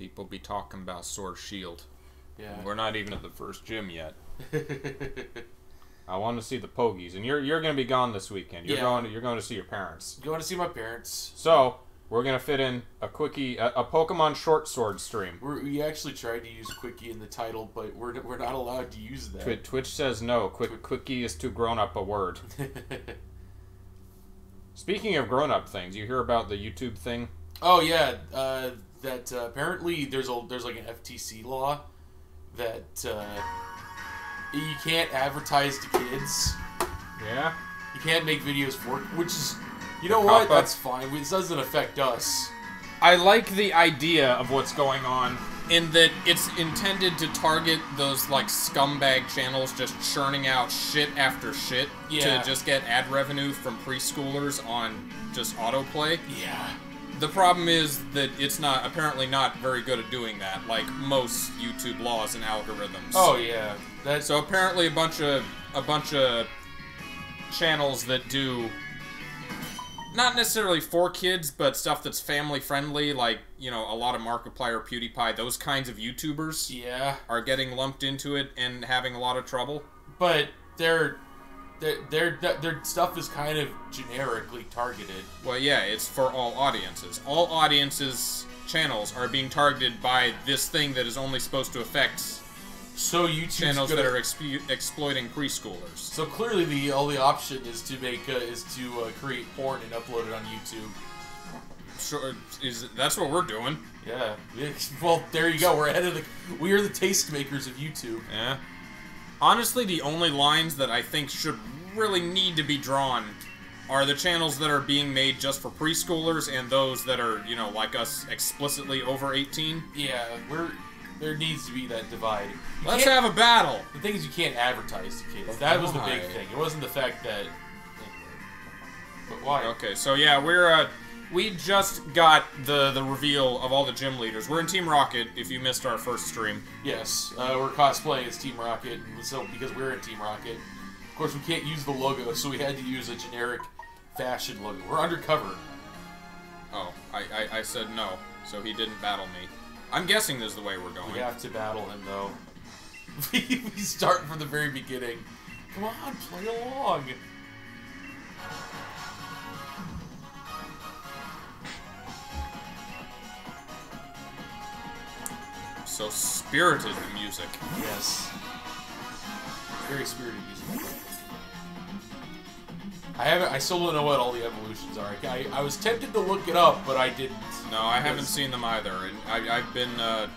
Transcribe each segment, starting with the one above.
People be talking about Sword Shield. Yeah. We're not even at the first gym yet. I want to see the Pogies, and you're you're gonna be gone this weekend. You're Yeah. going to, you're going to see your parents. Going to see my parents. So we're gonna fit in a quickie, a, a Pokemon Short Sword stream. We're, we actually tried to use Quickie in the title, but we're, we're not allowed to use that. Twi- Twitch says no. Quick quickie is too grown up a word. Speaking of grown up things, you hear about the YouTube thing? oh yeah, uh, that uh, apparently there's a there's like an FTC law that uh, you can't advertise to kids. Yeah. You can't make videos for, which is, you know what? That's fine. It doesn't affect us. I like the idea of what's going on in that it's intended to target those like scumbag channels just churning out shit after shit Yeah. to just get ad revenue from preschoolers on just autoplay. Yeah. The problem is that it's not apparently not very good at doing that, like most YouTube laws and algorithms. Oh yeah. That's So apparently a bunch of a bunch of channels that do not necessarily for kids, but stuff that's family friendly, like, you know, a lot of Markiplier, PewDiePie, those kinds of YouTubers yeah. are getting lumped into it and having a lot of trouble. But their their their their stuff is kind of generically targeted. Well, yeah, it's for all audiences. All audiences channels are being targeted by this thing that is only supposed to affect So YouTube's channels gonna, that are exploiting preschoolers. So clearly, the only option is to make uh, is to uh, create porn and upload it on YouTube. Sure, is that's what we're doing. Yeah. Well, there you go. We're ahead of the. We are the tastemakers of YouTube. Yeah. Honestly, the only lines that I think should really need to be drawn are the channels that are being made just for preschoolers and those that are, you know, like us, explicitly over 18. Yeah, we're. There needs to be that divide. You Let's have a battle. The thing is, you can't advertise to kids. That was the big thing. It wasn't the fact that. But why? Okay, so yeah, we're uh we just got the the reveal of all the gym leaders. We're in Team Rocket if you missed our first stream. Yes, uh, we're cosplaying as Team Rocket, so because we're in Team Rocket, of course we can't use the logo, so we had to use a generic fashion logo. We're undercover. Oh, I, I, I said no, so he didn't battle me. I'm guessing this is the way we're going. We have to battle him though. we we start from the very beginning. Come on, play along. So spirited music. Yes. Very spirited music. I haven't. I still don't know what all the evolutions are. I, I was tempted to look it up, but I didn't. No, I haven't seen them either, and I, I've been uh,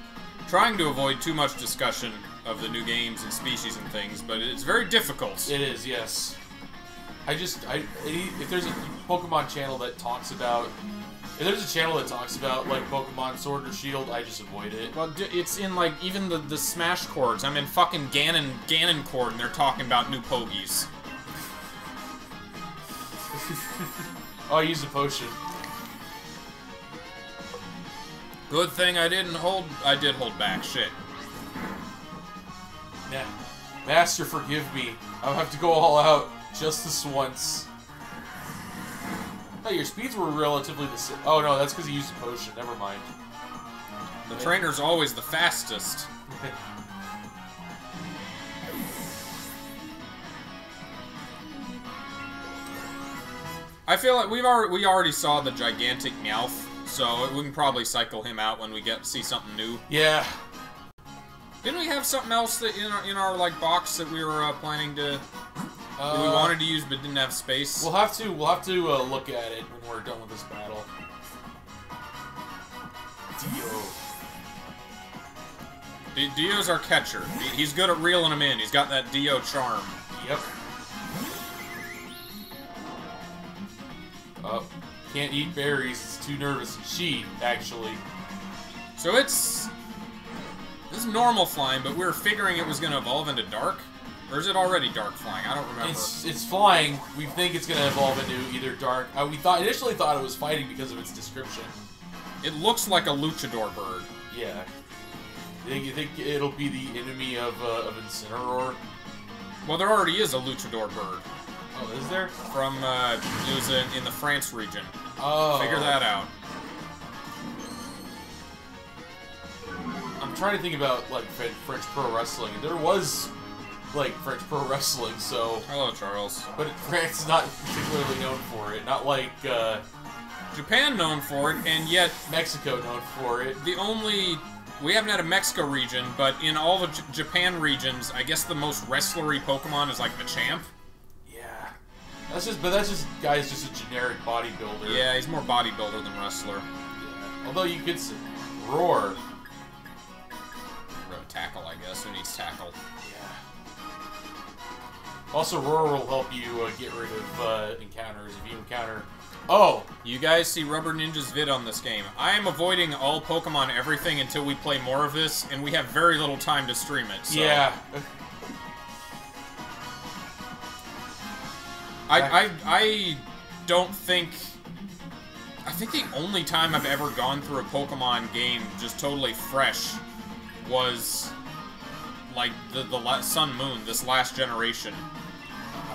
trying to avoid too much discussion of the new games and species and things, but it's very difficult. It is, yes. I just, I if there's a Pokemon channel that talks about, if there's a channel that talks about like Pokemon Sword or Shield, I just avoid it. Well, it's in like even the the Smash chords. I'm in fucking Ganon Ganon chord, and they're talking about new pogies. Oh, I used a potion. Good thing I didn't hold. I did hold back. Shit. Nah. Master, forgive me. I'll have to go all out just this once. Oh, your speeds were relatively the same. Oh no, that's because he used a potion. Never mind. The trainer's always the fastest. I feel like we've already we already saw the gigantic Meowth, so we can probably cycle him out when we get see something new. yeah. Didn't we have something else that in our in our like box that we were uh, planning to that we Uh, wanted to use but didn't have space? We'll have to. We'll have to uh, look at it when we're done with this battle. Dio. D- Dio's our catcher. He- He's good at reeling him in. He's got that Dio charm. Yep. Oh, can't eat berries. It's too nervous. She actually. So it's this is normal flying, but we were figuring it was going to evolve into dark, or is it already dark flying? I don't remember. It's it's flying. We think it's gonna evolve into either dark. Uh, we thought initially thought it was fighting because of its description. It looks like a luchador bird. Yeah. You think, you think it'll be the enemy of uh, of Incineroar? Well, there already is a luchador bird Oh, is there? from uh, it was in, in the France region. Oh. Figure that out. I'm trying to think about like French pro wrestling. There was like French pro wrestling, so Hello, Charles. but France is not particularly known for it. Not like uh, Japan known for it, and yet Mexico known for it. the only we haven't had a Mexico region, but in all the J- Japan regions, I guess the most wrestlery Pokemon is like Machamp. Yeah, that's just but that's just guy's just a generic bodybuilder. Yeah, he's more bodybuilder than wrestler. Yeah. Although you could say roar. Tackle, I guess. Who needs tackle? Also, roar will help you uh, get rid of uh, encounters if you encounter. Oh, You guys see Rubber Ninja's vid on this game. I am avoiding all Pokemon everything until we play more of this, and we have very little time to stream it. So. yeah. I, I, I don't think. I think the only time I've ever gone through a Pokemon game just totally fresh was like the the la- Sun Moon, this last generation.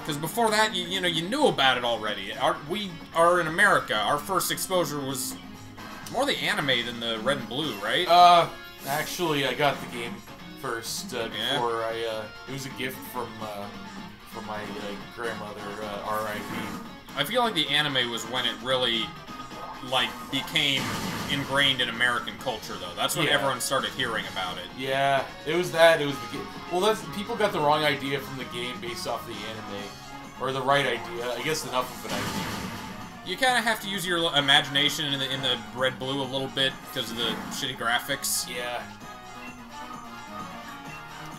Because before that, you, you know, you knew about it already. Our, we are in America. Our first exposure was more the anime than the Red and Blue, right? Uh, actually, I got the game first uh, Yeah? before I. Uh, it was a gift from uh, from my uh, grandmother, uh, R.I.P. I feel like the anime was when it really like became ingrained in American culture though. That's when Yeah. everyone started hearing about it. Yeah, it was that. It was the game. Well, that's people got the wrong idea from the game based off the anime, or the right idea. I guess enough of an idea. You kind of have to use your imagination in the in the red blue a little bit because of the shitty graphics. Yeah,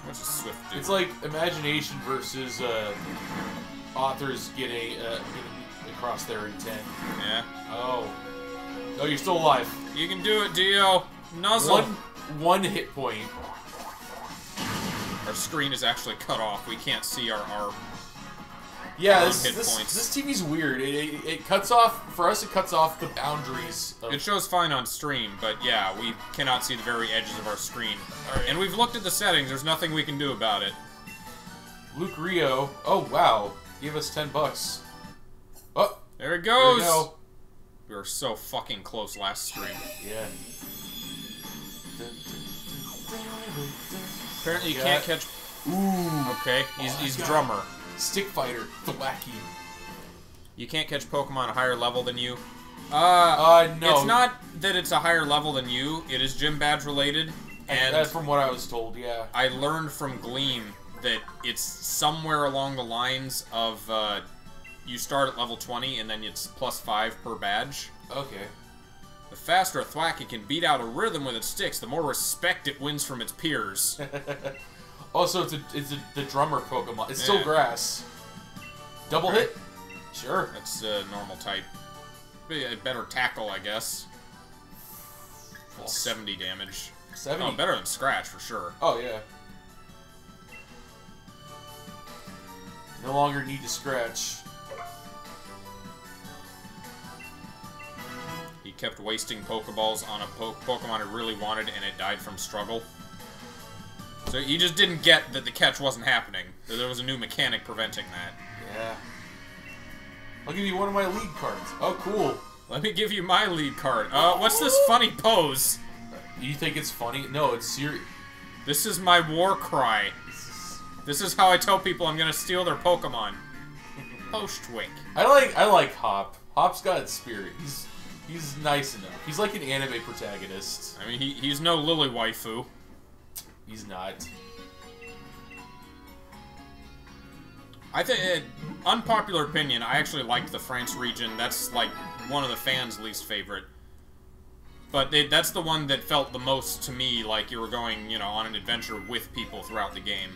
What's a swift dude? it's like imagination versus uh, authors getting, uh, getting across their intent. yeah. Oh, oh, you're still alive. You can do it, Dio. Nuzzle. One, one hit point. Our screen is actually cut off. We can't see our our. Yeah, this, hit this, this TV's weird. It, it, it cuts off for us. It cuts off the boundaries. Of, It shows fine on stream, but yeah, we cannot see the very edges of our screen. And we've looked at the settings. There's nothing we can do about it. Luke Rio. Oh wow, give us ten bucks. Oh, There it there goes. go. We were so fucking close last stream. Yeah. Apparently, you Yeah. can't catch. Ooh. Okay, he's, Oh, he's drummer. Stick fighter, Thwackey. You can't catch Pokemon a higher level than you. Uh, Uh, no. it's not that it's a higher level than you. It is gym badge related, and That's from what I was told. Yeah. I learned from Gleam that it's somewhere along the lines of uh, you start at level 20 and then it's plus 5 per badge. Okay. The faster a Thwackey can beat out a rhythm with its sticks, the more respect it wins from its peers. Oh, also, it's a, it's a, the drummer Pokemon. It's still grass. Double Okay. hit. Sure. That's a normal type. Be a better tackle, I guess. That's 70 damage. Seventy. Oh, better than Scratch for sure. Oh yeah. No longer need to scratch. Kept wasting Pokeballs on a po Pokemon he really wanted, and it died from struggle. So he just didn't get that the catch wasn't happening. There was a new mechanic preventing that. Yeah. I'll give you one of my League cards. Oh, cool. Let me give you my League card. Uh, what's this funny pose? You think it's funny? No, it's serious. This is my war cry. This is how I tell people I'm gonna steal their Pokemon. Postwick. I like I like Hop. Hop's got spirit. He's he's nice enough. He's like an anime protagonist. I mean, he, he's no Lillie waifu. He's not. I think, uh, unpopular opinion, I actually liked the France region. That's like one of the fans' least favorite. But they, that's the one that felt the most to me like you were going, you know, on an adventure with people throughout the game.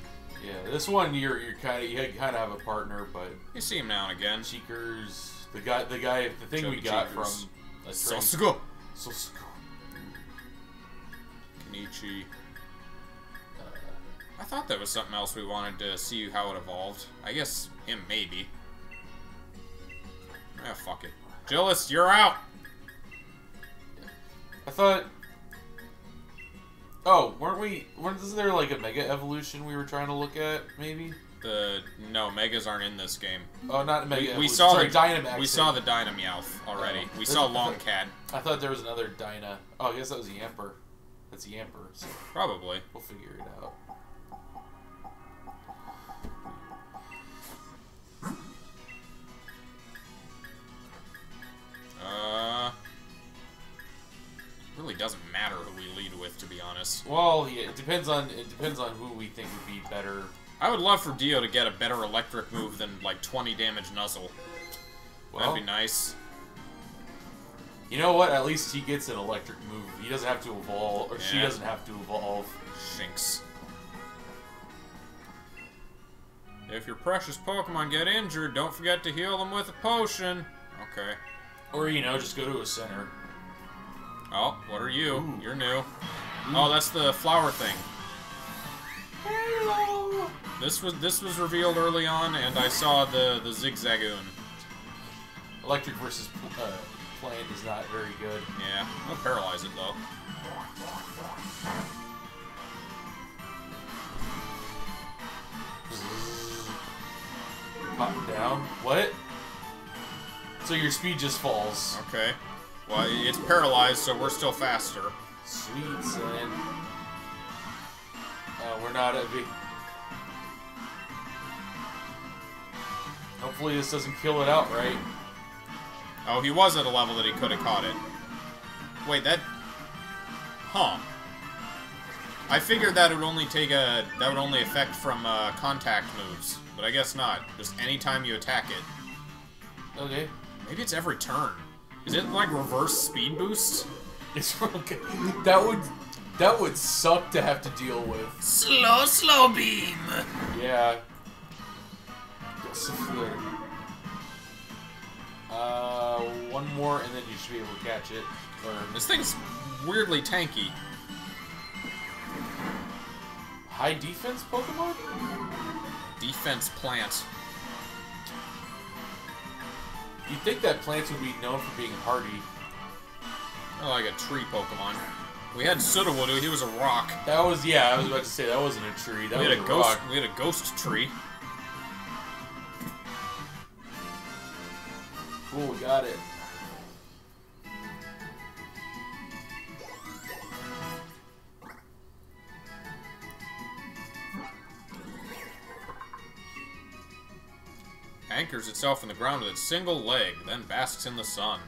Yeah, this one you're you're kind of you kind of have a partner, but You see him now and again. Cheekers, the guy, the guy, the thing we got Cheekers. from a train- Sasuke. Sus- Kenichi. I thought there was something else we wanted to see how it evolved. I guess him, maybe. Ah, fuck it. Gillis, you're out! I thought. Oh, weren't we? Weren't isn't there like a mega evolution we were trying to look at? Maybe. The no megas aren't in this game. Oh, not mega. We, we saw Sorry, the Dynamax. We saw the Dynameowth already. Oh. we saw Longcat. I thought there was another Dyna. Oh, I guess that was Yamper. That's Yamper, so Probably. we'll figure it out. Uh, really doesn't matter who we lead with, to be honest. Well, yeah, it depends on it depends on who we think would be better. I would love for Dio to get a better electric move than like 20 damage Nuzzle. Well, That'd be nice. you know what? At least he gets an electric move. He doesn't have to evolve, or she doesn't have to evolve. Shinx. If your precious Pokemon get injured, don't forget to heal them with a potion. Okay. Or you know, just go to a center. Oh, what are you? Ooh. You're new. Oh, that's the flower thing. Hello. This was this was revealed early on, and I saw the the Zigzagoon. Electric versus uh, plant is not very good. Yeah, I'll paralyze it though. Down. What? So your speed just falls. Okay. Well, it's paralyzed, so we're still faster. Sweet, son. Uh, we're not at big. Hopefully this doesn't kill it outright. Oh, he was at a level that he could have caught it. Wait, that. Huh. I figured that would only take a. That would only affect from uh, contact moves, but I guess not. Just anytime you attack it. Okay. Maybe it's every turn. Is it like reverse speed boost? It's okay. That would that would suck to have to deal with. Slow, slow beam. Yeah. Uh, one more, and then you should be able to catch it. Or This thing's weirdly tanky. high defense Pokemon? Defense plant. You'd think that plants would be known for being hardy. Oh, like a tree Pokemon. We had Sudowoodo, he was a rock. That was yeah. I was about to say that wasn't a tree. That we was had a a ghost. rock. We had a ghost tree. Cool, we got it. Anchors itself in the ground with its single leg, then basks in the sun.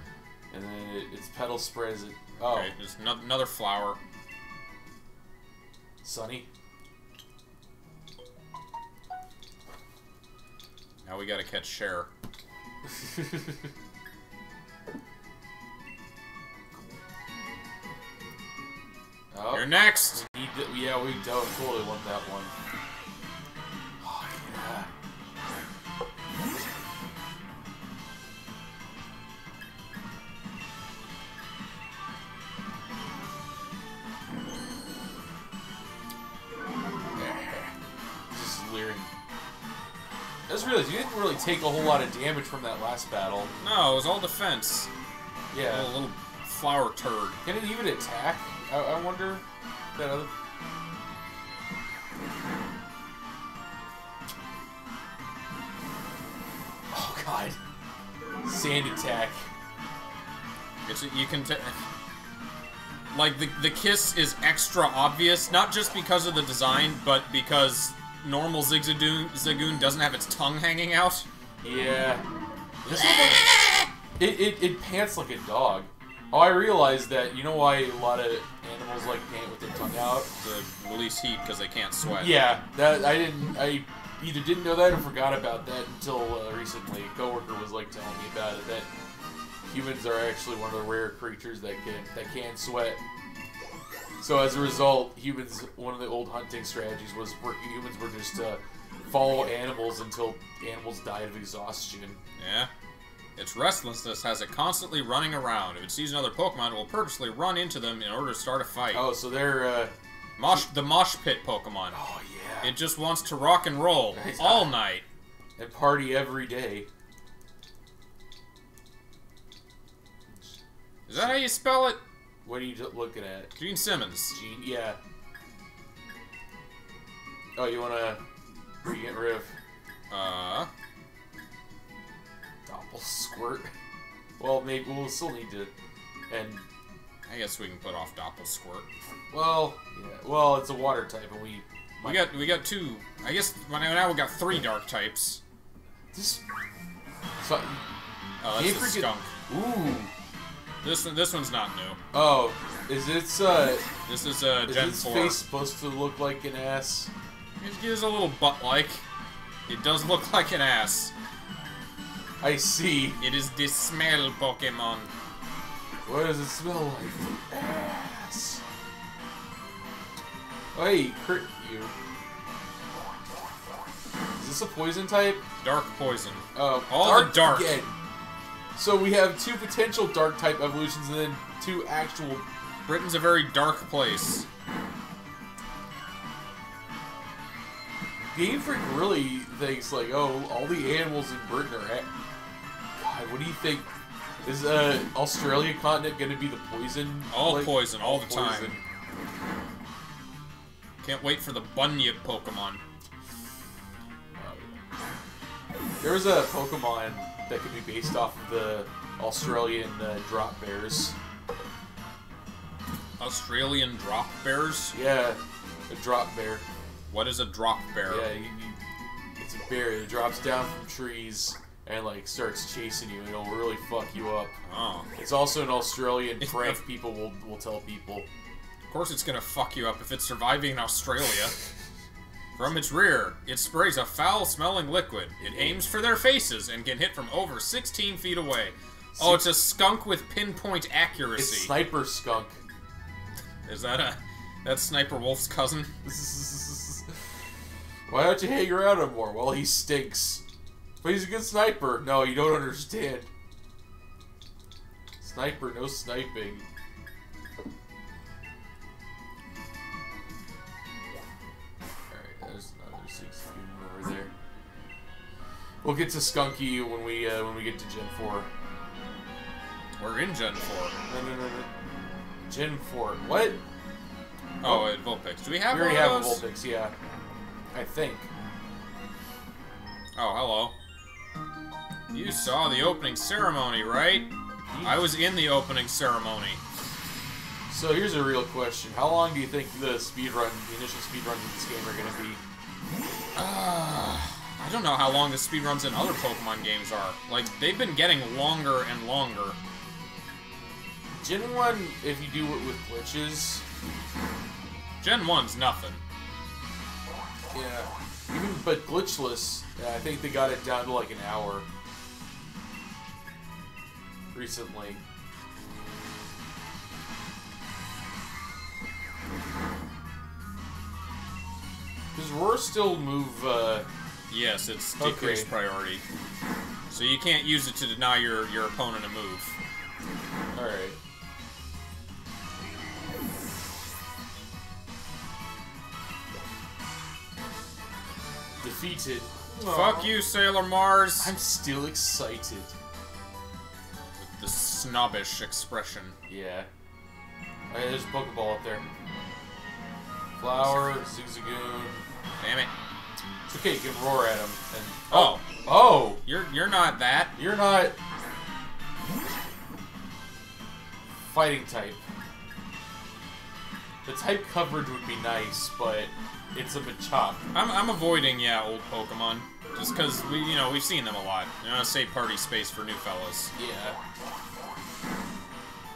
And then it, its petal spreads it. Oh, Okay, just ano- another flower. sunny. Now we gotta catch Cher. oh, You're next! did, yeah, we totally want that one. Oh yeah. Just leering. I just realized you didn't really take a whole lot of damage from that last battle. No, it was all defense. Yeah. A little flower turd. Can it even attack? I, I wonder. That other. Oh god. Sand attack. It's you can like the the kiss is extra obvious, not just because of the design, but because normal Zigzagoon Zagoon doesn't have its tongue hanging out. Yeah. This one it, it, it pants like a dog. Oh, I realized that. You know why a lot of animals like pant with their tongue out? To release heat because they can't sweat. Yeah, that I didn't. I either didn't know that or forgot about that until uh, recently. A coworker was like telling me about it that humans are actually one of the rare creatures that can that can sweat. So as a result, humans one of the old hunting strategies was working humans were just to follow animals until animals died of exhaustion. Yeah. Its restlessness has it constantly running around. If it sees another Pokemon, it will purposely run into them in order to start a fight. Oh, so they're uh, Mosh, the Mosh Pit Pokemon. oh yeah, It just wants to rock and roll Nice. all night. and party every day. Is that how you spell it? What are you looking at? Gene Simmons. Gene, yeah. Oh, you wanna re- get rid of Uh, Doppel Squirt? Well, maybe we'll still need to. And I guess we can put off Doppel Squirt. Well, yeah. Well, it's a water type, and we. We got we got two. I guess now we got three dark types. This. So, Oh, that's Freak- skunk. ooh. This this one's not new. Oh, is its uh, This is uh, is Gen its 4. face supposed to look like an ass? It gives a little butt-like. It does look like an ass. I see. It is the smell Pokemon. What does it smell like? Ass. Hey, crit you. Is this a poison type? Dark poison. Oh, All the dark. again. So we have two potential dark type evolutions and then two actual. Britain's a very dark place. Game Freak really thinks like, oh, all the animals in Britain are. At... God, what do you think? Is uh Australia continent going to be the poison? All like- poison, all the poison? time. Can't wait for the Bunyip Pokemon. There was a Pokemon that could be based off of the Australian uh, drop bears. Australian drop bears? Yeah, a drop bear. What is a drop bear? Yeah, you, you, it's a bear that drops down from trees and like starts chasing you, and it'll really fuck you up. Oh. It's also an Australian prank. people will will tell people. Of course it's gonna fuck you up if it's surviving in Australia. From its rear, it sprays a foul-smelling liquid. It aims for their faces and can hit from over 16 feet away. Oh, it's a skunk with pinpoint accuracy. It's. Sniper Skunk. Is that a... That's Sniper Wolf's cousin? Why don't you hang around him more? Well, he stinks. But he's a good sniper. No, you don't understand. Sniper, no sniping. We'll get to Skunky when we uh, when we get to Gen 4. We're in Gen 4. No, no, no, no. Gen 4. What? Oh, at Vulpix. Do we have we already have? Vulpix, yeah. I think. Oh, hello. You saw the opening ceremony, right? I was in the opening ceremony. So here's a real question: How long do you think the speed run, the initial speed runs of this game are going to be? Uh, I don't know how long the speedruns in other Pokemon games are. Like, they've been getting longer and longer. Gen one, if you do it with glitches, Gen 1's nothing. yeah, even but glitchless, I think they got it down to like an hour recently. Does Roar still move? Uh, Yes, it's Okay. decreased priority. So you can't use it to deny your, your opponent a move. all right. Defeated. Fuck you, Sailor Mars! I'm still excited. With the snobbish expression. Yeah. Alright, there's a Pokeball up there. Flower, Zigzagoon. Damn it. It's okay, you can roar at him. And oh. oh, oh, you're you're not that. you're not fighting type. The type coverage would be nice, but it's a Machop. I'm, I'm avoiding, yeah, old Pokemon. Just because, we, you know, we've seen them a lot. You know, save party space for new fellas. Yeah.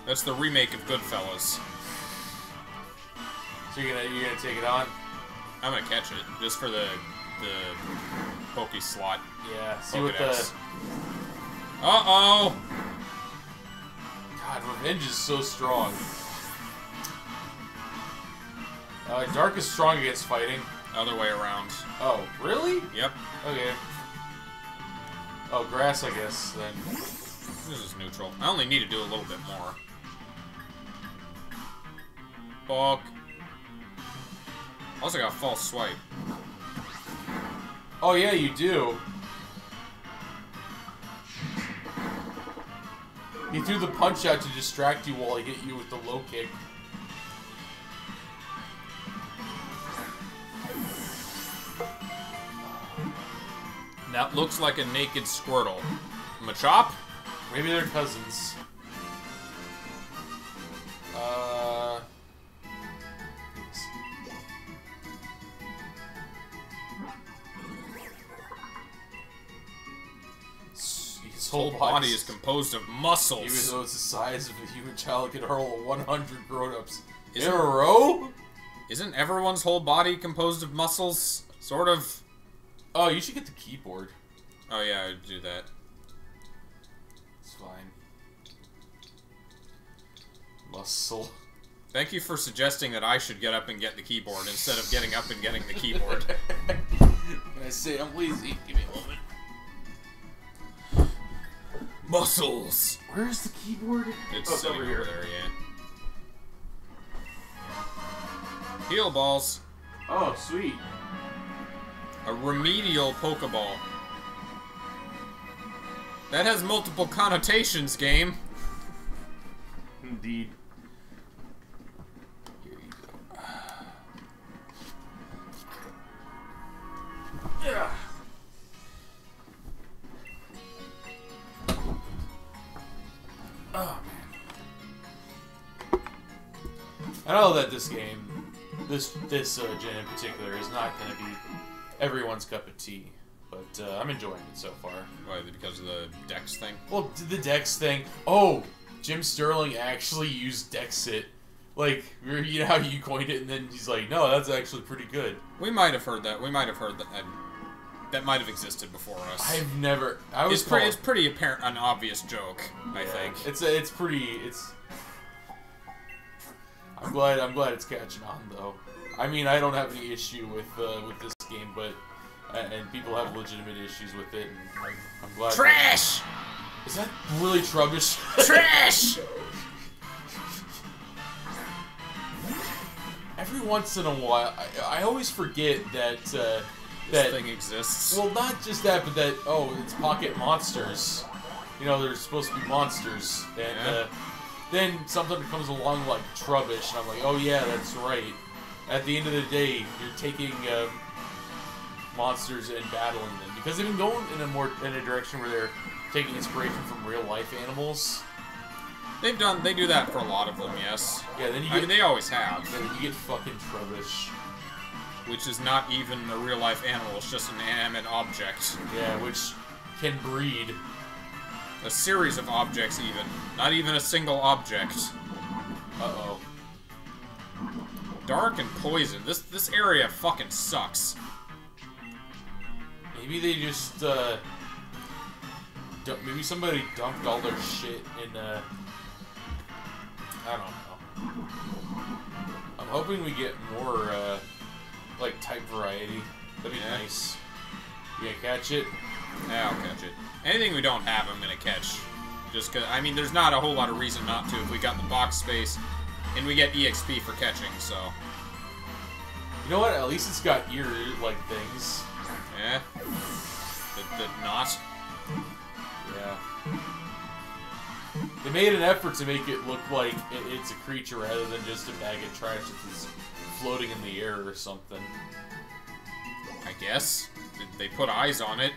That's the remake of Goodfellas. So you're gonna you're gonna take it on? I'm gonna catch it, just for the, the Poke slot. Yeah. See what the Pokedex. Uh-oh! God, Revenge is so strong. Uh, Dark is strong against fighting. Other way around. Oh, really? Yep. Okay. Oh, grass, I guess, then. This is neutral. I only need to do a little bit more. Fuck. Also got a false swipe. Oh, yeah, you do. He threw the punch out to distract you while he hit you with the low kick. That looks like a naked Squirtle. Machop? Maybe they're cousins. Uh, whole body is composed of muscles. Even though it's the size of a human child, it can hurl 100 grown-ups in Isn't- a row. Isn't everyone's whole body composed of muscles? Sort of. Oh, you should get the keyboard. Oh yeah, I'd do that. It's fine. Muscle. Thank you for suggesting that I should get up and get the keyboard instead of getting up and getting the keyboard. Can I say I'm lazy? Give me a moment. Muscles. Where's the keyboard? It's Oh, over over, here. there, yeah. Heal balls. Oh, sweet. A remedial Pokeball. That has multiple connotations, game. Indeed. This uh, gen in particular, is not going to be everyone's cup of tea, but uh, I'm enjoying it so far. Why, because of the Dex thing? Well, the Dex thing. Oh, Jim Sterling actually used Dexit. Like, you know how you coined it, and then he's like, "No, that's actually pretty good." We might have heard that. We might have heard that. That, that might have existed before us. I've never. I was it's, pretty, it's pretty apparent, an obvious joke. I think. it's a, it's pretty. It's. I'm glad. I'm glad it's catching on though. I mean, I don't have any issue with uh, with this game, but and, and people have legitimate issues with it, and I'm glad. Trash! Is that really Trubbish? Trash! Every once in a while, I, I always forget that uh, This that thing exists. well, not just that, but that oh, it's pocket monsters. You know, they're supposed to be monsters, and Yeah. uh, then something comes along like Trubbish, and I'm like, oh yeah, that's right. At the end of the day, you're taking uh, monsters and battling them because they've been going in a more in a direction where they're taking inspiration from real life animals. They've done. They do that for a lot of them. Yes. Yeah, then you Get, I mean, they always have. then you get fucking Trubbish. Which is not even a real life animal. It's just an animate object. Yeah, which can breed. A series of objects, even. Not even a single object. Uh oh. Dark and poison. This this area fucking sucks. Maybe they just, uh. Dump, maybe somebody dumped all their shit in, uh. I don't know. I'm hoping we get more, uh. Like, type variety. That'd be Yeah. nice. You gonna catch it? Yeah, I'll catch it. Anything we don't have, I'm gonna catch. Just cause, I mean, there's not a whole lot of reason not to if we got the box space, and we get EXP for catching, so. You know what? At least it's got ear like things. Yeah. The, the not. Yeah. They made an effort to make it look like it, it's a creature rather than just a bag of trash that's floating in the air or something. I guess. They put eyes on it.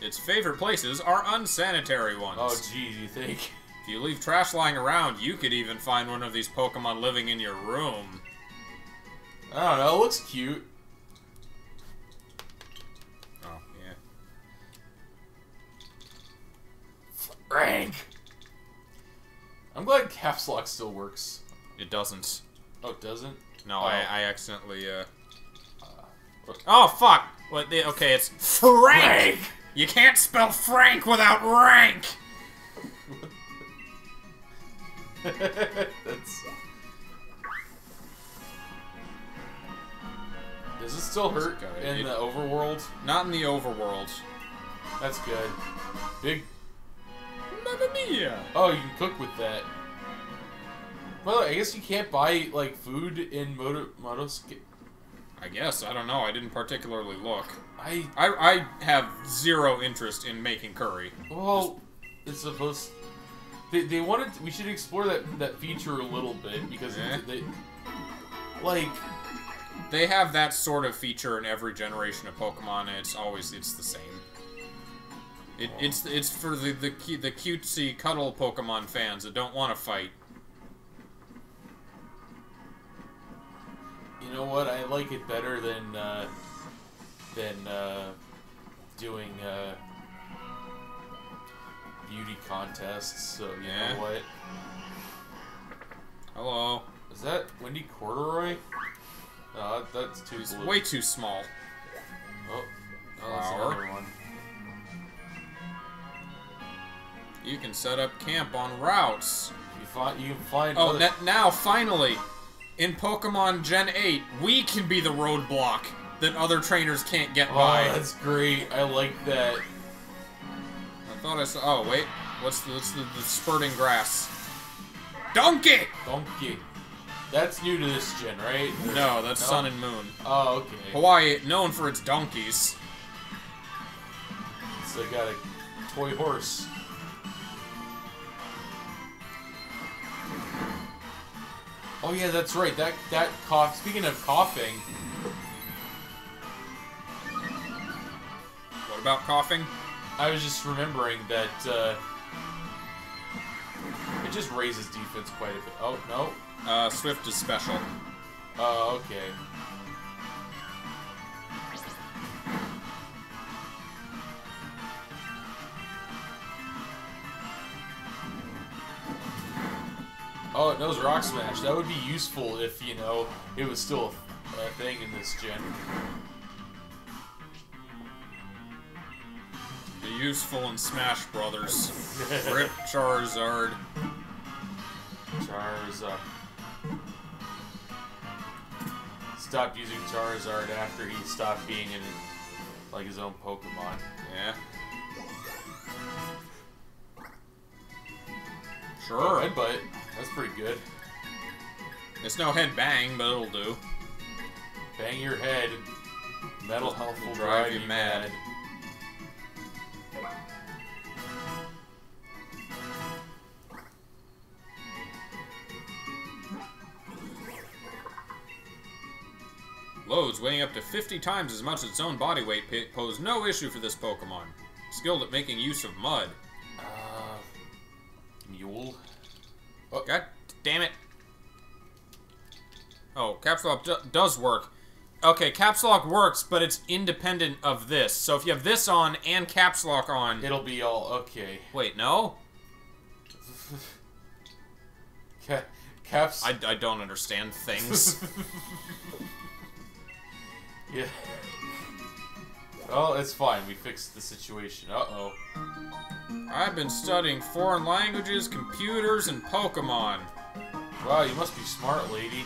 Its favorite places are unsanitary ones. Oh, geez, you think? If you leave trash lying around, you could even find one of these Pokemon living in your room. I don't know. It looks cute. Oh, yeah. Frank! I'm glad caps lock still works. It doesn't. Oh, it doesn't? No, Oh. I, I accidentally, uh... what- Oh, fuck! What, the, okay, it's Frank! You can't spell Frank without rank! That's. Does it still hurt in the overworld? Not in the overworld. That's good. Big. Mamma mia! Oh, you can cook with that. Well, I guess you can't buy like food in Moto Motostoke. I guess, I don't know, I didn't particularly look. I I, I have zero interest in making curry. well, it's supposed. They, they wanted. we should explore that that feature a little bit because Eh? they, like They have that sort of feature in every generation of Pokemon, and it's always it's the same. It, it's it's for the the the cutesy cuddle Pokemon fans that don't want to fight. you know what I like it better than uh, than uh, doing uh, beauty contests. So you Yeah. know what? Hello. Is that Wendy Corduroy? That, that's too blue. way too small. Oh, oh that's Flower. another one. You can set up camp on routes. You find you can find. Oh, that, now finally, in Pokemon Gen 8, we can be the roadblock that other trainers can't get Oh, by. that's great. I like that. I thought I saw. Oh wait, what's the, what's the, the spurting grass? Donkey! Donkey. That's new to this gen, right? No, that's No? Sun and Moon. Oh, okay. Hawaii, known for its donkeys. So they got a toy horse. Oh yeah, that's right. That that cough. Speaking of coughing, about coughing? I was just remembering that uh, it just raises defense quite a bit. Oh no. Uh, Swift is special. Oh okay. Oh, it knows Rock Smash. That would be useful if, you know, it was still a thing in this gen. The useful in Smash Brothers. Rip Charizard. Charizard. Stopped using Charizard after he stopped being in, like, his own Pokemon. Yeah. Sure. Oh. Headbutt. That's pretty good. It's no head bang, but it'll do. Bang your head. Metal health will Drive drive you you mad. mad. Loads weighing up to 50 times as much as its own body weight pose no issue for this Pokemon. Skilled at making use of mud. Uh, mule. Oh, God damn it. Oh, Caps Lock do- does work. Okay, Caps Lock works, but it's independent of this. So if you have this on and Caps Lock on... It'll be all okay. Wait, no? Ca- Caps. I, I don't understand things. yeah. Well, it's fine. We fixed the situation. Uh oh. I've been studying foreign languages, computers, and Pokemon. Wow, you must be smart, lady.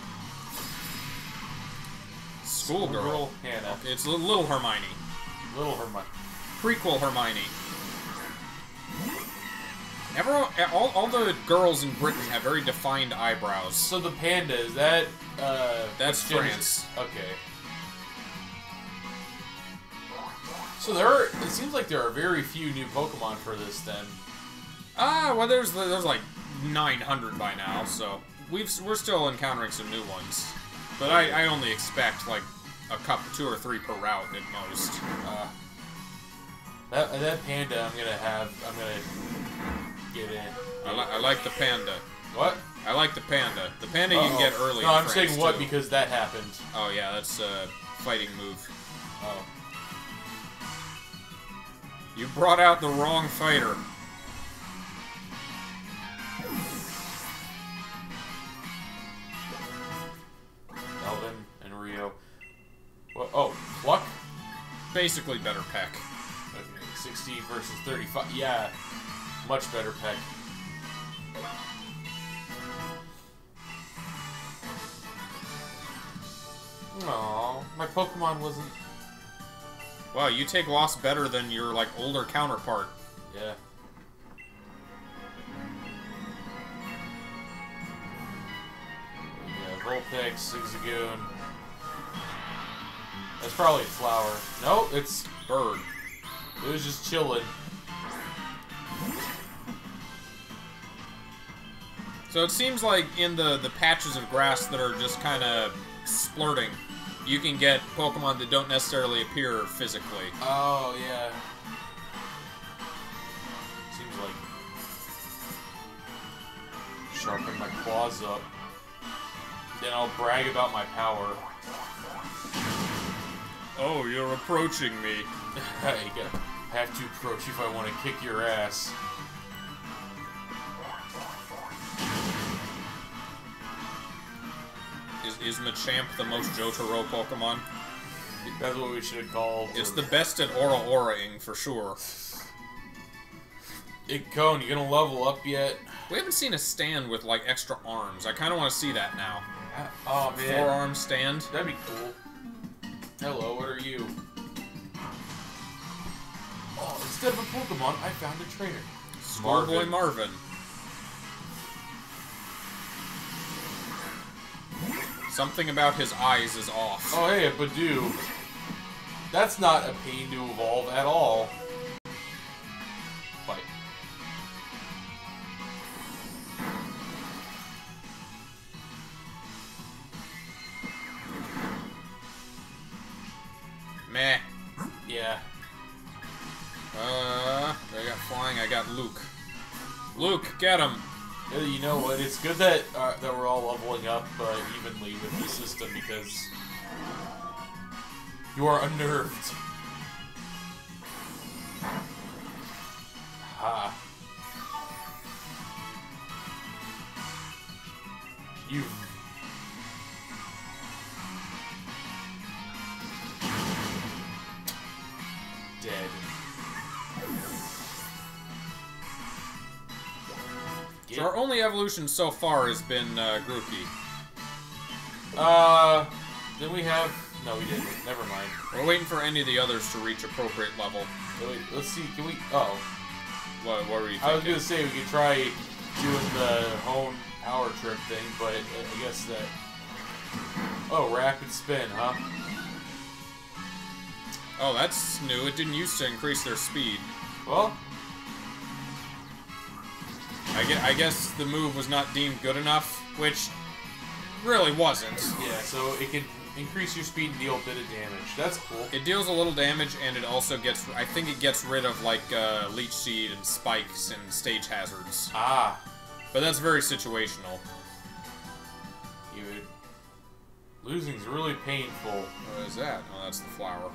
Schoolgirl. Hannah. It's li- little Hermione. Little Hermione. Prequel Hermione. Everyone, all, all the girls in Britain have very defined eyebrows. So the panda is that? Uh, That's France. Okay. So there are. It seems like there are very few new Pokemon for this. Then. Ah, well, there's there's like 900 by now, so we've we're still encountering some new ones. But I, I only expect like a couple, two or three per route at most. Uh, that that panda, I'm gonna have. I'm gonna get in. I, li- I like the panda. What? I like the panda. The panda you can get early. No, I'm France, saying what too. because that happened. Oh yeah, that's a fighting move. Oh. You brought out the wrong fighter. Rio. What? Oh, Pluck. Basically better peck. Okay, 60 versus 35. Yeah, much better peck. Aw, my Pokemon wasn't. Wow, you take loss better than your like older counterpart. Yeah. Yeah, Vulpix, Zigzagoon. That's probably a flower. No, it's Bird. it was just chilling. So it seems like in the the patches of grass that are just kind of splurting, you can get Pokemon that don't necessarily appear physically. Oh yeah. Seems like sharpen my claws up. Then I'll brag about my power. Oh, you're approaching me. I gotta have to approach you if I want to kick your ass. Is, is Machamp the most Jotaro Pokemon? That's what we should have called. It's the best at Ora Oraing for sure. Hey, Cone, you gonna level up yet? We haven't seen a stand with like extra arms. I kind of want to see that now. Oh man, Forearm stand. that'd be cool. Hello, what are you? Oh, instead of a Pokemon, I found a trainer. Schoolboy Marvin. Something about his eyes is off. Oh, hey, a Budew. That's not a pain to evolve at all. Get him. You know what? It's good that uh, that we're all leveling up uh, evenly with the system because you are unnerved. Ha. You. So our only evolution so far has been uh, Grookey. Uh, then we have. No, we didn't. Never mind. We're waiting for any of the others to reach appropriate level. Wait, let's see. Can we? Oh, What, what were you I was gonna say we could try doing the home power trip thing, but I I guess that. Oh, rapid spin, huh? Oh, that's new. It didn't used to increase their speed. Well, I guess, I guess the move was not deemed good enough, which really wasn't. yeah. So it can increase your speed and deal a bit of damage. That's cool. It deals a little damage, and it also gets. I think it gets rid of like uh, leech seed and spikes and stage hazards. Ah, But that's very situational. you would. Losing's really painful. What is that? Oh, that's the flower.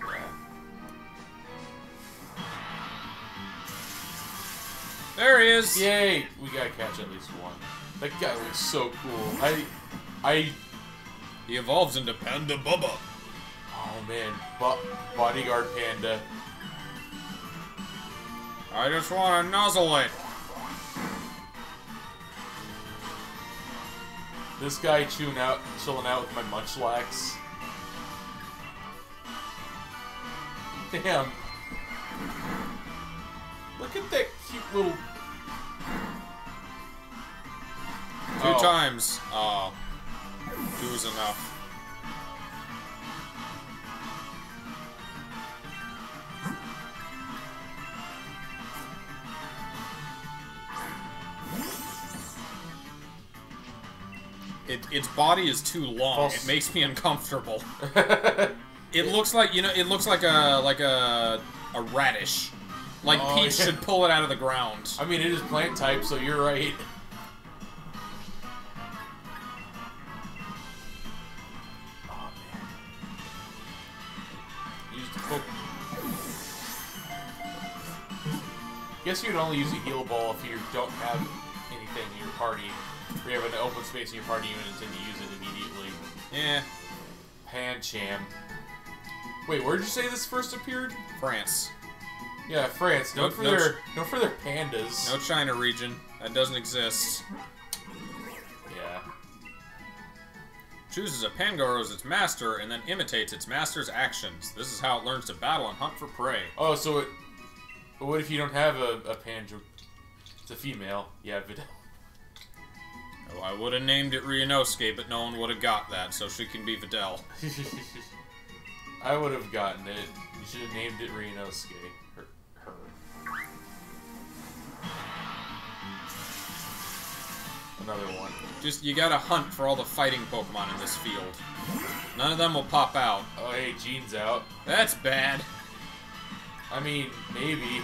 There he is. Yay! We gotta catch at least one. That guy looks so cool. I, I. He evolves into Panda Bubba. Oh man, Bo- bodyguard panda. I just want to nuzzle it. This guy chewing out, chilling out with my munchlax. Damn. Look at that cute little. Two Oh. times. Oh. Two is enough. It, its body is too long. False. It makes me uncomfortable. It looks like you know. It looks like a like a a radish. Like Oh, Peach yeah. should pull it out of the ground. I mean, it is plant type, so you're right. Oh. Use the poke. Guess you'd only use a heal ball if you don't have anything in your party. Or you have an open space in your party and you intend to use it immediately. Yeah, Pancham. Wait, where did you say this first appeared? France. Yeah, France. Known No- for no their for their pandas. No China region. That doesn't exist. Yeah. Chooses a Pangoro as its master and then imitates its master's actions. This is how it learns to battle and hunt for prey. Oh, so it. But what if you don't have a, a Panjo? It's a female. Yeah, Videl. Oh, I would have named it Ryunosuke, but no one would have got that, so she can be Videl. I would have gotten it. You should have named it Ryunosuke. Another one. Just, you gotta hunt for all the fighting Pokemon in this field. None of them will pop out. Oh, hey, Gene's out. That's bad. I mean, maybe.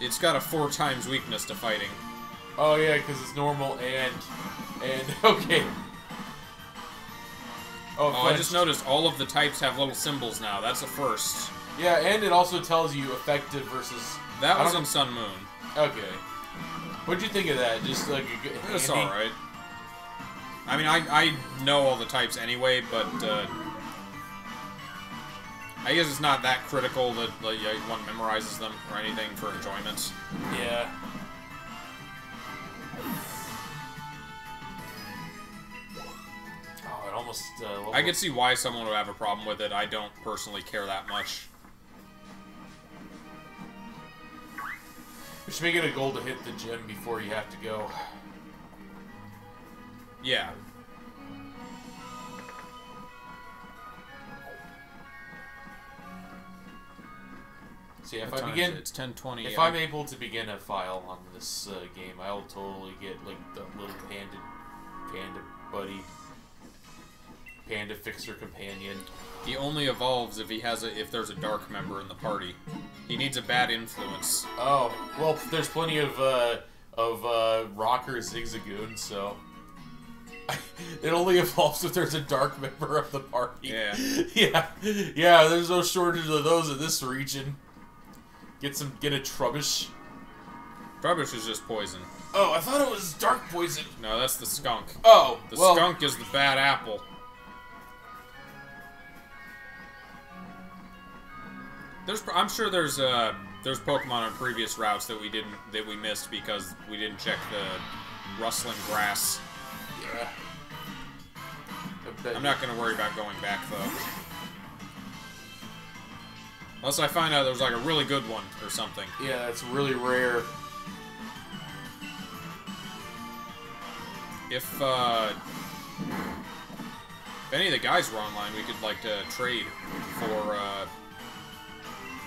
It's got a four times weakness to fighting. Oh yeah, because it's normal and and okay. Oh, Oh, I just noticed all of the types have little symbols now. That's a first. Yeah, and it also tells you effective versus. That was in Sun Moon. Okay. What'd you think of that? Just like a good. It's handy- alright. I mean, I, I know all the types anyway, but uh, I guess it's not that critical that like, one memorizes them or anything for enjoyment. Yeah. Oh, it almost. Uh, I could see why someone would have a problem with it. I don't personally care that much. Should make it a goal to hit the gym before you have to go. Yeah. See, if What I begin, it? it's ten twenty. If yeah. I'm able to begin a file on this uh, game, I'll totally get like the little panda, panda buddy, panda fixer companion. He only evolves if he has a if there's a dark member in the party. He needs a bad influence. Oh, well, there's plenty of uh, of uh, rocker zigzagoon, so it only evolves if there's a dark member of the party. Yeah. yeah, yeah. There's no shortage of those in this region. Get some, get a trubbish. Rubbish is just poison. Oh, I thought it was dark poison. No, that's the skunk. Oh, The well, skunk is the bad apple. There's, I'm sure there's uh, there's Pokemon on previous routes that we didn't that we missed because we didn't check the rustling grass. Yeah. I'm not gonna worry about going back though. Unless I find out there's like a really good one or something. Yeah, it's really rare. If uh, if any of the guys were online, we could like uh, trade for. Uh,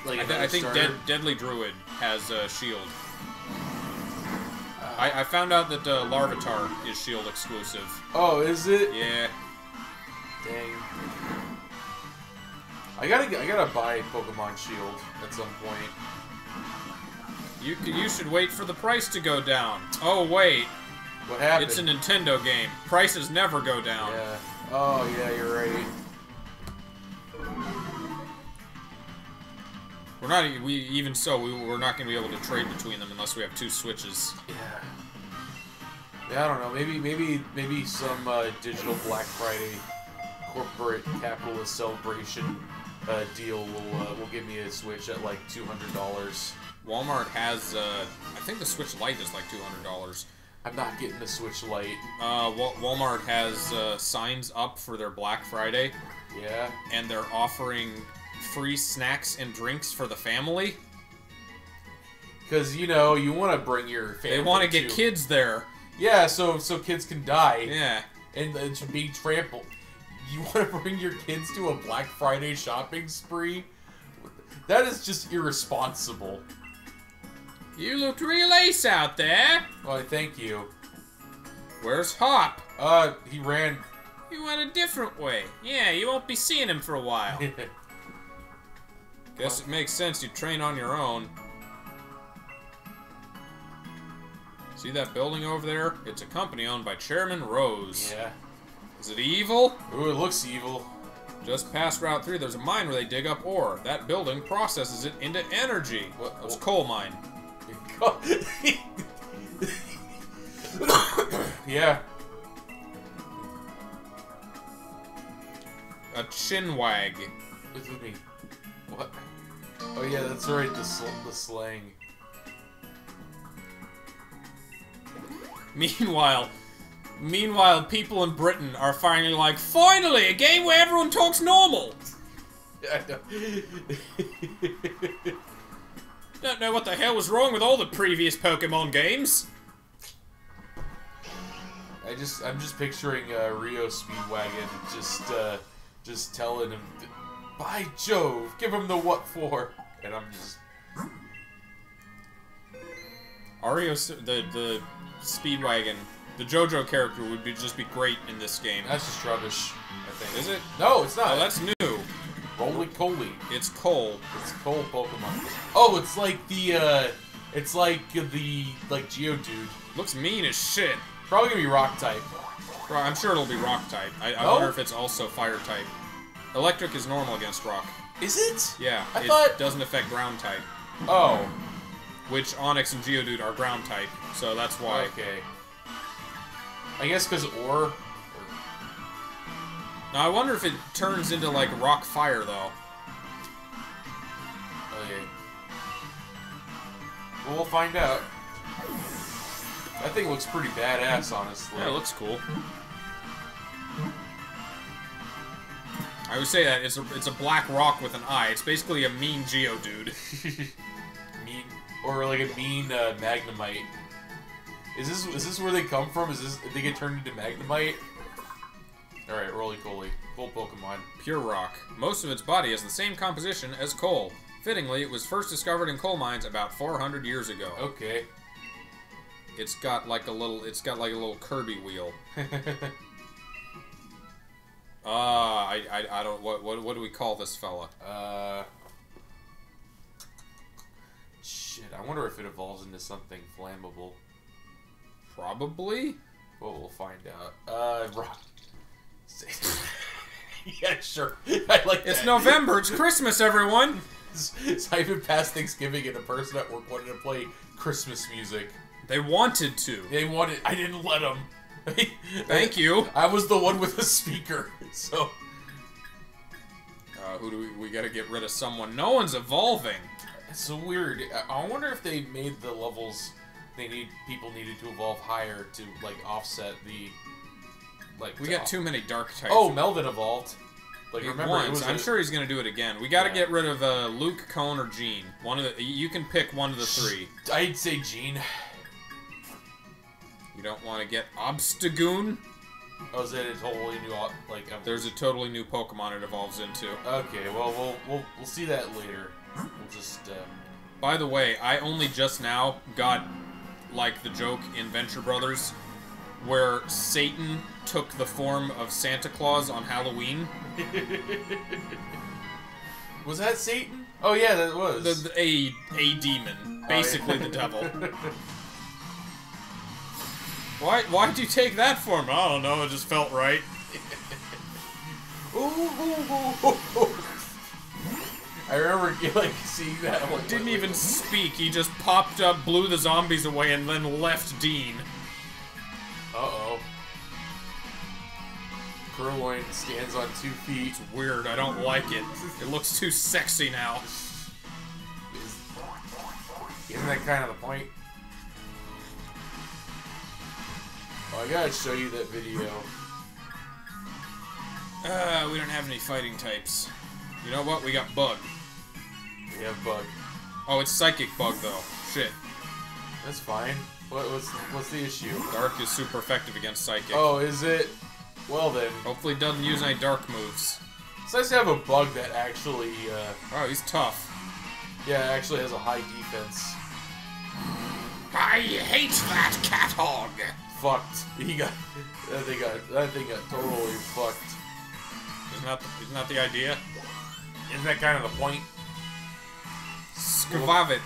Like I, th- I think. Dead, Deadly Druid has a shield. I, I found out that uh, Larvitar is shield exclusive. Oh, is it? Yeah, Dang. I gotta, I gotta buy Pokemon Shield at some point. you you should wait for the price to go down. Oh wait, What happened? it's a Nintendo game. Prices never go down. Yeah. Oh yeah, you're right. We're not we even so we, we're not going to be able to trade between them unless we have two switches. Yeah. Yeah, I don't know. Maybe, maybe, maybe some uh, digital Black Friday corporate capitalist celebration uh, deal will uh, will give me a Switch at like two hundred dollars. Walmart has uh, I think the Switch Lite is like two hundred dollars. I'm not getting the Switch Lite. Uh, Wa- Walmart has uh, signs up for their Black Friday, Yeah. and they're offering free snacks and drinks for the family. Because you know you want to bring your family. They want to get kids there. Yeah, so so kids can die Yeah. and uh, to be trampled. You want to bring your kids to a Black Friday shopping spree? That is just irresponsible. You looked real ace out there. Well, thank you. Where's Hop? Uh, he ran. He went a different way. Yeah, you won't be seeing him for a while. Guess it makes sense you train on your own. See that building over there? It's a company owned by Chairman Rose. yeah. Is it evil? Ooh, it looks evil. Just past Route 3, there's a mine where they dig up ore. That building processes it into energy. What- It's a coal mine. yeah. A chinwag. Look at me. What? Oh yeah, that's right. The sl- the slang. Meanwhile, meanwhile, people in Britain are finally like, finally, a game where everyone talks normal. I know. Don't know what the hell was wrong with all the previous Pokemon games. I just I'm just picturing uh, Rio Speedwagon just uh, just telling him, "By Jove, give him the what for," and I'm just Ario, the the Speedwagon, the JoJo character would be just be great in this game. that's just rubbish. I think. Is it? No, it's not. Oh, that's new. Rolycoly. It's Cole. It's cold Pokemon. Oh, it's like the uh, it's like the like Geodude. Looks mean as shit. Probably gonna be Rock type. I'm sure it'll be rock type. I, I Oh. wonder if it's also fire type. Electric is normal against rock. Is it? Yeah, I it thought- doesn't affect ground type, Oh, which Onix and Geodude are ground type, so that's why. okay. I guess because ore. Now I wonder if it turns into like rock fire though. Okay. Well, we'll find out. That thing looks pretty badass, honestly. Yeah, it looks cool. I would say that it's a it's a black rock with an eye. It's basically a mean Geodude. mean, or like a mean uh, Magnemite. Is this is this where they come from? Is this they get turned into Magnemite? All right, Roly Poly, full Pokemon. Pure rock. Most of its body has the same composition as coal. Fittingly, it was first discovered in coal mines about 400 years ago. Okay. It's got like a little it's got like a little Kirby wheel. Ah, I, I I don't what what what do we call this fella? uh. Shit, I wonder if it evolves into something flammable. Probably. Well, we'll find out. Uh, rock. yeah, sure. I like It's that. November. It's Christmas, everyone. So I even past Thanksgiving and a person at work wanted to play Christmas music. They wanted to. They wanted. I didn't let them. Thank you. I was the one with the speaker, so Uh, who do we? We got to get rid of someone. No one's evolving. it's so weird. I, wonder if they made the levels they need people needed to evolve higher to like offset the like. We got off- too many dark types. Oh, Melvin evolved. Like remember, once. I'm a- sure he's gonna do it again. We got to Yeah. get rid of uh, Luke, Cone, or Gene. One of the. You can pick one of the three. I'd say Gene. You don't want to get Obstagoon. Oh, is it a totally new like? ev- There's a totally new Pokemon it evolves into. Okay, well, we'll we'll we'll see that later. We'll just. Um, By the way, I only just now got like the joke in Venture Brothers where Satan took the form of Santa Claus on Halloween. was that Satan? Oh yeah, that was. The, the- a a demon, basically Oh, yeah. the devil. Why why'd you take that form? I don't know, it just felt right. Ooh, ooh, ooh, ooh, ooh. I remember like seeing that. I'm like, Didn't wait, even wait, speak, he just popped up, blew the zombies away, and then left Dean. Uh oh. Purloin stands on two feet. It's weird, I don't like it. It looks too sexy now. Isn't that kind of the point? Oh, I gotta show you that video. Uh, we don't have any fighting types. You know what? We got Bug. We have bug. Oh, it's Psychic Bug, though. Shit. That's fine. What, what's what's the issue? Dark is super effective against Psychic. Oh, is it? Well then, Hopefully it doesn't use any Dark moves. it's nice to have a bug that actually, uh, Oh, he's tough. yeah, actually has a high defense. I hate that cat hog! Fucked. He got that thing got that thing got totally fucked. Isn't that, isn't that the idea? Isn't that kind of the point? Skvavit.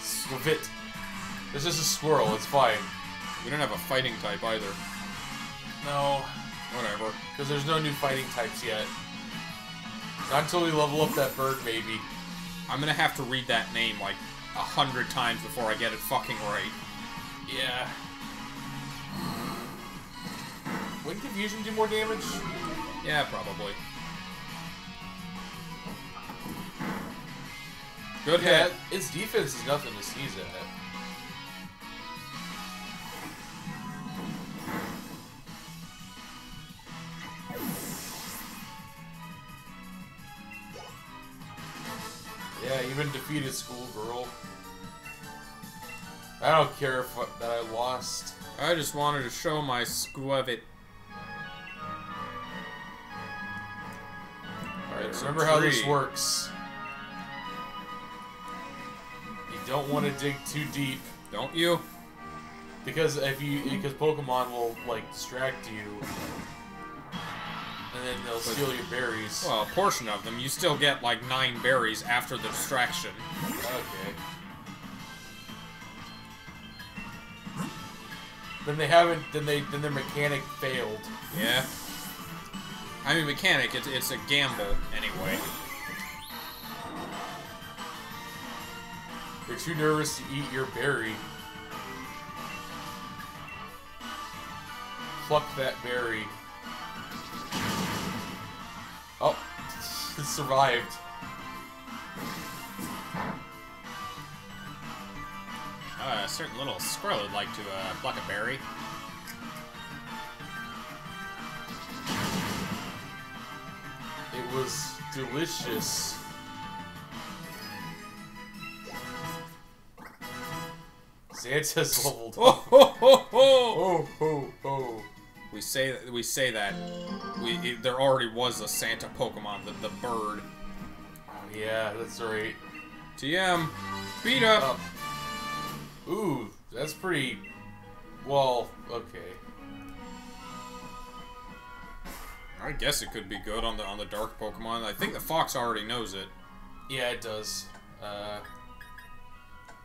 Swivit. It's just a squirrel. It's fine. We don't have a fighting type either. No, Whatever. because there's no new fighting types yet. Not until we level up that bird, maybe. I'm gonna have to read that name like a hundred times before I get it fucking right. Yeah. Wouldn't confusion do more damage? Yeah, probably. Good Yeah, hit. its defense is nothing to sneeze at. Yeah, even defeated schoolgirl. I don't care if that I lost. I just wanted to show my Skvavit. Alright, a remember how this works. You don't want to dig too deep. Don't you? Because if you, because Pokemon will like distract you, and then they'll steal your berries. Well, a portion of them. You still get like nine berries after the distraction. Okay. Then they haven't. Then they. Then their mechanic failed. Yeah. I mean, mechanic. It's it's a gamble anyway. You're too nervous to eat your berry. Pluck that berry. Oh, it survived. Uh, a certain little squirrel would like to uh, pluck a berry. It was delicious. Santa's leveled Oh ho ho ho! Oh, oh, oh. We say we say that we it, there already was a Santa Pokemon, the the bird. Oh, yeah, that's right. TM, beat up. Up. Ooh, that's pretty. Well, okay. I guess it could be good on the on the dark Pokemon. I think the fox already knows it. Yeah, it does. Uh,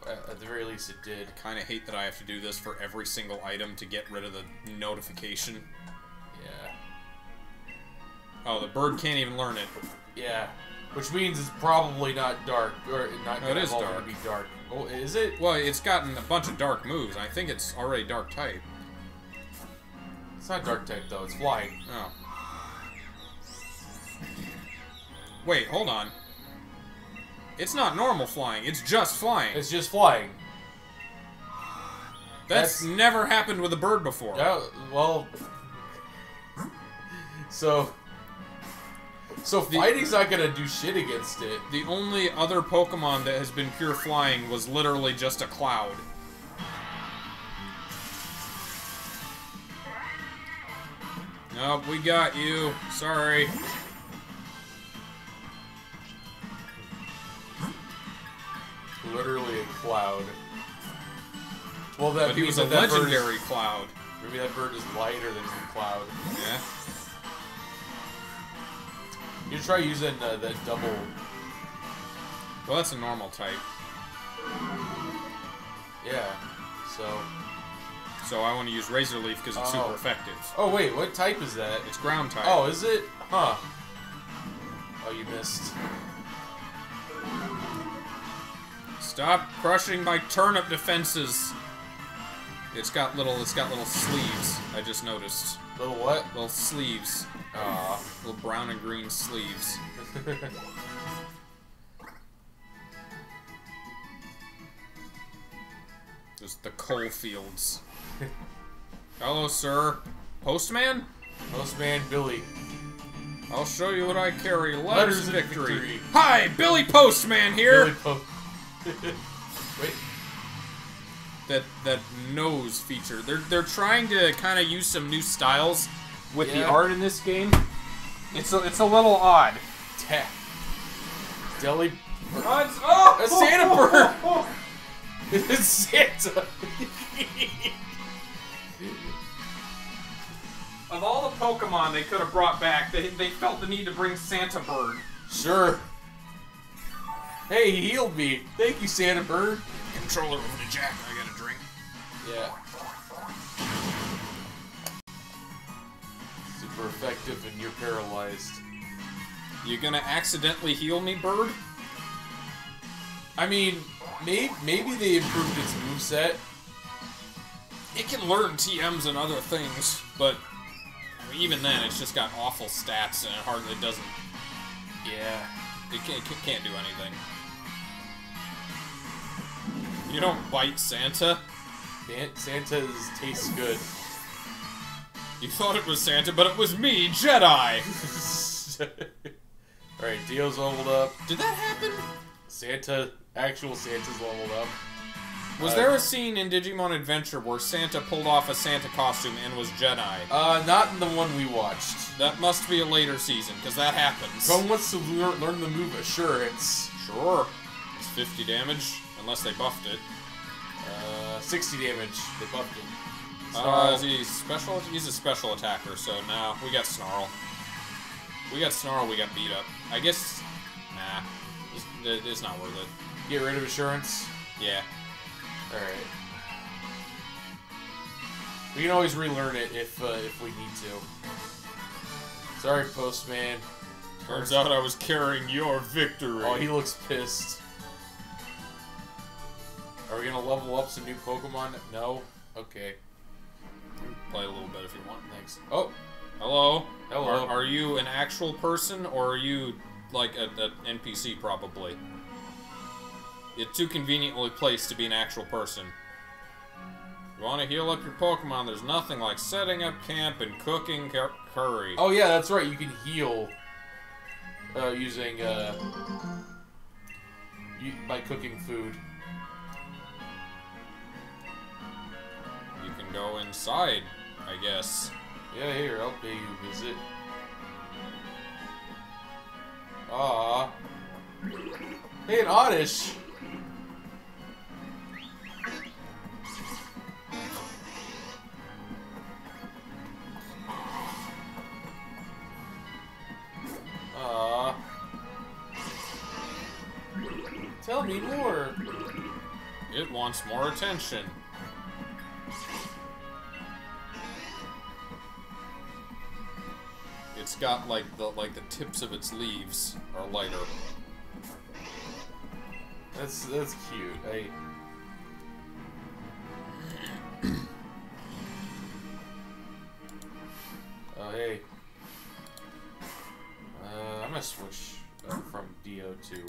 at at the very least, it did. Kind of hate that I have to do this for every single item to get rid of the notification. Yeah. Oh, the bird can't even learn it. Yeah. Which means it's probably not dark, or not No, it is dark. be dark. Oh, is it? Well, it's gotten a bunch of dark moves. I think it's already dark type. It's not dark type though. It's flying. Oh. Wait, hold on. It's not normal flying. It's just flying. It's just flying. That's, that's- never happened with a bird before. Yeah, well. So. So the, fighting's not gonna do shit against it. The only other Pokemon that has been pure flying was literally just a cloud. Nope, we got you. Sorry. Literally a cloud. Well, that But he was a that that bird is- legendary cloud. maybe that bird is lighter than the cloud. Yeah. You try using uh, that double. Well, that's a normal type. Yeah. So. So I want to use Razor Leaf because it's Oh. super effective. Oh wait, what type is that? It's ground type. Oh, is it? Huh. Oh, you missed. Stop crushing my turnip defenses. It's got little. It's got little sleeves. I just noticed. Little what? Little sleeves. Aw. Little brown and green sleeves. Just the coal fields. Hello, sir. Postman? Postman Billy. I'll show you what I carry. Letters, Letters victory. victory. Hi, Billy Postman here. Billy po- Wait. That that nose feature. They're they're trying to kind of use some new styles with the art in this game. It's a, it's a little odd. Ta- Deli. Runs. oh, A Santa bird. It's Santa. Of all the Pokemon they could have brought back, they, they felt the need to bring Santa Bird. sure. Hey, he healed me. Thank you, Santa Bird. Controller over to Jack. Yeah. Super effective, and you're paralyzed. You gonna accidentally heal me, Bird? I mean, maybe maybe they improved its moveset. It can learn TMs and other things, but I mean, even then, it's just got awful stats and it hardly doesn't. Yeah. It can't, it can't do anything. You don't bite Santa. San- Santa's tastes good. You thought it was Santa, but it was me, Jedi. Alright, Dio's leveled up. Did that happen? Santa, actual Santa's leveled up. Was Uh, there a scene in Digimon Adventure where Santa pulled off a Santa costume and was Jedi? Uh, not in the one we watched. That must be a later season, because that happens. Someone wants to learn, learn the move Assurance. Sure. It's 50 damage, unless they buffed it. Uh, 60 damage. They buffed him. Uh, Snarl. is he special? He's a special attacker, so now we got Snarl. We got Snarl, we got beat up. I guess, nah, it's, it's not worth it. Get rid of Assurance. Yeah. Alright. We can always relearn it if uh, if we need to. Sorry, postman. Turns out I was carrying your victory. Oh, he looks pissed. Are we gonna level up some new Pokemon? No. Okay. Play a little bit if you want. Thanks. Oh, Hello. Hello. Are, are you an actual person or are you like a, a NPC? Probably. It's too conveniently placed to be an actual person. You want to heal up your Pokemon? There's nothing like setting up camp and cooking cur- curry. oh yeah, that's right. You can heal uh, using uh, by cooking food. Go inside, I guess. Yeah, here I'll pay you a visit. Ah. Hey, an Oddish. Ah. Tell me more. It wants more attention. It's got like the like the tips of its leaves are lighter. That's that's cute. I. oh hey. Uh, I'm gonna switch uh, from Dio to.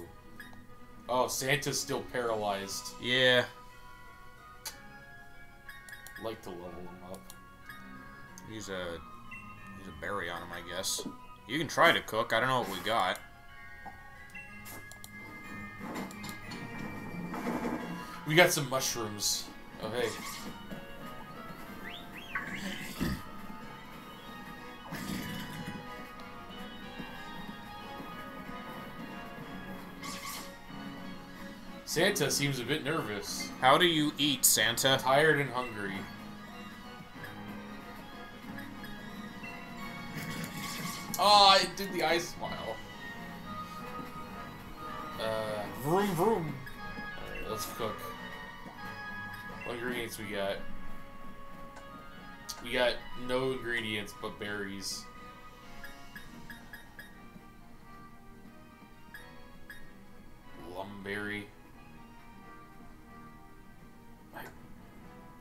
Oh, Santa's still paralyzed. Yeah. Like to level him up. Use a a berry on him, I guess. You can try to cook. I don't know what we got. We got some mushrooms. Oh hey. Santa seems a bit nervous, How do you eat, Santa? tired and hungry. Oh, I did the eye smile. Uh, Vroom vroom. Alright, let's cook. What ingredients we got? We got no ingredients but berries. Lumberry. I,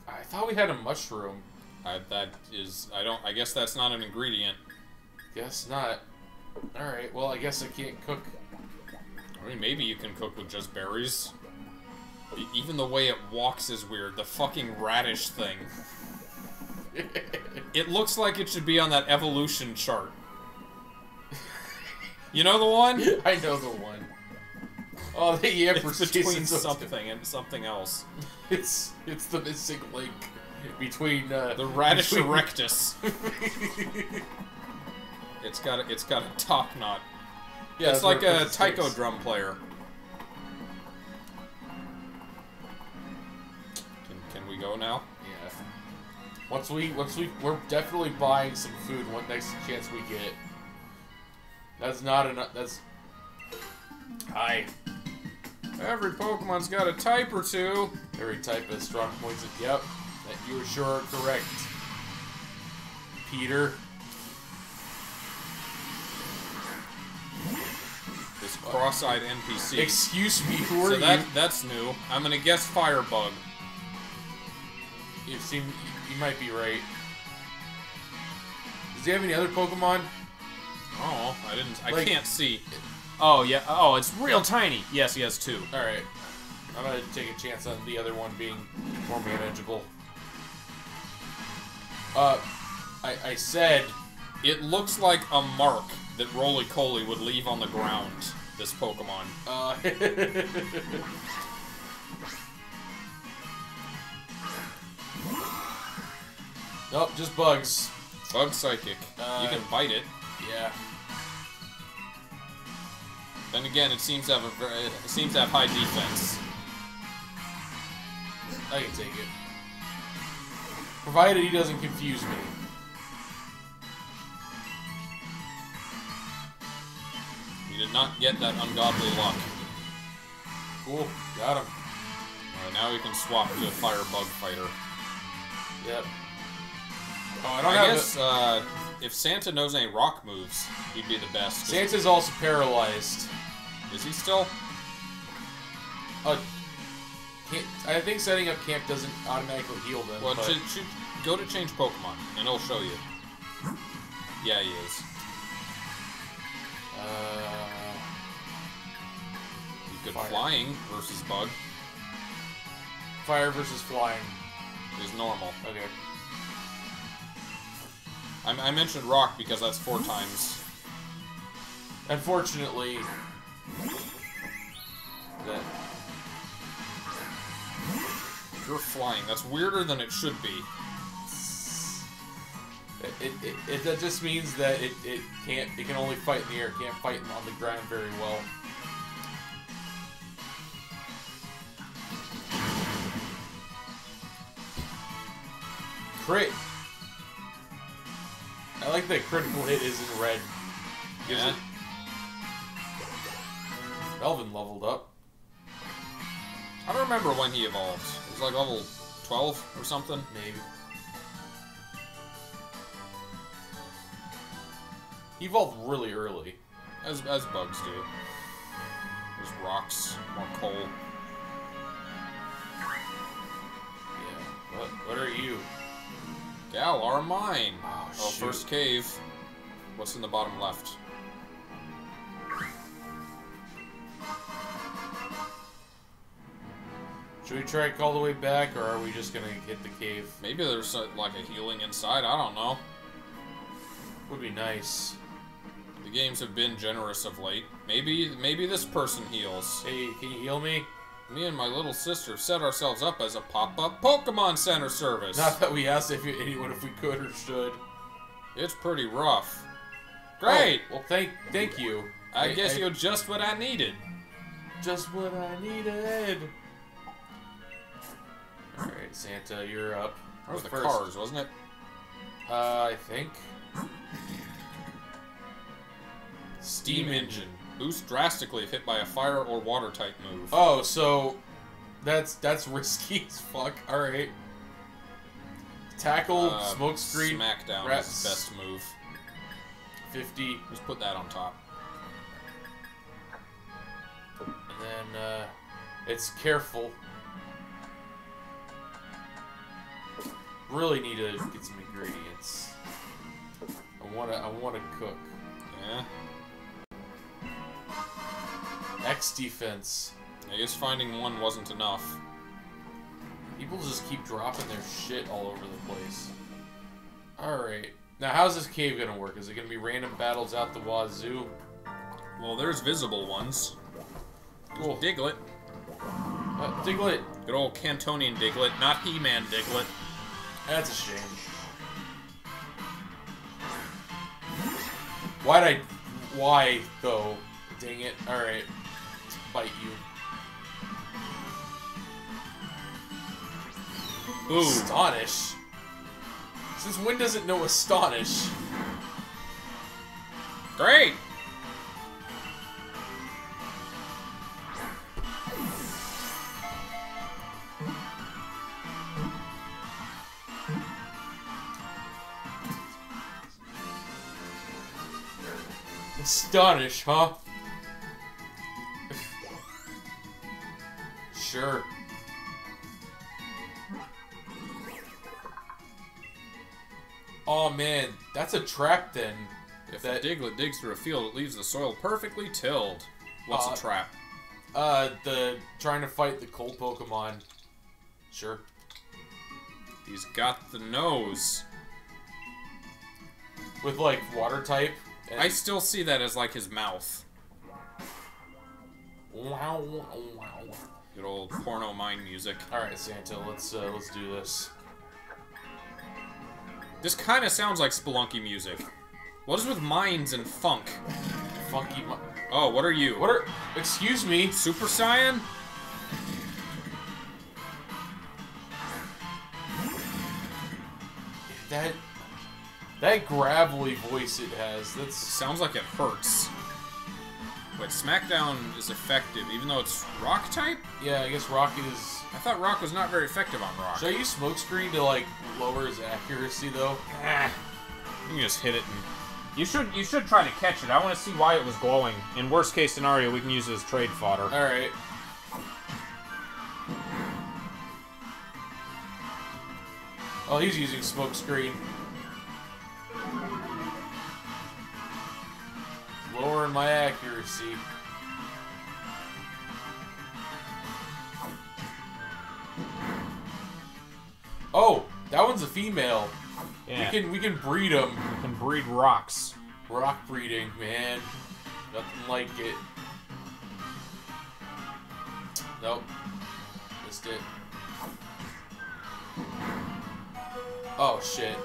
I thought we had a mushroom. I, that is, I don't. I guess that's not an ingredient. Guess not. Alright, well, I guess I can't cook. I mean, maybe you can cook with just berries. Even the way it walks is weird. The fucking radish thing. It looks like it should be on that evolution chart. You know the one? I know the one. Oh, the yeah, It's between something and something else. It's it's the missing link between uh, The radish between- erectus. It's got a, it's got a top knot. yeah, it's like a taiko drum player. Can, can we go now? Yeah. Once we once we we're definitely buying some food What next chance we get. That's not enough. That's. Hi. Every Pokemon's got a type or two. Every type of strong points. Yep. That you were sure are correct. Peter. This cross-eyed NPC. Excuse me. Who are so you? that that's new. I'm gonna guess Firebug. You seem you might be right. Does he have any other Pokemon? Oh, I didn't. I Like- can't see. Oh yeah. Oh, it's real tiny. Yes, he has two. All right. I'm gonna take a chance on the other one being more manageable. Uh, I, I said It looks like a mark that Rolycoly would leave on the ground. This Pokemon. Uh, nope, just bugs. Bug Psychic. Uh, you can bite it. Yeah. Then again, it seems to have a very, it seems to have high defense. I can take it. Provided he doesn't confuse me. Did not get that ungodly luck. Cool. Got him. Alright, now we can swap to a Firebug fighter. Yep. Oh, I don't I have. guess uh, if Santa knows any rock moves, he'd be the best. Santa's also paralyzed. Is he still? Uh, I think setting up camp doesn't automatically heal them. Well, but go to change Pokemon, and it'll show you. Yeah, he is. Uh, good Fire. flying versus Bug fire versus flying. is normal. Okay. I, I mentioned Rock because that's four times. Unfortunately, that You're flying. That's weirder than it should be. It, it, it, that just means that it, it can't it can only fight in the air, it can't fight on the ground very well. Crit. I like that critical hit is in red. Gives Yeah. it. Melvin leveled up. I don't remember when he evolved. It was like level 12 or something. Maybe. He evolved really early. As, as bugs do. There's rocks, more coal. Yeah. What, what are you? Galar Mine. Oh, Oh, first cave. What's in the bottom left? Should we trek all the way back, or are we just gonna hit the cave? Maybe there's uh, like a healing inside. I don't know. Would be nice. The games have been generous of late. Maybe maybe this person heals. Hey, can you heal me? Me and my little sister set ourselves up as a pop-up Pokemon Center service. Not that we asked if anyone if we could or should. It's pretty rough. Great. Oh, well, thank thank you. I, guess you're just what I needed. just what I needed. All right, Santa, you're up. That was the First. cars, wasn't it? Uh, I think. Steam engine. Boost drastically if hit by a fire or water type move. Oh, so that's that's risky as fuck. All right. Tackle, Uh, smoke screen, Smackdown rats. is best move. fifty, Just put that on top. and then uh, it's careful. Really need to get some ingredients. I wanna I wanna cook. Yeah. X defense. I guess finding one wasn't enough. People just keep dropping their shit all over the place. Alright. Now, how's this cave gonna work? Is it gonna be random battles out the wazoo? Well, there's visible ones. Cool. Diglett. Uh, Diglett. Good old Kantonian Diglett, not He-Man Diglett. That's a shame. Why'd I... Why, though? Dang it. Alright. Bite you. Boom. Astonish? Since when does it know Astonish? Great! Astonish, huh? Sure. Oh man, that's a trap then. If That- a Diglett digs through a field, it leaves the soil perfectly tilled. What's Uh, a trap? Uh, the trying to fight the cold Pokemon. Sure. He's got the nose. With like water type. I still see that as like his mouth. Wow, wow, wow. Good old porno mind music. All right, Santa, let's uh, let's do this. This kind of sounds like Spelunky music. What is with mines and funk? Funky. Oh, what are you? what are? Excuse me. Super Saiyan? That that gravelly voice it has. That's Sounds like it hurts. Wait, Smackdown is effective, even though it's Rock type? Yeah, I guess Rock is. I thought Rock was not very effective on Rock. Should I use Smokescreen to like lower his accuracy though? Ah, you can just hit it and. You should you should try to catch it. I want to see why it was glowing. In worst case scenario, we can use it as trade fodder. All right. Oh, he's using Smokescreen. Lowering my accuracy. Oh, that one's a female. Yeah. We can we can breed them. We can breed rocks. Rock breeding, man. Nothing like it. Nope. Missed it. Oh shit.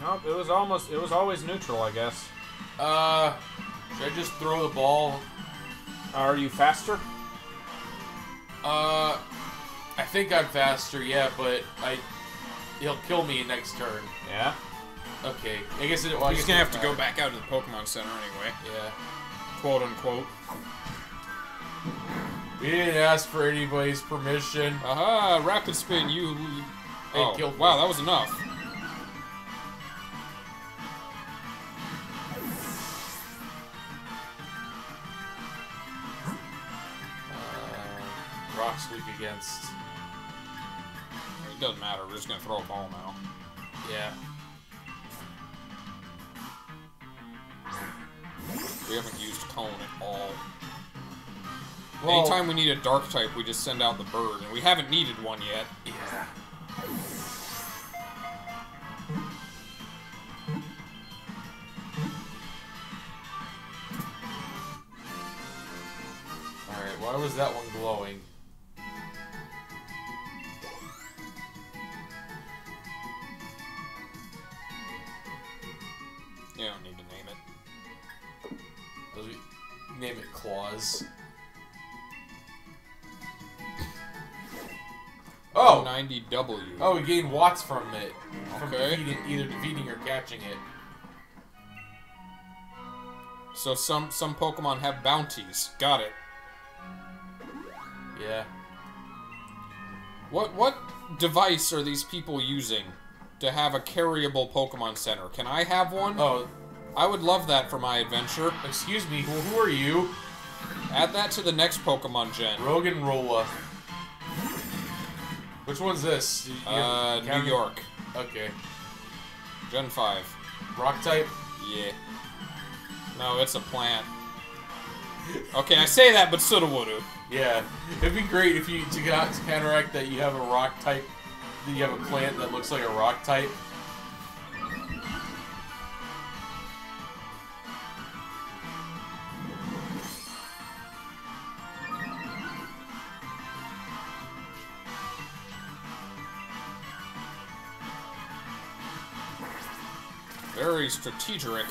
Nope, it was almost it was always neutral, I guess. Uh, should I just throw the ball? Are you faster? Uh, I think I'm faster, yeah, but I he'll kill me next turn. Yeah. Okay, I guess it. Well, I He's guess gonna have to go back out to the Pokemon Center anyway. Yeah. Quote unquote. We didn't ask for anybody's permission. Aha! Rapid spin, you. Hey, Oh, killed me. wow, that was enough. Rock's weak against. It doesn't matter. We're just gonna throw a ball now. Yeah. We haven't used Cone at all. Well- Anytime we need a Dark type, we just send out the bird, and we haven't needed one yet. 90W. We gain watts from it. From Okay. defeating, either defeating or catching it. So some some Pokemon have bounties. Got it. Yeah. What what device are these people using to have a carryable Pokemon Center? Can I have one? Oh, I would love that for my adventure. excuse me, who, who are you? Add that to the next Pokemon gen. Roggenrola. Which one's this? You- you Uh, New count- York, Okay. Gen 5. Rock type? Yeah. No, it's a plant. Okay, I say that, but shoulda woulda. Yeah. It'd be great if you, to, counteract that, you have a rock type, that you have a plant that looks like a rock type. Very strategic.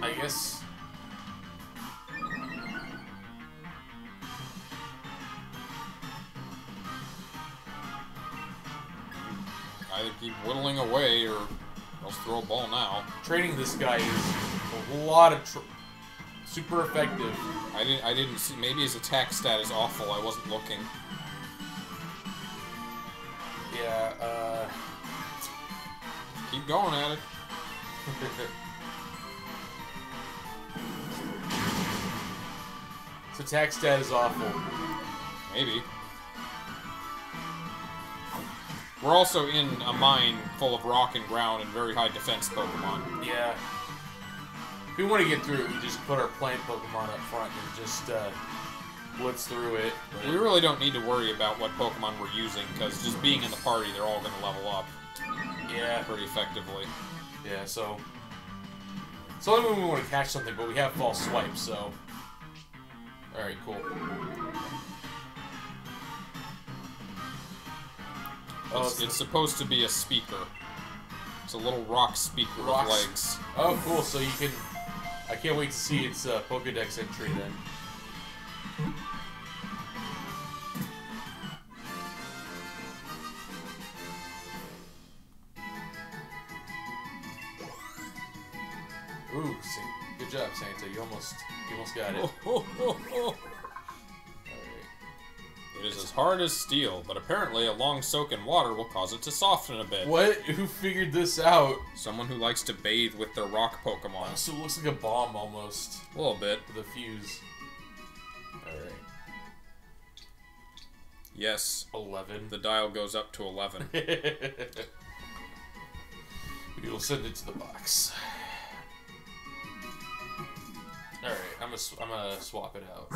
I guess. Either keep whittling away or else throw a ball now. Training this guy is a lot of. Super effective. I didn't. I didn't see. Maybe his attack stat is awful. I wasn't looking. Yeah, uh. Keep going at it. Its attack stat is awful. Maybe. We're also in a mine full of rock and ground and very high defense Pokemon. Yeah. If we want to get through it, we just put our plant Pokemon up front and just uh, blitz through it. But- We really don't need to worry about what Pokemon we're using, because just being in the party, they're all going to level up yeah, pretty effectively. yeah. So it's only when we want to catch something, but we have false swipe. So all right, cool. Oh, It's, it's supposed to be a speaker. It's a little rock speaker Rocks. with legs. oh, cool. So you can. I can't wait to see its uh, Pokedex entry then. Ooh, good job, Santa. You almost, you almost got it. It is as hard as steel, but apparently a long soak in water will cause it to soften a bit. What? Who figured this out? Someone who likes to bathe with their rock Pokemon. So it looks like a bomb almost A little bit. with a fuse. Alright. Yes, 11. the dial goes up to 11. We'll send it to the box. Alright, I'm gonna, I'm gonna swap it out.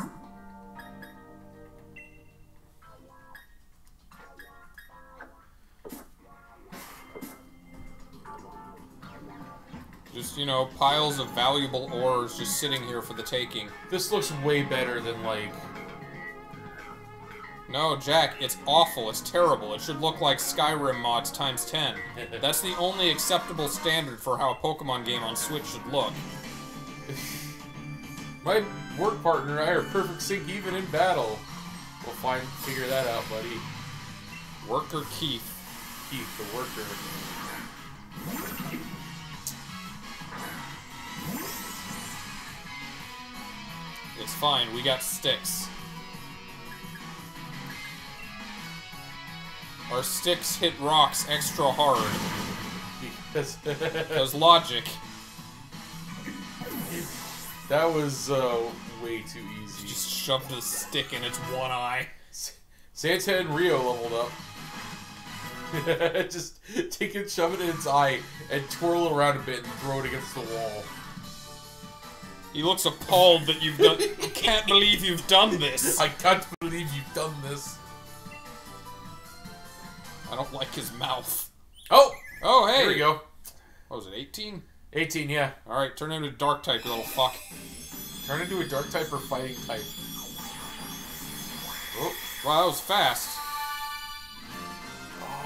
Just, you know, piles of valuable ores just sitting here for the taking. This looks way better than, like, No, Jack, it's awful. It's terrible. It should look like Skyrim mods times 10. That's the only acceptable standard for how a Pokemon game on Switch should look. My work partner and I are perfect sync even in battle. We'll find figure that out, buddy. Worker Keith. Keith, the worker. It's fine, we got sticks. Our sticks hit rocks extra hard. Because Because logic. that was uh, way too easy. Just shoved a stick in its one eye. Santa and Rio leveled up. Just take it, shove it in its eye, and twirl it around a bit and throw it against the wall. He looks appalled that you've done. Can't believe you've done this. I can't believe you've done this. I don't like his mouth. Oh! Oh, hey. Here we go. What was it, 18? 18, yeah. Alright, turn into a dark type, you little fuck. Turn into a dark type or fighting type. Oh, Wow, that was fast.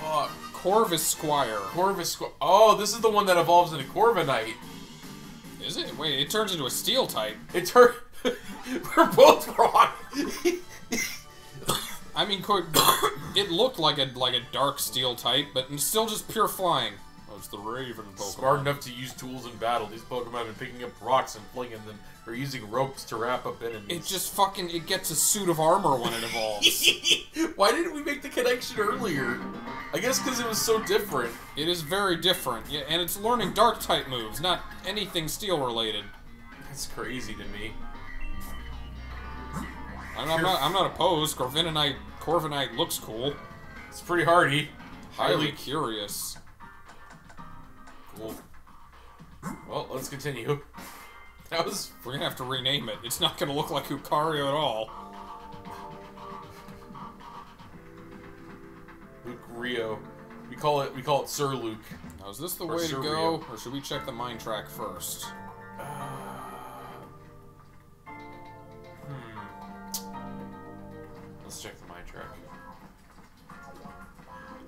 oh Corvisquire. Corvus. Squ- Oh, this is the one that evolves into Corviknight. Is it? Wait, it turns into a steel type. It's her. We're both wrong. I mean, it looked like a like a dark steel type, but it's still just pure flying. It's the Raven Pokemon. Smart enough to use tools in battle. These Pokemon have been picking up rocks and flinging them, or using ropes to wrap up enemies. It just fucking it gets a suit of armor when it evolves. Why didn't we make the connection earlier? I guess because it was so different. it is very different, yeah, and it's learning dark type moves, not anything steel related. That's crazy to me. I'm, I'm not I'm not opposed. Corviknight Corviknight looks cool. It's pretty hardy. Highly Highly curious. Cool. Well, let's continue. That was We're gonna have to rename it. It's not gonna look like Lucario at all. Luke Rio. We call it we call it Sir Luke. Now, is this the way to Surreal. go, or should we check the mine track first? Hmm. Let's check the mine track.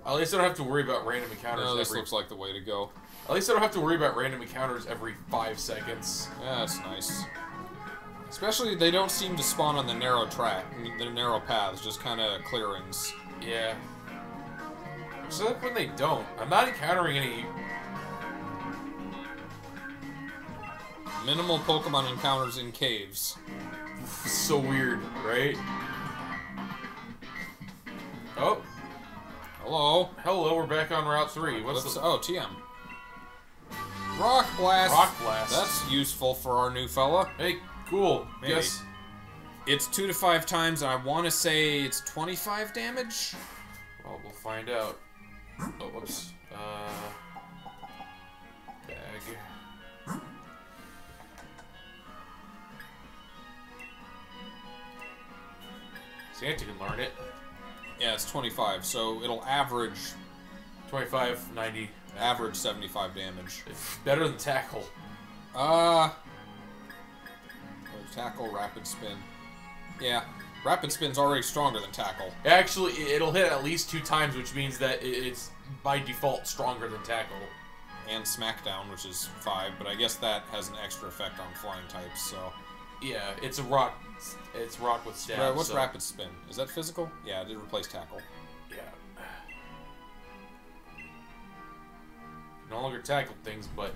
At least I don't have to worry about random encounters No, this every. looks like the way to go. At least I don't have to worry about random encounters every five seconds. Yeah, that's nice. Especially, they don't seem to spawn on the narrow track, the narrow paths, just kind of clearings. Yeah. So like when they don't, I'm not encountering any. Minimal Pokemon encounters in caves. so weird, right? Oh, Hello. hello, we're back on Route 3. What's What's the. oh TM? Rock blast. Rock Blast. That's useful for our new fella. Hey, cool. Maybe. Guess. It's two to five times, and I want to say it's 25 damage. Well, we'll find out. Oh, whoops. Uh. Bag. Santa can learn it. Yeah, it's 25, so it'll average 25, 90. Average 75 damage. It's better than tackle. Uh, tackle, rapid spin. Yeah, rapid spin's already stronger than tackle. Actually, it'll hit at least two times, which means that it's by default stronger than tackle. And smackdown, which is five, but I guess that has an extra effect on flying types. So, Yeah, it's a rock. It's rock with stab. Ra- what's so- rapid spin? Is that physical? Yeah, it did replace tackle. no longer tackle things, but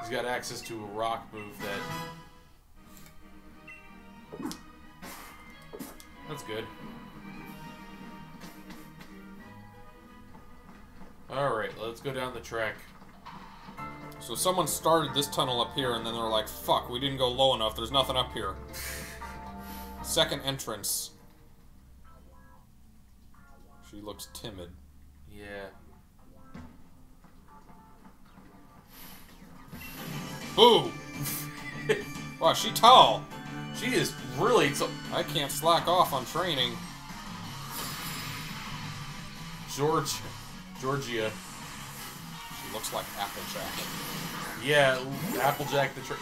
he's got access to a rock move that... That's good. Alright, let's go down the track. So someone started this tunnel up here, and then they're like, fuck, we didn't go low enough, there's nothing up here. Second entrance. She looks timid. Yeah. Boo! wow, she tall. She is really. tall. I can't slack off on training. George. Georgia. She looks like Applejack. Yeah, Applejack the. Tra-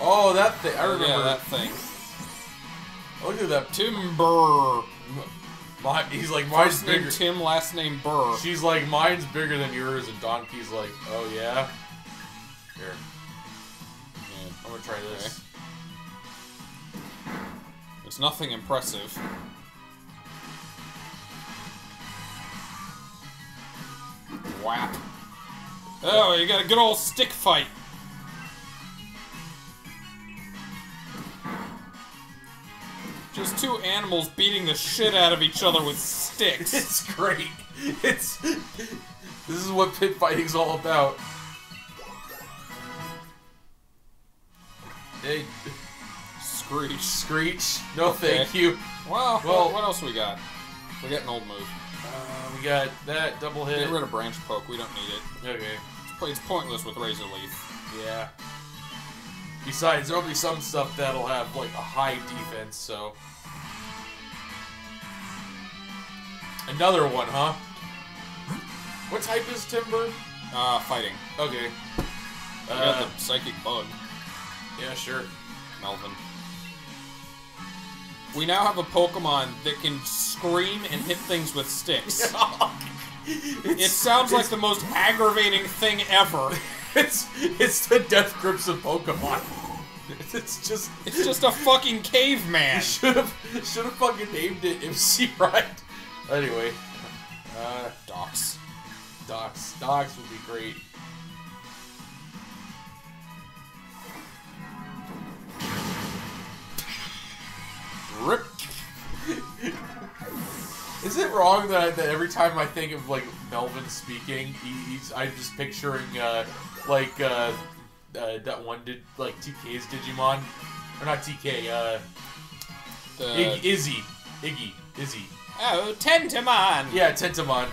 oh, that thing. I remember Yeah, that thing. Look at that. Timburr. My, he's like, mine's First bigger. Tim, last name Burr. She's like, mine's bigger than yours, and Donkey's like, oh yeah? Here, I'm gonna try this. It's nothing impressive. Whap. Oh, you got a good old stick fight. Just two animals beating the shit out of each other with sticks. It's great. It's. This is what pit fighting's all about. Hey, Screech. Screech. No, Okay. thank you. Well, Well- what else we got? We got an old move. Uh, we got that double hit. Get rid of branch poke. We don't need it. Okay. It's- pointless with razor leaf. Yeah. Besides, there'll be some stuff that'll have like a high defense, so. Another one, huh? What type is Timburr? Ah, fighting. Okay. I Uh, got the psychic bug. Yeah, sure. Melvin. We now have a Pokemon that can scream and hit things with sticks. It sounds like the most aggravating thing ever. it's it's the death grips of Pokemon. It's just It's just a fucking caveman. should have should have fucking named it MC Right. Anyway, uh, Docs. Docs Docs would be great. Rip. Is it wrong that, that every time I think of like Melvin speaking, he, he's I'm just picturing uh, like uh, uh, that one did like TK's Digimon, or not TK, uh, The, Ig- Izzy, Iggy, Izzy. oh, Tentomon. Yeah, Tentomon.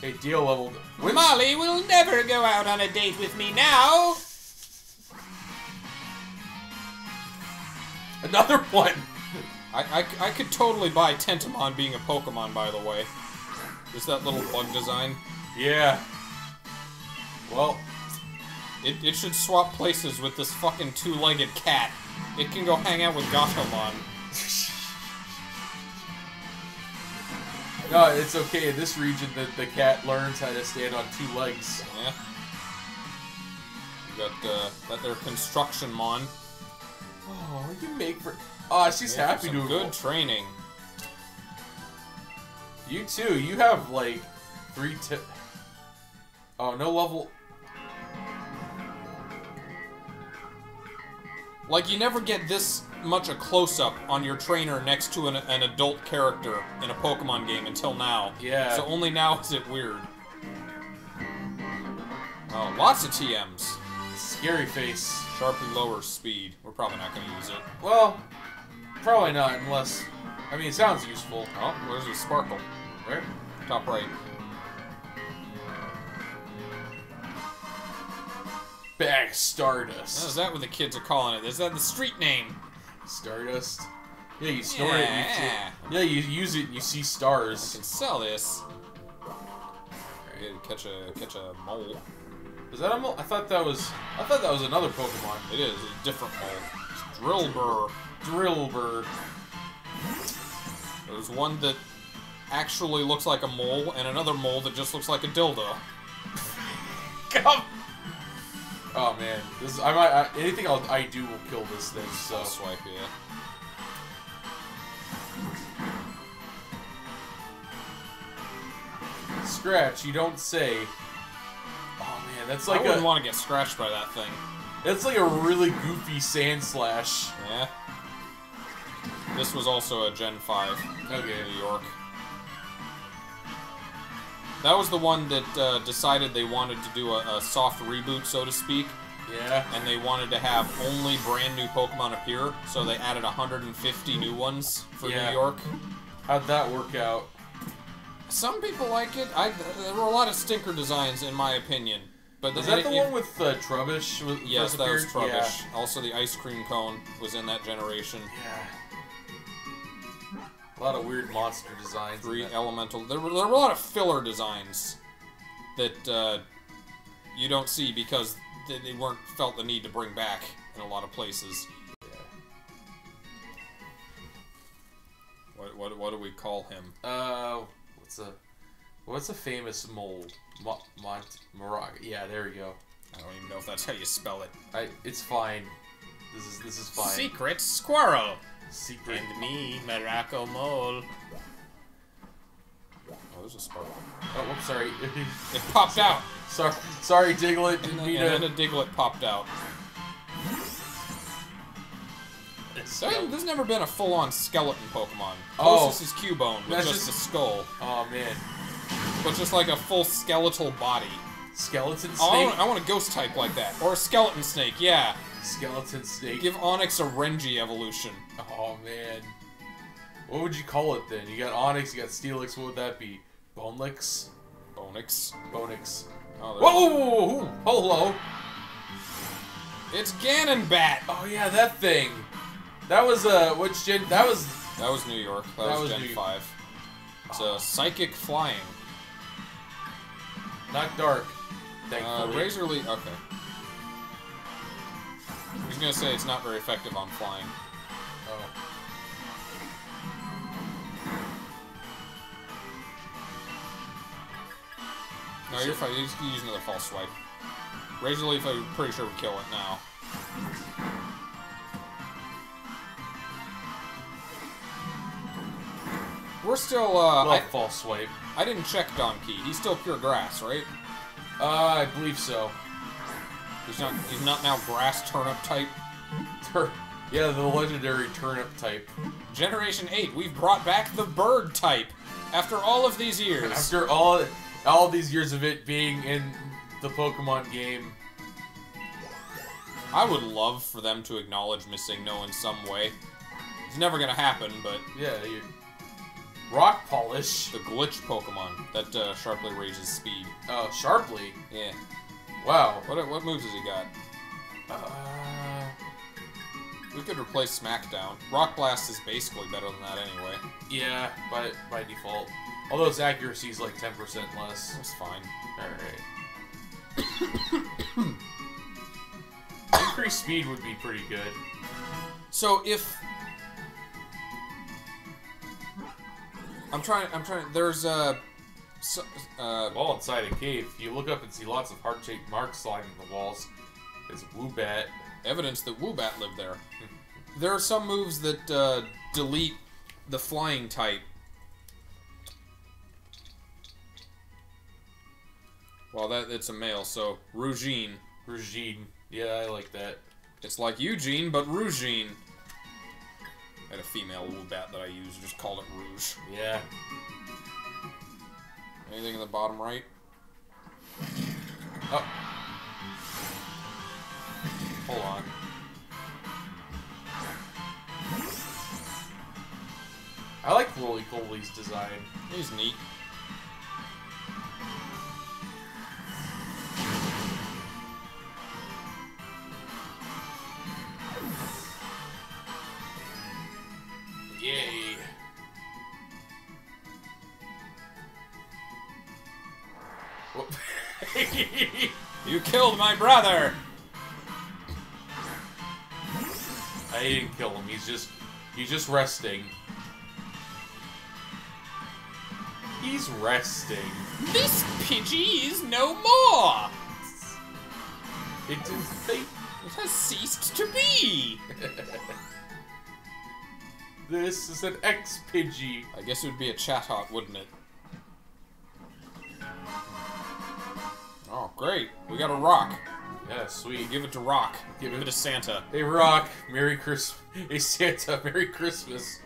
Hey, deal level. When's- Molly will never go out on a date with me now. Another one. I, I, I could totally buy Tentomon being a Pokemon, by the way. Just that little bug design. Yeah. Well, It, it should swap places with this fucking two-legged cat. It can go hang out with Gatomon. no, it's okay. In this region, the, the cat learns how to stand on two legs. Yeah. You got uh, that their construction mon. Oh, you make for. Oh, she's for happy to. good training. You too. You have like three tip. Oh, no level. Like you never get this much a close-up on your trainer next to an, an adult character in a Pokemon game until now. Yeah. So only now is it weird. Oh, lots of TMs. Scary face. Sharply lower speed. We're probably not going to use it. Well, probably not unless. I mean, it sounds useful, Oh, where's the sparkle? right? Top right. Bag Stardust. is that what the kids are calling it? Is that the street name? Stardust. Yeah, you snort it. And you Yeah. see, yeah, you use it and you see I stars. can sell this. I catch a catch a mole. Is that a mole? I thought that was. I thought that was another Pokemon. It is a different mole. It's Drillbur. Drillbur. There's one that actually looks like a mole, and another mole that just looks like a dildo. Come. Oh man, this is, I might I, anything I'll, I do will kill this thing. So I'll swipe yeah. scratch, you don't say. Oh man, that's like I wouldn't a want to get scratched by that thing. that's like a really goofy sand slash. Yeah. This was also a Gen 5 Okay. in New York. That was the one that uh, decided they wanted to do a, a soft reboot, so to speak, Yeah. and they wanted to have only brand new Pokemon appear, so they added 150 new ones for Yeah. New York. How'd that work out? Some people like it. I there were a lot of stinker designs, in my opinion. But Is that the it- one with uh, Trubbish? Yes, that was appeared? Trubbish. Also, the ice cream cone was in that generation. Yeah. A lot of weird monster designs. Three elemental. There were, there were a lot of filler designs that uh, you don't see because they, they weren't felt the need to bring back in a lot of places. Yeah. What what, what do we call him? Uh, what's a what's a famous mold? Mo- Mont Moraga. Yeah, there we go. I don't even know if that's how you spell it. I. It's fine. This is this is fine. Secret squirrel. Secret. me, Miracle Mole. Oh, there's a sparkle. Oh, whoops, sorry. It popped out. sorry, sorry, Diglett. And Didn't then, mean and then a Diglett popped out. There- There's never been a full-on skeleton Pokemon. Oh. Closest is Cubone, with That's just, just- a skull, Oh man, but just like a full skeletal body. skeleton Oh, I, snake. want, I want a ghost type like that, or a skeleton snake. Yeah, Skeleton snake. give Onix a Renji evolution. Oh man. What would you call it then? You got Onix, you got Steelix. What would that be? Bonelix? Bonix. Bonix. Oh, Whoa, whoa, whoa, whoa, hello. It's Ganonbat. Oh yeah, that thing. That was uh, which gen? That was That was New York. That, That was, was Gen New- 5. It's a psychic flying. not dark. Uh, Razor Leaf. Okay. I was gonna say it's not very effective on flying. Oh. No, you're fine. You just use another false swipe. Razor Leaf, I'm pretty sure would kill it now. We're still, uh, Well, I, false swipe. I didn't check Donkey. He's still pure grass, right? Uh, I believe so. He's not, he's not now grass turnip type. Tur- yeah, the legendary turnip type. Generation 8, we've brought back the bird type. After all of these years. After all, all these years of it being in the Pokemon game, I would love for them to acknowledge Missing No in some way. It's never gonna happen, but yeah, you, rock polish. the glitch Pokemon that uh, sharply raises speed. Oh, sharply. Yeah. Wow. What what moves has he got? Uh, We could replace Smackdown. Rock Blast is basically better than that anyway. yeah, by by default. Although its accuracy is like ten percent less. That's fine. All right. Increased speed would be pretty good. So if I'm trying, I'm trying. There's uh, so, uh, While inside a cave, you look up and see lots of heart-shaped marks sliding the walls. It's Woobat. evidence that Woobat lived there. There are some moves that uh, delete the flying type. Well, that it's a male, so Rougine. Regine. Yeah, I like that. It's like Eugene, but Rougine. I had a female Woobat that I used, just called it Rouge. Yeah. Anything in the bottom right? Oh. Hold on. I like Rolycoly's design. He's neat. Yay. You killed my brother! I didn't kill him. He's just he's just resting. He's resting. This Pidgey is no more! It is they It has ceased to be! This is an X Pidgey. I guess it would be a Chatot, wouldn't it? Oh, great. We got a rock. Yeah, sweet. Give it to Rock. Give, Give it, it, to Santa. Hey, Rock. Merry Christmas. Hey, Santa. Merry Christmas.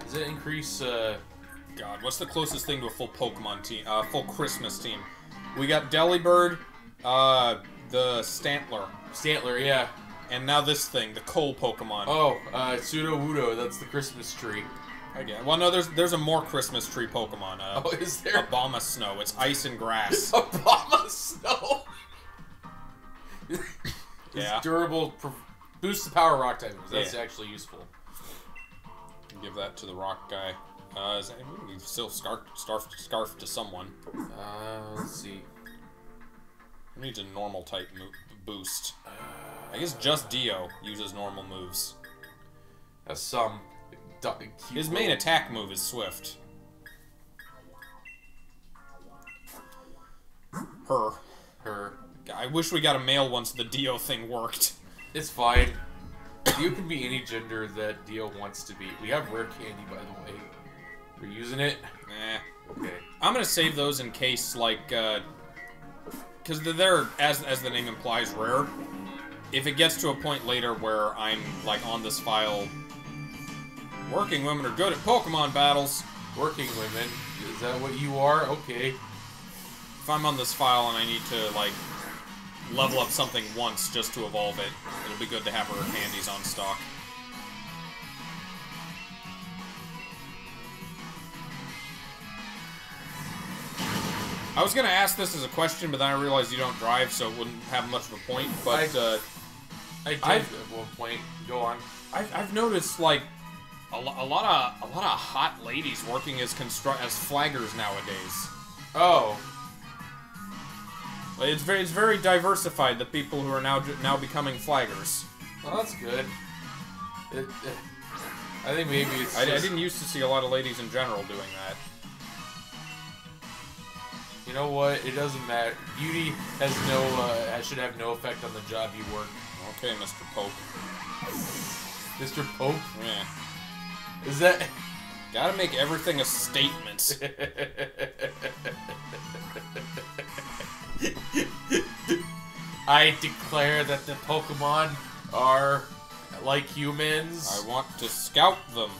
Does it increase, uh... God, what's the closest thing to a full Pokemon team? Uh, full Christmas team. We got Delibird, uh, the Stantler. Stantler, yeah. And now this thing, the coal Pokemon. Oh, uh, Sudowoodo. That's the Christmas tree. Again, well, no, there's there's a more Christmas tree Pokemon. Uh, Oh, is there? Obama Snow. It's ice and grass. Obama Snow. Yeah. Durable. Boosts the power rock type moves. That's Yeah. actually useful. Give that to the rock guy. Uh, is that, ooh, still scarf, scarf, scarf to someone. Uh, let's see. Who needs a normal type boost? I guess just Dio uses normal moves. Has some. His main attack move is Swift. Her. Her. I wish we got a male once the Dio thing worked. It's fine. Dio can be any gender that Dio wants to be. We have rare candy, by the way. We're using it. Nah. Okay. I'm gonna save those in case, like, uh, because they're as as the name implies, rare. If it gets to a point later where I'm like on this file, working women are good at Pokemon battles. Working women. Is that what you are? Okay. If I'm on this file and I need to like level up something once just to evolve it, it'll be good to have her candies on stock. I was gonna ask this as a question, but then I realized you don't drive, so it wouldn't have much of a point. But I- uh, I did I've- at one point. Go on. I've, I've noticed like a, lo- a lot of a lot of hot ladies working as constru- as flaggers nowadays. Oh. It's very it's very diversified. The people who are now now becoming flaggers. Well, that's good. It, it- I think maybe it's. I, I didn't used to see a lot of ladies in general doing that. You know what? It doesn't matter. Beauty has no. Uh, should have no effect on the job you work. Okay, Mr. Pope. Mr. Pope. Yeah, Is that? gotta make everything a statement. I declare that the Pokemon are like humans. I want to scout them.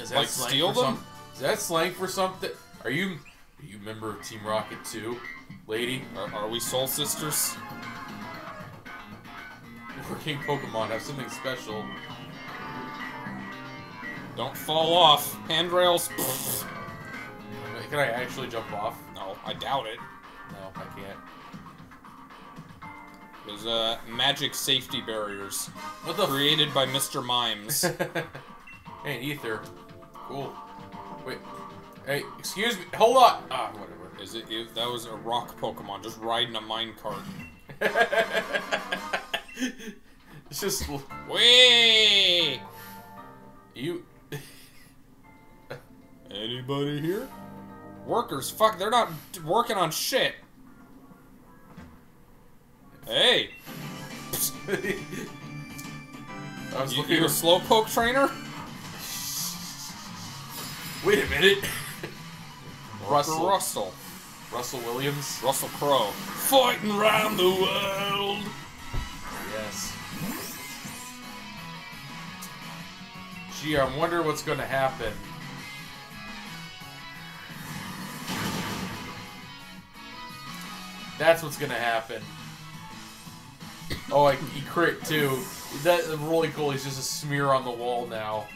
Is like slang steal for them? some- is that slang for something? Are you are you a member of Team Rocket too, lady? Are, are we soul sisters? Working Pokemon have something special. Don't fall off. Handrails. pfft. Can I actually jump off? No, I doubt it. No, I can't. There's uh, magic safety barriers What the? created by Mr. Mimes. hey, Ether. Cool. Wait. Hey, excuse me. Hold on. Ah, whatever. Is it, it? That was a rock Pokemon just riding a minecart. it's just Whee! you. Anybody here? Workers, fuck, they're not working on shit. Hey, I was you, looking. you a slowpoke trainer? Wait a minute. Russell. Russell. Russell. Russell Williams. Russell Crowe. Fighting around the world. Yes. Gee, I wonder what's going to happen. That's what's going to happen. Oh, I, he crit too. That cool. He's just a smear on the wall now.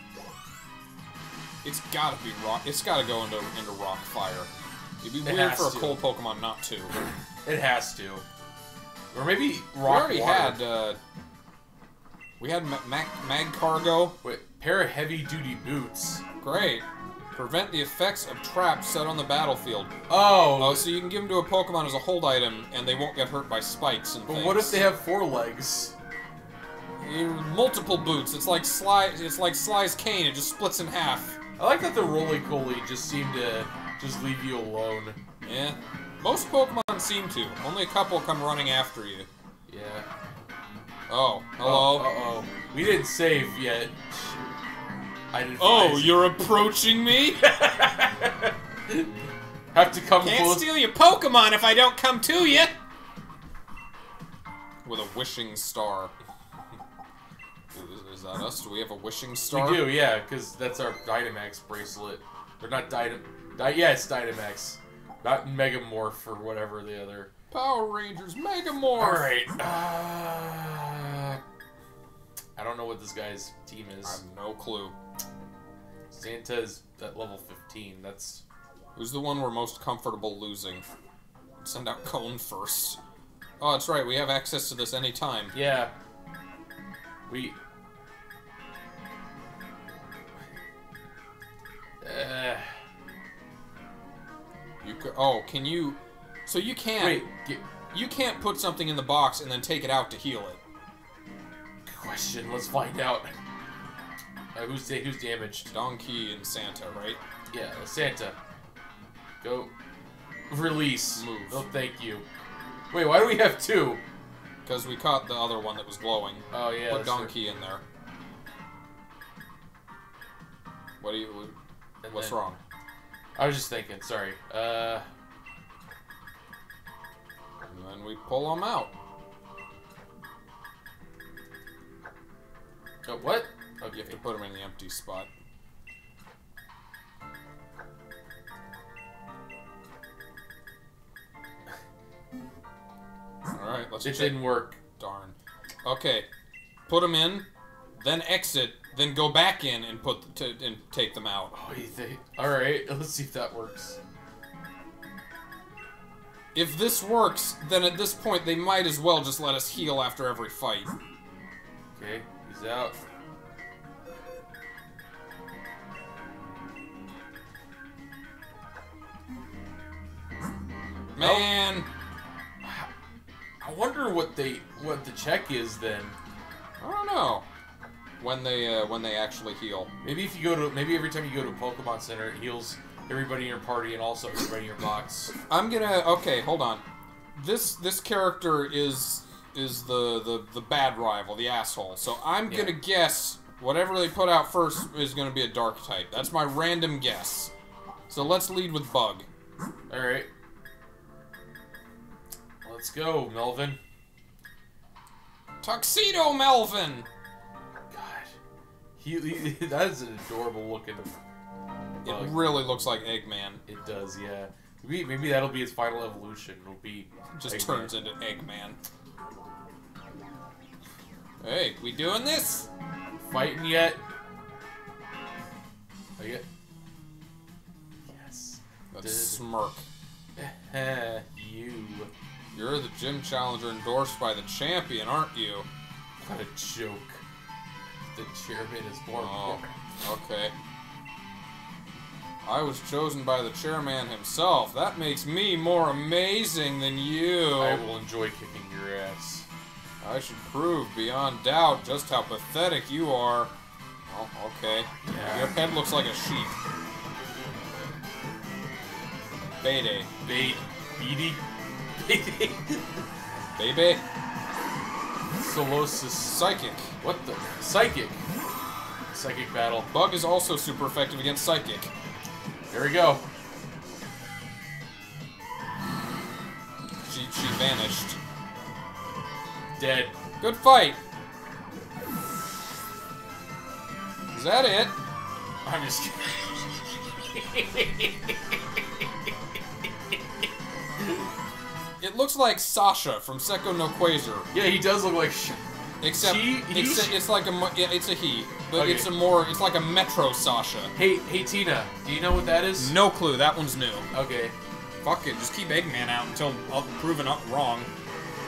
It's gotta be rock. It's gotta go into into rock fire. It'd be It weird for a to. cold Pokemon not to. It has to. Or maybe rock. We already water. had. Uh, we had Ma- Mag, Magcargo. Wait, pair of heavy duty boots. Great. Prevent the effects of traps set on the battlefield. Oh, Oh, so you can give them to a Pokemon as a hold item, and they won't get hurt by spikes and but things. what if they have four legs? Multiple boots? It's like Sly. It's like Sly's cane. It just splits in half. I like that the roly poly just seemed to just leave you alone. Yeah. Most Pokemon seem to. Only a couple come running after you. Yeah. Oh, hello. Uh oh. We didn't save yet. I didn't. Oh, you're approaching me? have to come Can't close. steal your Pokemon if I don't come to you. With a wishing star. Is, is that us? Do we have a wishing star? We do, yeah, because that's our Dynamax bracelet. They're not Dynam... Di yeah, it's Dynamax. Not Megamorph or whatever the other... Power Rangers Megamorph. Alright. Uh, I don't know what this guy's team is. I have no clue. Santa is at level 15. That's... Who's the one we're most comfortable losing? Send out Cone first. Oh, that's right. We have access to this anytime. Yeah. We... Uh, You could. Oh, can you? So you can't. wait, get, You can't put something in the box and then take it out to heal it. question. Let's find out. Uh, who's who's damaged? Donkey and Santa, right? Yeah, Santa. Go. Release. Move. Oh, thank you. Wait, why do we have two? Because we caught the other one that was glowing. Oh yeah. Put that's true. Donkey in there. What do you? And What's then- wrong? I was just thinking. Sorry. Uh. And then we pull them out. Oh, what? Oh, you have to put them in the empty spot. All right, let's It check. didn't work. Darn. Okay, put them in, then exit, then go back in and put to, and take them out. Oh, you think? All right. Let's see if that works. If this works, then at this point they might as well just let us heal after every fight. Okay. He's out. Man, I wonder what they what the check is then. I don't know when they uh, when they actually heal. Maybe if you go to maybe every time you go to a Pokemon Center, it heals everybody in your party and also everybody in your box. I'm gonna okay, hold on. This this character is is the the the bad rival, the asshole. So I'm Yeah. gonna guess whatever they put out first is gonna be a dark type. That's my random guess. So let's lead with Bug. All right. Let's go, Melvin. Tuxedo Melvin. God, he, he that is an adorable looking. It really looks like Eggman. It does, yeah. Maybe, maybe that'll be its final evolution. It'll be Just Eggman. turns into Eggman. Hey, we doing this? fighting yet. Are you? Yes. That smirk. you. You're the gym challenger endorsed by the champion, aren't you? What a joke. The chairman is more. Oh, okay. I was chosen by the chairman himself. That makes me more amazing than you. I will enjoy kicking your ass. I should prove beyond doubt just how pathetic you are. Oh, okay. Yeah. Your head looks like a sheep. Bede. Bait. Beady. Beady. Bebe? Solosis. Psychic. What the? Psychic. Psychic battle. Bug is also super effective against Psychic. There we go. She, she vanished. Dead. Good fight! Is that it? I'm just kidding. It looks like Sasha from Seko no Quasar. yeah, he does look like. Sh- Except She- he- it's, it's like a yeah, it's a he, but Okay. it's a more it's like a Metro Sasha. hey, hey, Tina. Do you know what that is? No clue. That one's new. Okay. Fuck it. Just keep Eggman out until I'm proven up wrong.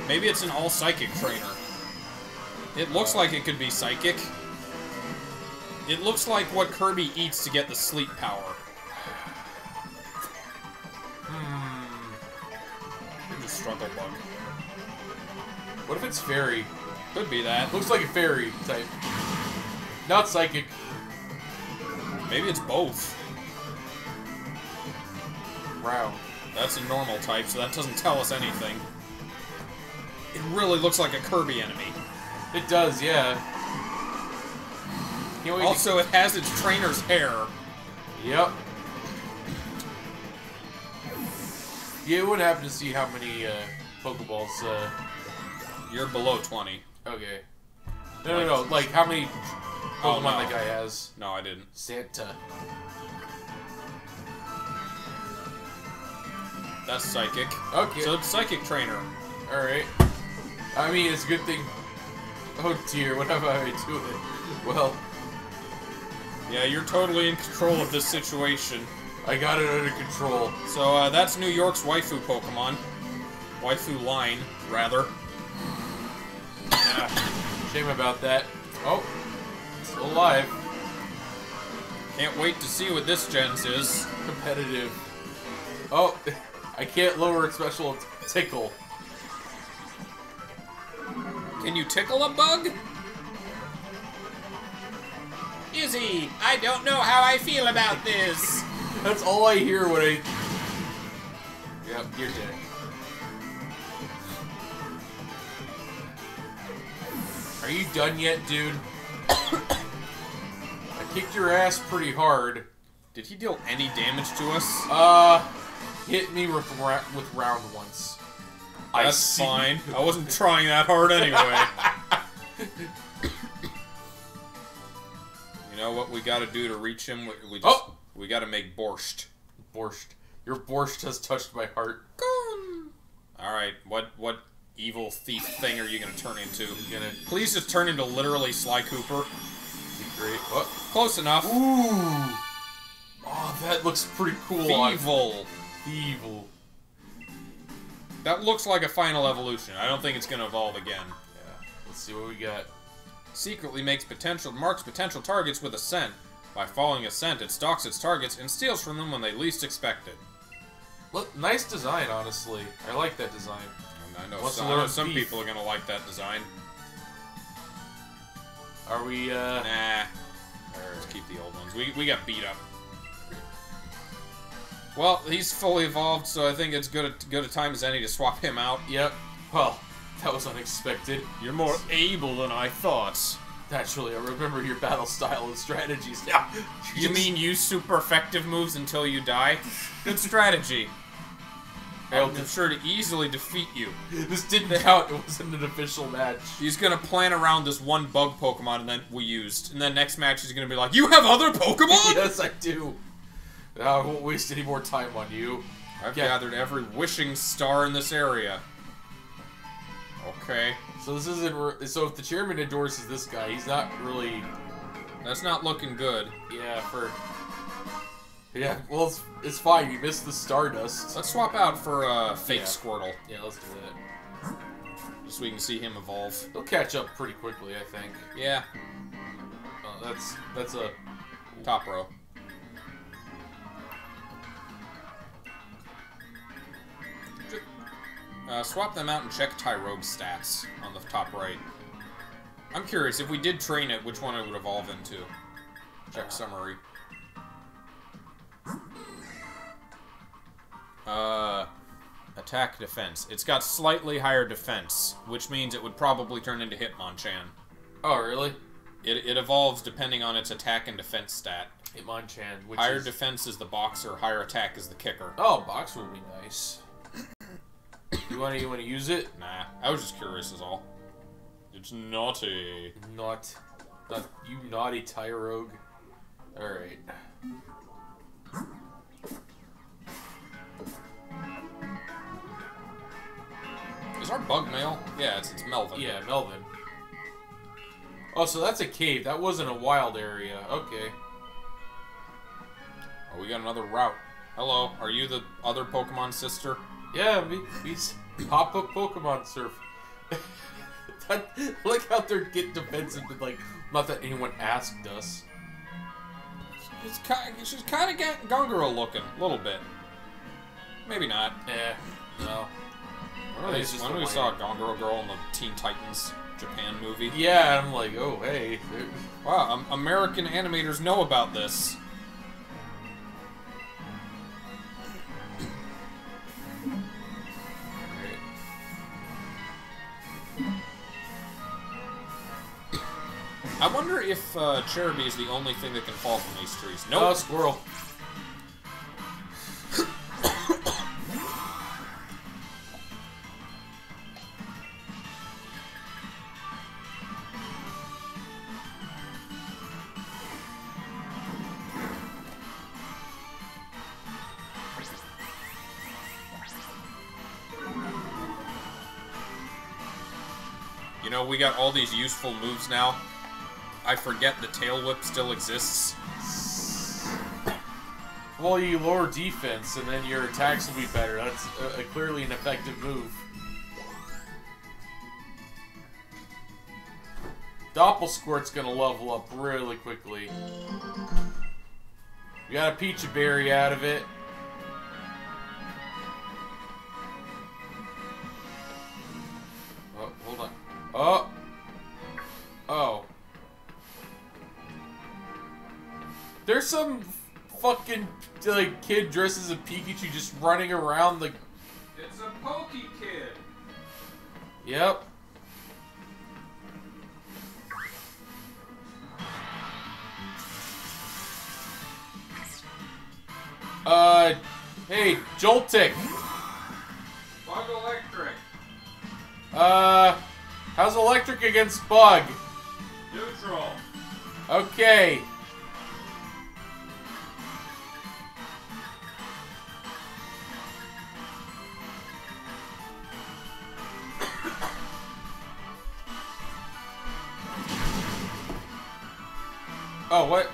Maybe it's an all psychic trainer. It looks like it could be psychic. It looks like what Kirby eats to get the sleep power. You're struggle bug. What if it's fairy? Could be that. Looks like a fairy type. Not psychic. Maybe it's both. Wow. That's a normal type, so that doesn't tell us anything. It really looks like a Kirby enemy. It does, yeah. Also, it has its trainer's hair. Yep. Yeah, it would happen to see how many uh, Pokeballs. Uh, You're below 20. okay. No, no, no. Like how many Oh, Pokemon no. that guy has? No, I didn't. Santa. That's psychic. Okay. So it's psychic trainer. All right. I mean, it's a good thing. Oh dear, what have I been doing? Well, Yeah, you're totally in control of this situation. I got it under control. So uh, that's New York's waifu Pokemon. Waifu line, rather. Shame about that. Oh, still alive. Can't wait to see what this gens is. Competitive. Oh, I can't lower its special tickle. Can you tickle a bug? Izzy, I don't know how I feel about this. That's all I hear when I. Yep, you're dead. Are you done yet, dude? I kicked your ass pretty hard. Did he deal any damage to us? Uh, hit me with ra- with round once. That's see. fine. I wasn't trying that hard anyway. you know what we gotta do to reach him? We, we just Oh! We gotta make borscht. Borscht. Your borscht has touched my heart. All right, what what evil thief thing are you gonna turn into? Gonna Please just turn into literally Sly Cooper. be great. What? Close enough. Ooh. Oh, that looks pretty cool. Evil. Evil. That looks like a final evolution. I don't think it's gonna evolve again. Yeah. Let's see what we got. Secretly makes potential marks potential targets with a scent. By following a scent, it stalks its targets and steals from them when they least expect it. Look, nice design, honestly. I like that design. And I know Wants some, I know some people are gonna like that design. Are we, uh... Nah. Let's keep the old ones. We, we got beat up. Well, he's fully evolved, so I think it's good a, good a time as any to swap him out. Yep. Well, that was unexpected. You're more able than I thought. Naturally, I remember your battle style and strategies now. You mean use super effective moves until you die? Good strategy. I'm sure to easily defeat you. This didn't count. It wasn't an official match. He's gonna plan around this one bug Pokemon and then we used, and then next match he's gonna be like, "You have other Pokemon?" yes, I do. I won't waste any more time on you. I've Yeah. gathered every wishing star in this area. Okay, So this isn't. So if the chairman endorses this guy, he's not really. that's not looking good. Yeah, for. Yeah, well, it's, it's fine. You missed the Stardust. Let's swap out for uh, fake Yeah. Squirtle, Yeah, let's do that. just so we can see him evolve. He'll catch up pretty quickly, I think. Yeah, Oh, that's that's a. top row. Uh, swap them out and check Tyrogue's stats on the top right. I'm curious, if we did train it, which one it would evolve into. Check summary. Uh, attack defense. It's got slightly higher defense, which means it would probably turn into Hitmonchan. Oh, really? It, it evolves depending on its attack and defense stat. Hitmonchan, which higher is. defense is the boxer, higher attack is the kicker. oh, boxer will be nice. You want to you want to use it? Nah, I was just curious is all. It's naughty. Not, not you naughty Tyrogue. All right. Is our bug male? Yeah, it's, it's Melvin. Yeah, Melvin. Oh, so that's a cave. That wasn't a wild area. Okay. Oh, we got another route. Hello, are you the other Pokemon sister? Yeah, we, we pop up Pokemon surf. that, I like how they're getting defensive, but like, not that anyone asked us. It's kind, she's kind of getting Ganguro looking, a little bit. Maybe not. Eh, no. When we, It's just when we saw Ganguro Girl in the Teen Titans Japan movie. Yeah, I'm like, oh hey. Wow, um, American animators know about this. I wonder if uh, Cherubi is the only thing that can fall from these trees. No, nope. oh, squirrel. You know, we got all these useful moves now. I forget the tail whip still exists. Well, you lower defense, and then your attacks will be better. That's clearly an effective move. Doppel Squirt's gonna level up really quickly. You got a Pecha Berry out of it. Oh, hold on. Oh! Oh. There's some fucking like kid dressed as a Pikachu just running around the. It's a Poke Kid. Yep. Uh, hey, Joltik. Bug Electric. Uh, how's electric against bug? Neutral. Okay. Oh, what?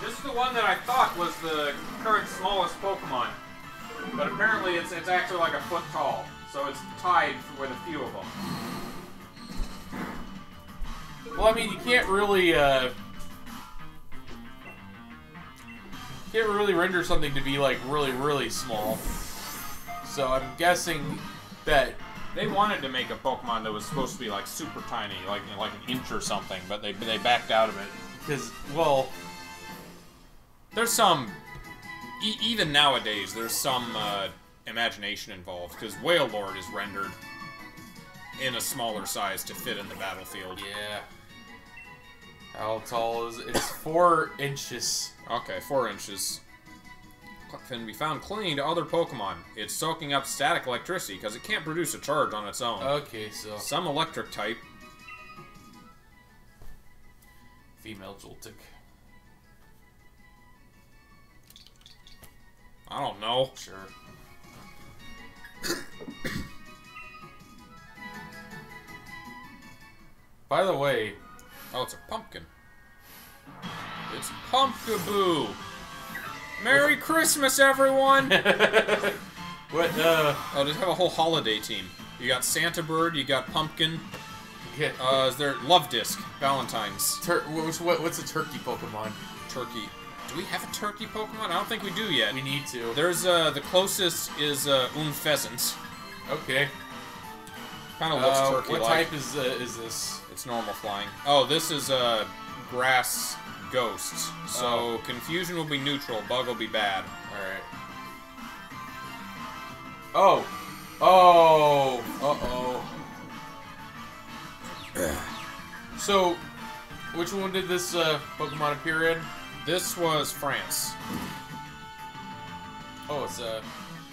This is the one that I thought was the current smallest Pokemon. But apparently it's, it's actually like a foot tall. So it's tied with a few of them. Well, I mean, you can't really, uh... Can't really render something to be, like, really, really small. So I'm guessing that... They wanted to make a Pokemon that was supposed to be like super tiny, like like an inch or something, but they they backed out of it. Because, well... There's some, e- even nowadays, there's some uh, imagination involved because Wailord is rendered in a smaller size to fit in the battlefield. Yeah. How tall is it? It's four inches. Okay, four inches. Can be found clinging to other Pokemon. It's soaking up static electricity because it can't produce a charge on its own. Okay, so... Some electric type. Female Joltik. I don't know. Sure. By the way, Oh, it's a pumpkin. It's Pumpkaboo. Merry Christmas, everyone! what, uh... oh, just have a whole holiday team. You got Santa Bird, you got Pumpkin. Yeah, Uh, is there Luvdisc, Valentine's, tur- what's, what, what's a turkey Pokemon? Turkey. Do we have a turkey Pokemon? I don't think we do yet. We need to. There's uh, the closest is uh, Unfezant. Okay. Kind of looks Uh, turkey-like. what type is, uh, is this? It's normal flying. Oh, this is uh, grass ghost. So Oh. confusion will be neutral. Bug will be bad. Alright. Oh! Oh! Uh-oh. so, which one did this uh, Pokemon appear in? This was France. Oh, it's a,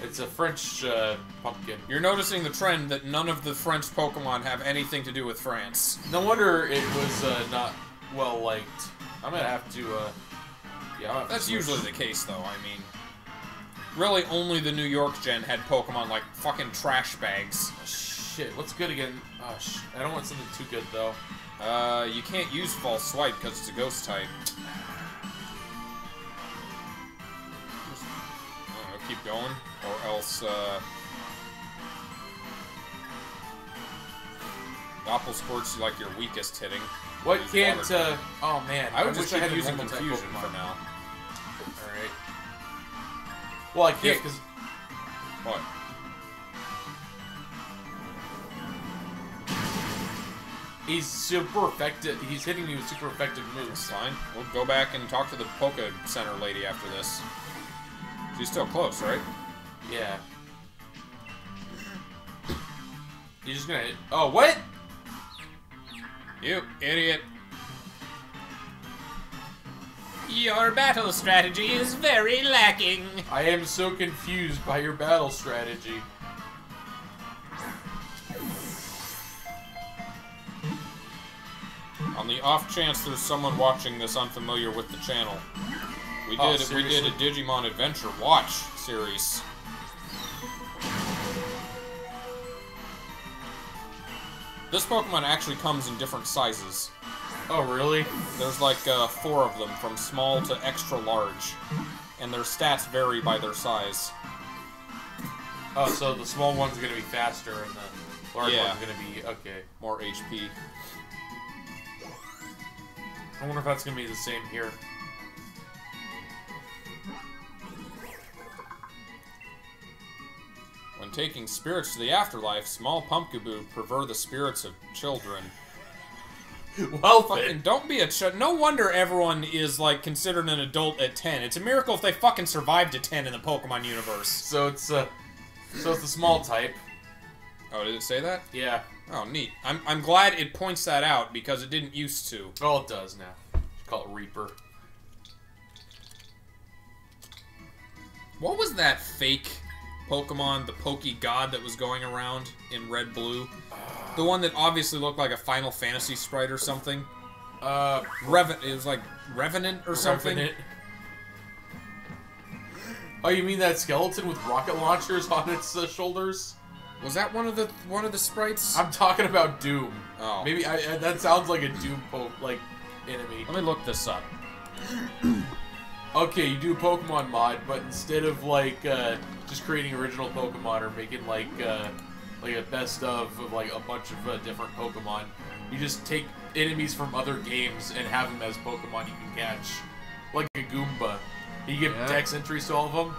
it's a French uh, pumpkin. You're noticing the trend that none of the French Pokemon have anything to do with France. No wonder it was uh, not well liked. I'm gonna have to. Uh, yeah, have That's switch. usually the case, though. I mean, really, only the New York gen had Pokemon like fucking trash bags. Shit, what's good again? Oh, sh- I don't want something too good though. Uh, you can't use False Swipe because it's a ghost type. Just, I don't know, keep going, or else, uh... Doppel Squirt's like your weakest hitting. What can't? Uh, oh man, I would wish just keep using Confusion for now. All right. Well, I can't because What? he's super effective. He's hitting me with super effective moves. fine. We'll go back and talk to the Poke Center lady after this. She's still close, right? Yeah. Mm-hmm. You're just gonna. Oh, what? You idiot. Your battle strategy is very lacking. I am so confused by your battle strategy. On the off chance there's someone watching this unfamiliar with the channel, We Oh, did we did a Digimon Adventure Watch series. This Pokemon actually comes in different sizes. Oh, really? There's like uh, four of them, from small to extra large, and their stats vary by their size. Oh, so the small one's gonna be faster and the large Yeah. one's gonna be okay. More HP. I wonder if that's gonna be the same here. When taking spirits to the afterlife, small pumpkaboo prefer the spirits of children. well Fucking don't be a ch- No wonder everyone is like considered an adult at 10. It's a miracle if they fucking survived to 10 in the Pokemon universe. So it's uh, so it's the small type. Oh, did it say that? Yeah. Oh, neat. I'm, I'm glad it points that out because it didn't used to. Oh, it does now. Call it Reaper. What was that fake Pokemon, the Pokey God that was going around in Red Blue? The one that obviously looked like a Final Fantasy sprite or something? Uh, Reven- it was like Revenant or something? Revenant. Oh, you mean that skeleton with rocket launchers on its uh, shoulders? Was that one of the one of the sprites? I'm talking about Doom. Oh. Maybe I, I, that sounds like a Doom po- like enemy. Let me look this up. Okay, you do a Pokemon mod, but instead of like uh, just creating original Pokemon or making like uh, like a best of of like a bunch of uh, different Pokemon, you just take enemies from other games and have them as Pokemon you can catch, like a Goomba. You give Yeah. dex entries to all of them.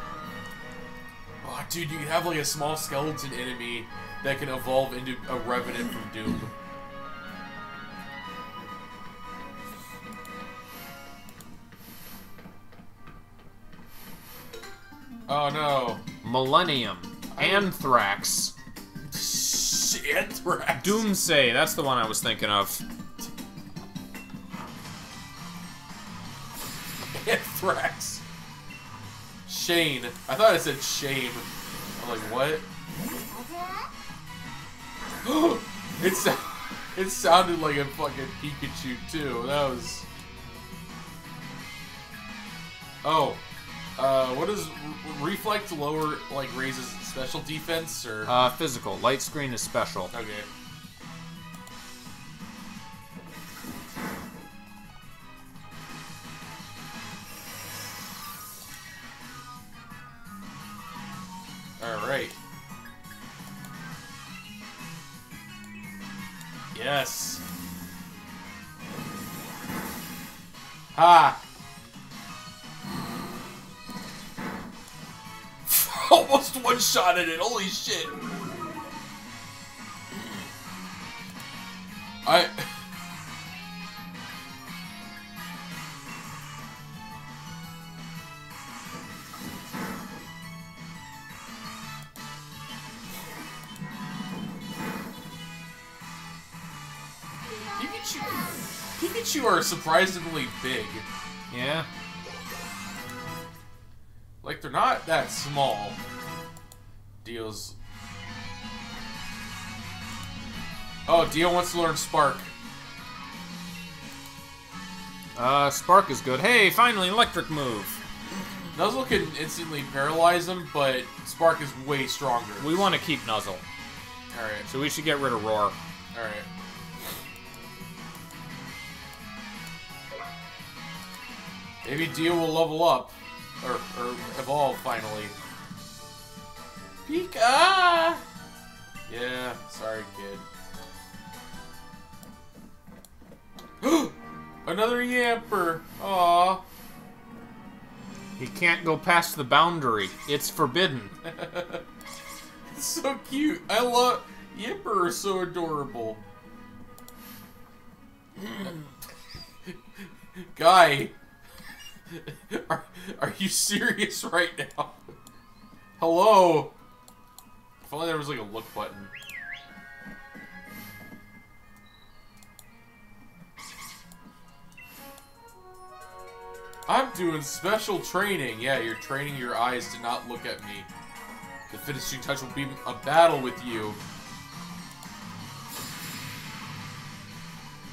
Oh, dude, you can have like a small skeleton enemy that can evolve into a Revenant from Doom. Oh no. Millennium. Anthrax. Anthrax. Doomsday, that's the one I was thinking of. Anthrax. Shane. I thought it said shame. I'm like, what? it, sa- it sounded like a fucking Pikachu, too. That was. Oh. Uh, what does R- Reflect lower, like, raises special defense, or. Uh, physical. Light screen is special. okay. Shit! I. Pikachu. Pikachu are surprisingly big. Yeah. Like they're not that small. Oh, Dio wants to learn Spark. Uh, Spark is good. Hey, Finally, electric move. Nuzzle can instantly paralyze him, but Spark is way stronger. We want to keep Nuzzle, Alright, so we should get rid of Roar. alright. Maybe Dio will level up. Or, or evolve finally. Pika! Yeah, sorry, kid. Another Yamper! Aww. he can't go past the boundary. It's forbidden. It's so cute. I love Yipper are so adorable. Guy, are, are you serious right now? Hello. If only there was like a look button. I'm doing special training. Yeah, you're training your eyes to not look at me. The finishing touch will be a battle with you.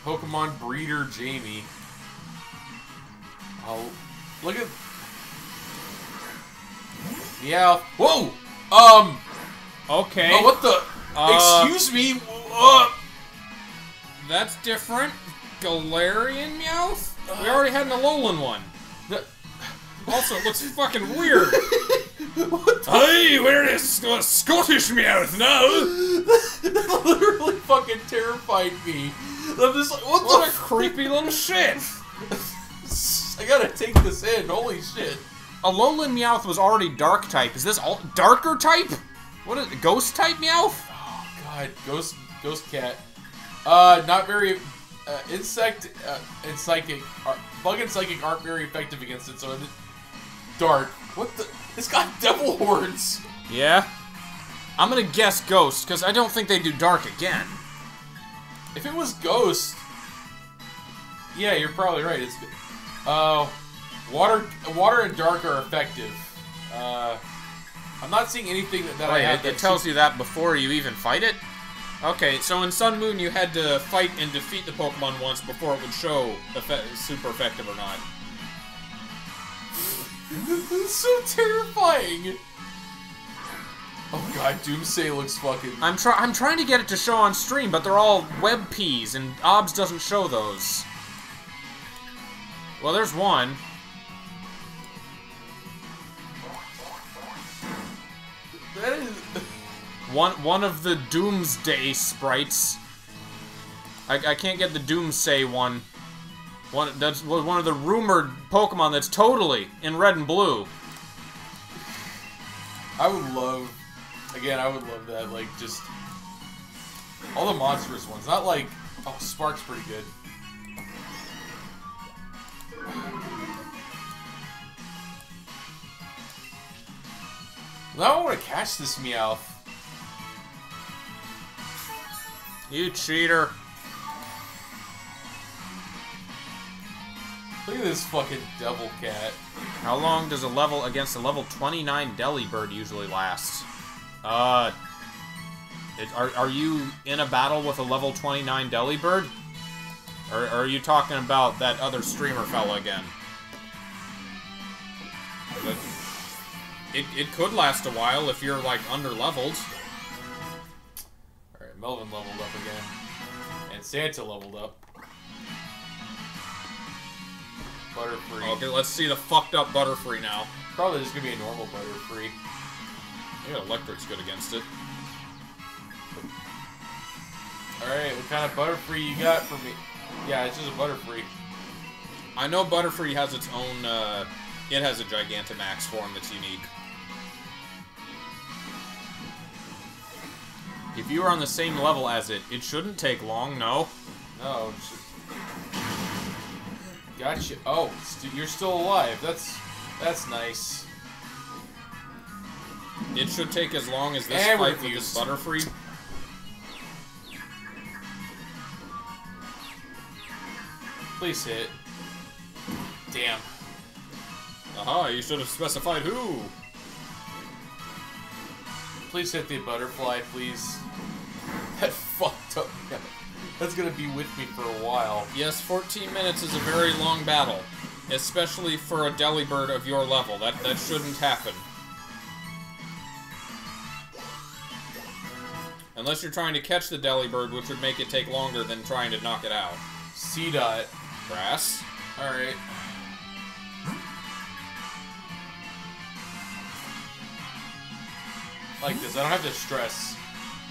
Pokemon breeder Jamie. Oh, look at Yeah. Whoa. Um. Okay. Oh, what the? Uh, Excuse me. Uh, That's different. Galarian Meowth? We already had an Alolan one. the- Also, it looks fucking weird. what the? hey, where is uh, Scottish Meowth now? that literally fucking terrified me. I'm just like, what, What a creepy little shit. I gotta take this in. Holy shit. Alolan Meowth was already dark type. Is this all darker type? What is ghost type Meowth? Oh god, ghost, ghost cat. Uh, not very. Uh, insect uh, and psychic, are, bug and psychic aren't very effective against it. So it, dark. What the? It's got devil horns. Yeah. I'm gonna guess ghost because I don't think they do dark again. If it was ghost, yeah, you're probably right. It's uh, water, water and dark are effective. Uh, I'm not seeing anything that, that I have. it, that it tells you that before you even fight it? Okay, so in Sun Moon you had to fight and defeat the Pokemon once before it would show super effective or not. this is so terrifying. Oh god, Doomsday looks fucking. I'm try I'm trying to get it to show on stream, but they're all WebPs, and OBS doesn't show those. Well, there's one. One one of the Doomsday sprites. I, I can't get the Doomsday one. One that's was one of the rumored Pokemon that's totally in red and blue. I would love. Again, I would love that. Like just all the monstrous ones. Not like. Oh, Spark's pretty good. Now I want to catch this Meowth. You cheater. Look at this fucking devil cat. How long does a level against a level 29 Delibird usually last? Uh, it, are, are you in a battle with a level 29 Delibird? Or, or are you talking about that other streamer fella again? It, it could last a while if you're, like, under-leveled. Alright, Melvin leveled up again. And Santa leveled up. Butterfree. Okay, let's see the fucked up Butterfree now. Probably just gonna be a normal Butterfree. Yeah, Electric's good against it. Alright, what kind of Butterfree you got for me? Yeah, it's just a Butterfree. I know Butterfree has its own, uh, it has a Gigantamax form that's unique. If you are on the same level as it, it shouldn't take long, no? No. Gotcha. Oh, st- you're still alive. That's that's nice. It should take as long as this And fight with this. Butterfree. Please hit. Damn. Aha, you should have specified who. Please hit the butterfly, please. That fucked up. That's gonna be with me for a while. Yes, 14 minutes is a very long battle. Especially for a Delibird of your level. That, that shouldn't happen. Unless you're trying to catch the Delibird, which would make it take longer than trying to knock it out. C dot. Grass. Alright. Like this. I don't have to stress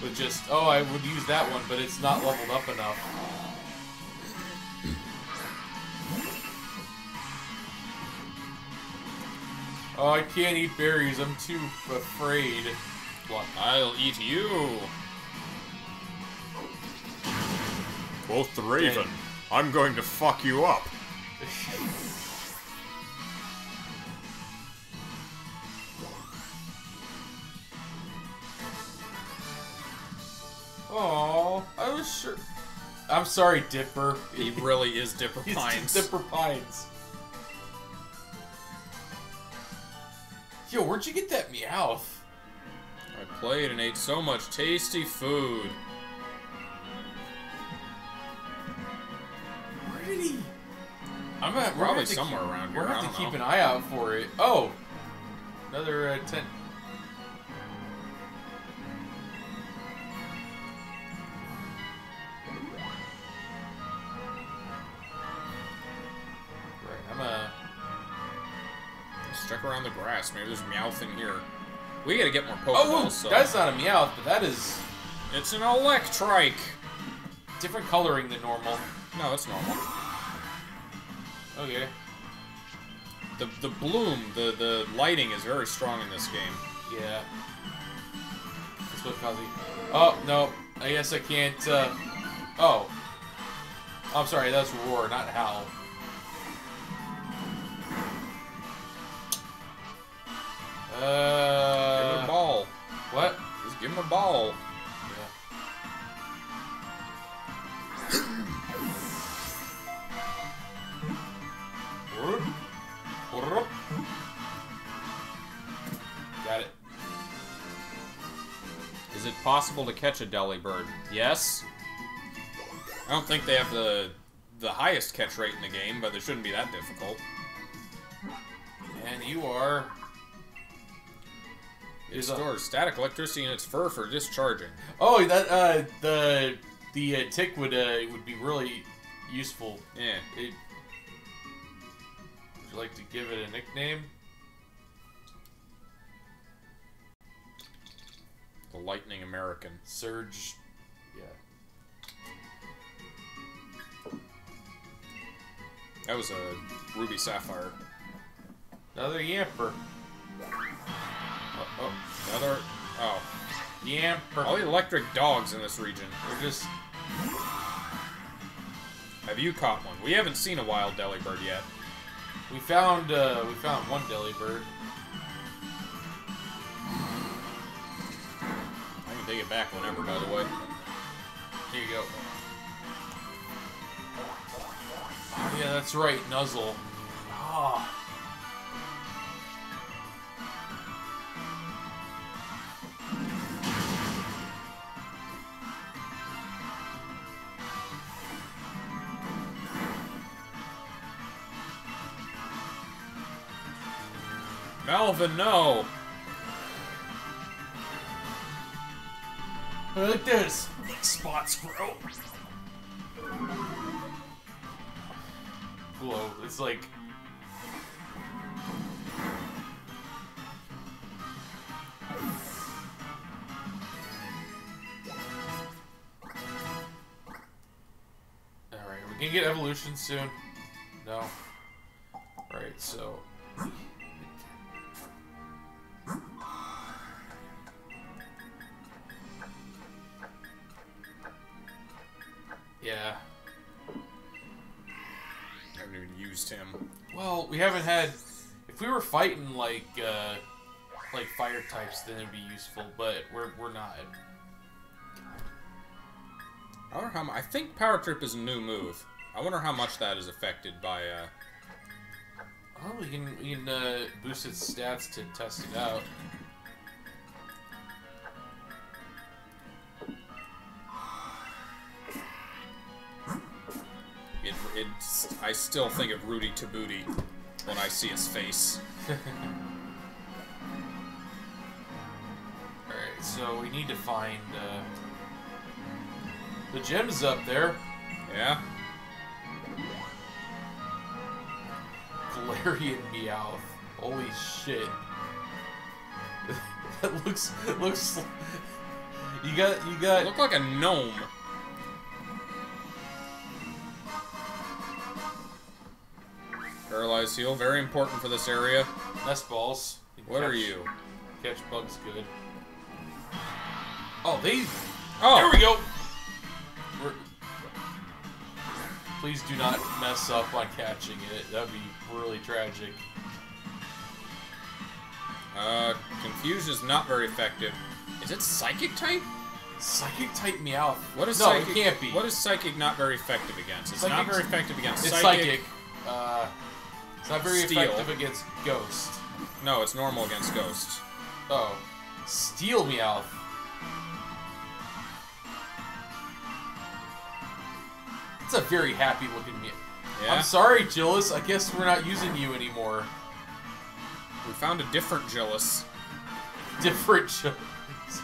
with just, oh, I would use that one, but it's not leveled up enough. Oh, I can't eat berries. I'm too afraid. What? I'll eat you. Quoth the Raven, I'm going to fuck you up. Oh, I was sure. I'm sorry, Dipper. He really is Dipper He's Pines. Dipper Pines. Yo, where'd you get that Meowth? I played and ate so much tasty food. Where did he? I'm we're Probably somewhere keep, around here. We're gonna have to don't keep an eye out for it. Oh, another uh, ten. around the grass. Maybe there's Meowth in here. We gotta get more Pokeballs. Oh, so. that's not a Meowth, but that is It's an Electrike. different coloring than normal. No, it's normal. Okay. The the bloom, the the lighting is very strong in this game. Yeah. That's what caused me. Oh, no. I guess I can't, uh... Oh. I'm sorry, that's Roar, not Howl. Give him a Uh... ball. What? Just give him a ball. Yeah. Got it. Is it possible to catch a Delibird? Yes. I don't think they have the the highest catch rate in the game, but it shouldn't be that difficult. And you are. It stores static electricity in its fur for discharging. Oh, that uh, the the uh, tick would uh, would be really useful. Yeah. It, would you like to give it a nickname? The Lightning American. Surge. Yeah. That was a Ruby Sapphire. Another Yamper. Oh, oh, another. Oh. Yamper. All the electric dogs in this region. They're just. Have you caught one? We haven't seen a wild Delibird yet. We found uh, we found one Delibird. I can take it back whenever, by the way. Here you go. Oh, yeah, that's right, Nuzzle. Ah. Melvin, no! Look at this. Spots grow. Whoa, it's like. Alright, are we gonna get evolution soon? No. Alright, so. Fighting like uh, like fire types, then it'd be useful. But we're we're not. I wonder how I think Power Trip is a new move. I wonder how much that is affected by, uh... Oh, we can we can uh, boost its stats to test it out. It, it's, I still think of Rudy Tabootie when I see his face. All right, so we need to find uh, the gems up there. Yeah? Galarian Meowth. Holy shit. that looks looks. You got you got look like a gnome. Paralyzed heal, very important for this area. nest balls. What are you? Catch bugs good. Oh, these. Oh! There we go. We're, please do not mess up on catching it. That'd be really tragic. Uh, Confuse is not very effective. Is it Psychic type? Psychic type Meowth. What is no, Psychic? it can't be. What is Psychic not very effective against? It's not very effective against It's Psychic. psychic. Uh, it's not very Steel. effective against Ghost. No, it's normal against Ghost. Oh, Steel Meowth. It's a very happy looking Meowth. Yeah? I'm sorry, Gillis. I guess we're not using you anymore. We found a different Gillis. Different Gillis.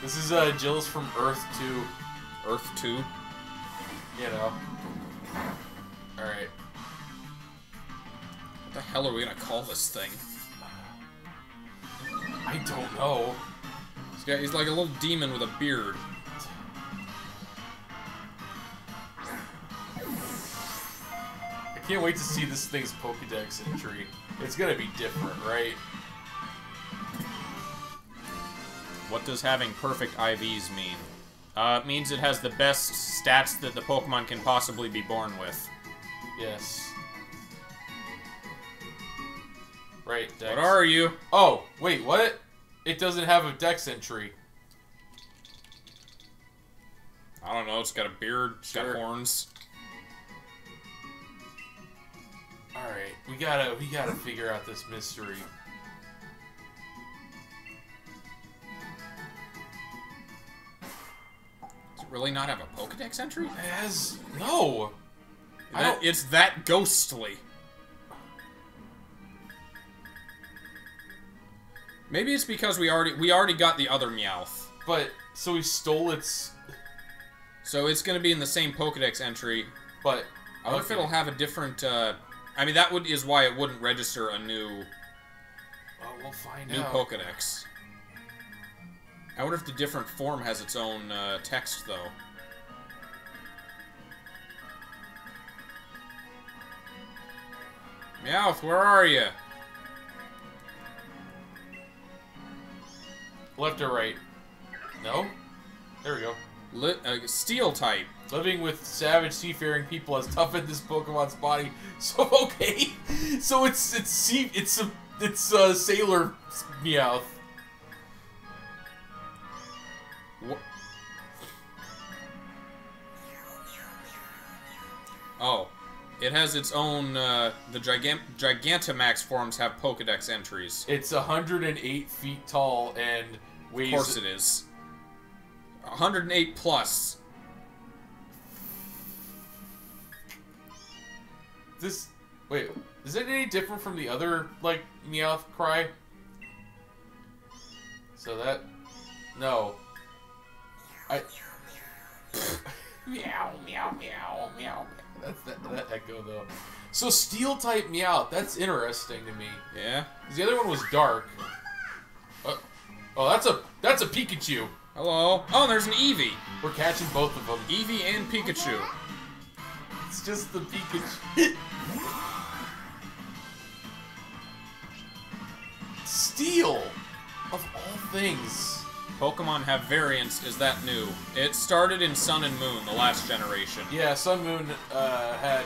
This is uh, Gillis from Earth 2. Earth 2. You know. Alright. What the hell are we gonna call this thing? I don't know. He's, got, he's like a little demon with a beard. I can't wait to see this thing's Pokedex entry. It's gonna be different, right? What does having perfect IVs mean? Uh, it means it has the best stats that the Pokemon can possibly be born with. Yes. Right, Dex. What are you? Oh, wait, what? It doesn't have a Dex entry. I don't know. It's got a beard. It's Sure. got horns. All right, we gotta we gotta figure out this mystery. Does it really not have a Pokedex entry? It has no. I That- don't. it's that ghostly. Maybe it's because we already we already got the other Meowth. But so we stole its. So it's going to be in the same Pokedex entry. But I wonder if it'll have a different. Uh, I mean, that would is why it wouldn't register a new oh, we'll find new out. New Pokedex. I wonder if the different form has its own uh, text though. Meowth, where are you? Left or right? No. There we go. Li- uh, steel type. Living with savage seafaring people has toughened this Pokemon's body. So okay, so it's it's sea it's a it's a sailor Meowth. Oh, it has its own. Uh, the Gigant- Gigantamax forms have Pokedex entries. It's 108 feet tall and weighs. Of course it is. 108 plus. This wait, is it any different from the other like Meowth cry? So that no. I meow meow meow meow. That's that, that echo though. So steel type Meowth. That's interesting to me. Yeah. The other one was dark. Oh, that's a that's a Pikachu. Hello. Oh, there's an Eevee. We're catching both of them. Eevee and Pikachu. It's just the Pikachu. Steel, of all things. Pokemon have variants. Is that new? It started in Sun and Moon, the last generation. Yeah, Sun Moon uh, had,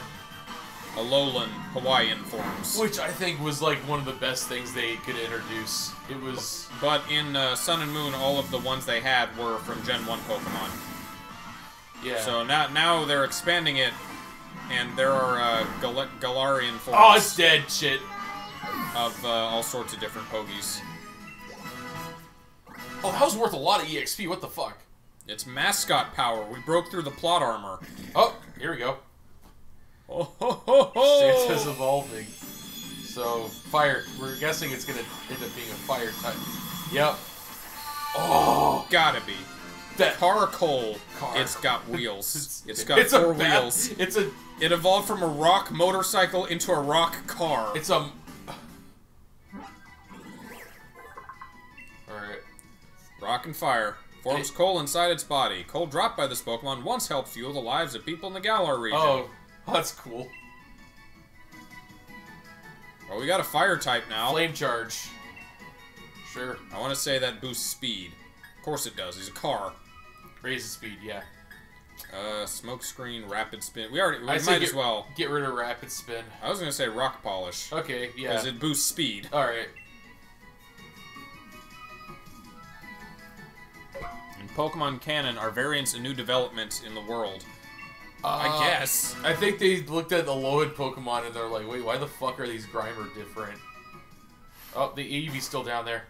Alolan Hawaiian forms. which I think was like one of the best things they could introduce. It was But in uh, Sun and Moon, all of the ones they had were from Gen 1 Pokemon. yeah. So now now they're expanding it, and there are uh, Gal- Galarian forms oh, it's dead shit. of uh, all sorts of different Pogies. Oh, that was worth a lot of EXP. What the fuck? It's mascot power. We broke through the plot armor. Oh, here we go. Oh ho ho ho! Santa's evolving. So fire. We're guessing it's gonna end up being a fire type. Yep. Oh, Gotta be. that Carkol. Car- It's got wheels. It's, it's got it's four wheels. It's a It evolved from a rock motorcycle into a rock car. it's a. All right. Rock and fire. Forms It- coal inside its body. Coal dropped by this Pokemon once helped fuel the lives of people in the Galar region. Oh, that's cool. Well, we got a fire type now. Flame charge. Sure. I want to say that boosts speed. Of course it does. He's a car. Raise the speed. Yeah. Uh, smoke screen, rapid spin. We already. We I might say as well. Get rid of rapid spin. I was gonna say rock polish Okay. Yeah. because it boosts speed. All right. In Pokemon canon, are variants and new developments in the world. I Uh, guess. I think they looked at the Alolan Pokemon and they're like, wait, why the fuck are these Grimer different? Oh, the Eevee's still down there.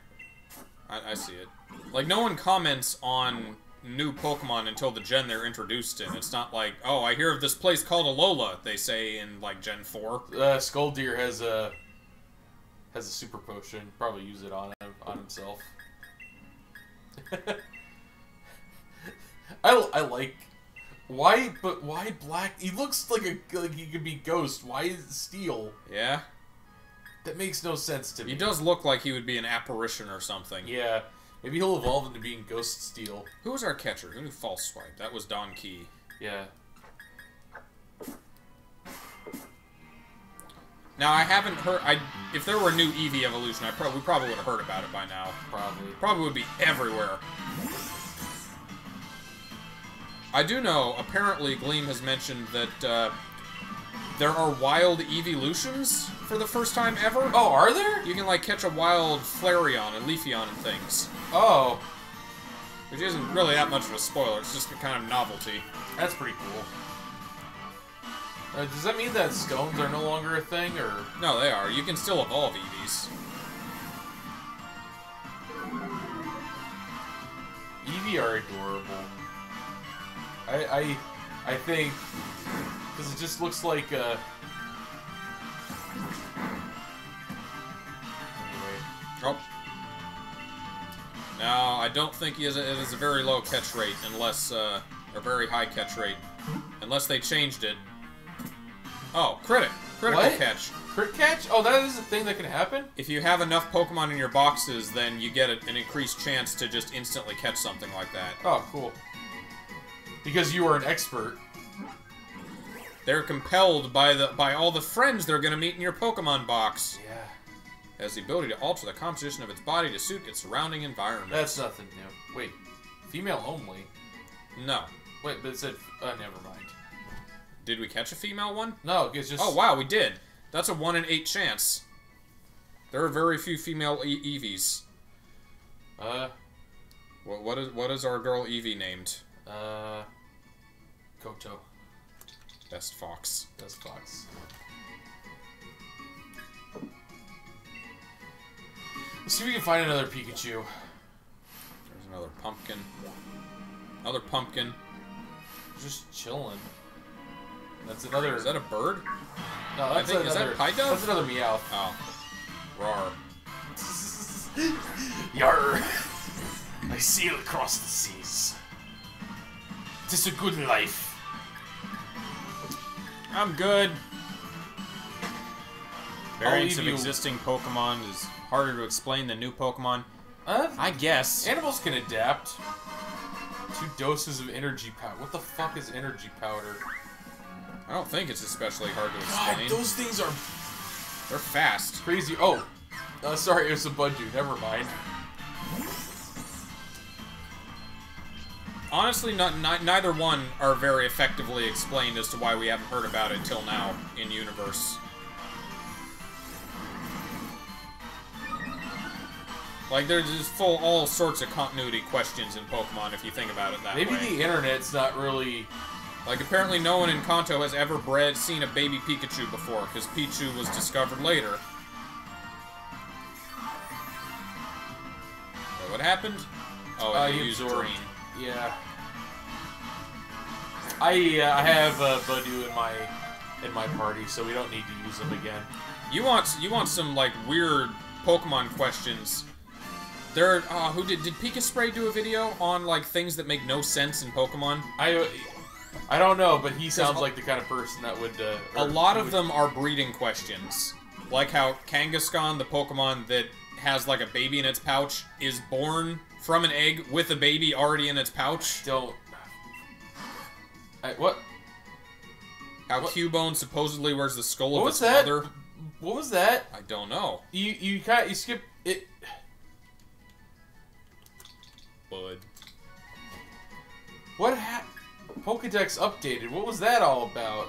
I, I see it. Like no one comments on new Pokemon until the gen they're introduced in. It's not like, oh, I hear of this place called Alola. They say in like Gen Four. Uh, Skull Deer has a has a super potion. Probably use it on him, on himself. I, I like why, but why black? He looks like a like he could be Ghost. Why is it Steel? Yeah. That makes no sense to me. He does look like he would be an apparition or something. Yeah. Maybe he'll evolve into being Ghost Steel. Who was our catcher? Who knew false swipe? That was Don Key. Yeah. Now I haven't heard. I if there were a new Eevee evolution, I probably we probably would have heard about it by now. Probably. Probably would be everywhere. I do know. Apparently, Gleam has mentioned that uh, there are wild evolutions for the first time ever. Oh, are there? You can like catch a wild Flareon and Leafeon and things, Oh, which isn't really that much of a spoiler. It's just a kind of novelty. that's pretty cool. Uh, does that mean that stones are no longer a thing, or No, they are. You can still evolve Eevees. Eevee are adorable? I I I think because it just looks like uh. Anyway, Oh. Now, I don't think he is a, it is a very low catch rate, unless, uh, or very high catch rate, unless they changed it. Oh, critic. Critical What? catch. crit catch? Oh, that is a thing that can happen. If you have enough Pokemon in your boxes, then you get a, an increased chance to just instantly catch something like that. Oh, cool. Because you are an expert. They're compelled by the by all the friends they're going to meet in your Pokemon box. Yeah. Has the ability to alter the composition of its body to suit its surrounding environment. That's nothing new. Wait, female only. no. Wait, but it said. Uh, never mind. Did we catch a female one? No, it's just. Oh wow, we did. That's a one in eight chance. There are very few female e Eevees. Uh, What, what is what is our girl Eevee named? Uh, Koto. Best Fox. That's Fox. Let's see if we can find another Pikachu. There's another pumpkin. Another pumpkin. Just chilling. That's another. Is that a bird? no, that's think- is that another. Pidove? That's another meow. Oh, rar. Yar! I sail across the seas. Tis a good life. I'm good. Variants of you- existing Pokemon is harder to explain than new Pokemon. Uh, I guess. animals can adapt. Two doses of energy powder. What the fuck is energy powder? I don't think it's especially hard to explain. God, those things are They're fast. crazy. Oh, uh, sorry, it was a Budew. Never mind. Honestly, not, ni- neither one are very effectively explained as to why we haven't heard about it till now in universe. Like there's just full all sorts of continuity questions in Pokemon if you think about it that Maybe way. the internet's not really. Like apparently no one in Kanto has ever bred seen a baby Pikachu before because Pichu was discovered later. Wait, what happened? Oh, Uh, you used. Drain. Yeah. I uh, I have uh, Budew in my in my party, so we don't need to use them again. You want you want some like weird Pokemon questions? There, uh, who did did Pikasprey do a video on like things that make no sense in Pokemon? I I don't know, but he sounds like the kind of person that would. Uh, A lot would- of them are breeding questions, like how Kangaskhan, the Pokemon that has like a baby in its pouch, is born from an egg with a baby already in its pouch. don't. I, what? How What- Cubone supposedly wears the skull What of was its that? mother. What was that? I don't know, You you kind you skip it. bud. What ha- Pokedex updated? What was that all about?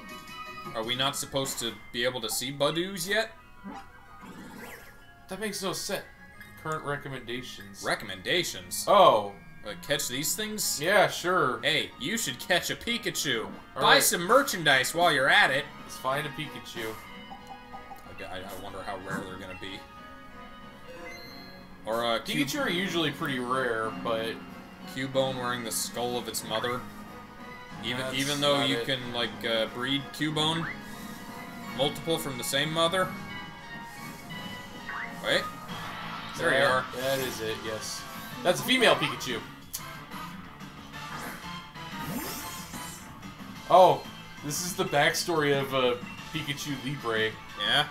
Are we not supposed to be able to see Budews yet? That makes no sense. Current recommendations. Recommendations. oh, Uh, catch these things? yeah, sure. Hey, you should catch a Pikachu. Buy Alright. some merchandise while you're at it. Let's find a Pikachu. I, I wonder how rare they're gonna be. Or uh, Pikachu are usually pretty rare, but Cubone wearing the skull of its mother. Even That's even though you it. can like uh, breed Cubone, multiple from the same mother. Wait, there you are. That is it. Yes, that's a female Pikachu. Oh, this is the backstory of uh, Pikachu Libre. Yeah.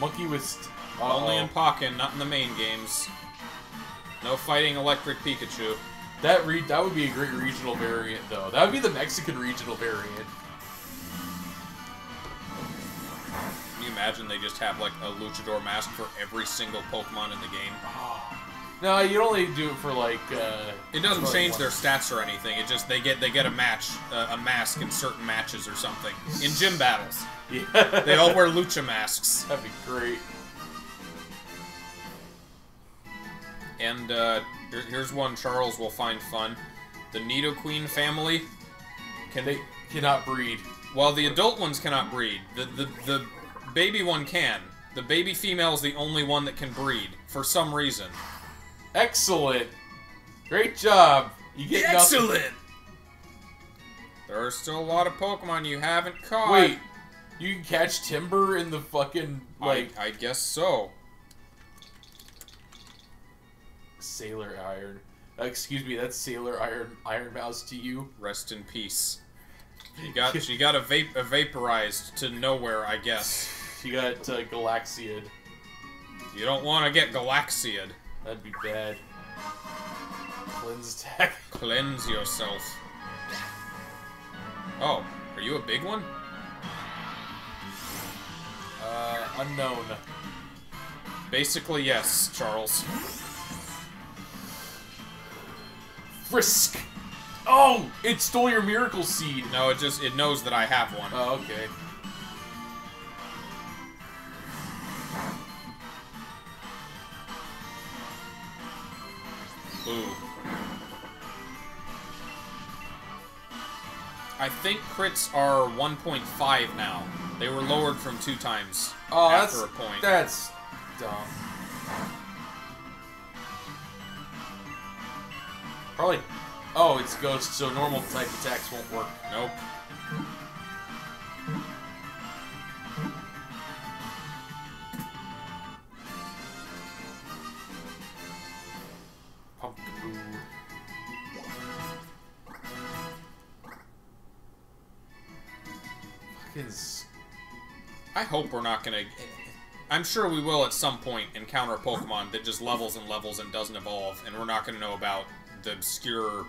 Monkey with. St- Only in. Pokken, not in the main games. No fighting electric Pikachu. That re- that would be a great regional variant, though. That would be the Mexican regional variant. Imagine they just have like a luchador mask for every single Pokemon in the game? No, you'd only do it for like. Uh, It doesn't change their stats or anything. It just they get they get a match, uh, a mask in certain matches or something. In gym battles, Yeah. they all wear lucha masks. That'd be great. And uh, here- here's one Charles will find fun. The Nidoqueen family can They cannot breed. Well, the adult ones cannot breed. The, the the baby one can. The baby female is the only one that can breed for some reason. Excellent. Great job. You get nothing. There are still a lot of Pokemon you haven't caught. Wait, you can catch Timburr in the fucking like I, I guess so. Sailor Iron. Uh, excuse me, that's Sailor Iron Iron Mouse to you. Rest in peace. She got she got a, vape, a vaporized to nowhere, I guess. You got uh, Galaxiad. You don't want to get Galaxiad. That'd be bad. Cleanse tech. Cleanse yourself. Oh, are you a big one? Uh, unknown. Basically, yes, Charles. Frisk. Oh, it stole your miracle seed. No, it just it knows that I have one. Oh, okay. Ooh. I think crits are 1.5 now. They were lowered from two times Oh, after that's a point. that's dumb. Probably. Oh, it's ghost, so normal type attacks won't work. Nope. I hope we're not gonna. I'm sure we will at some point encounter a Pokemon that just levels and levels and doesn't evolve, and we're not gonna know about the obscure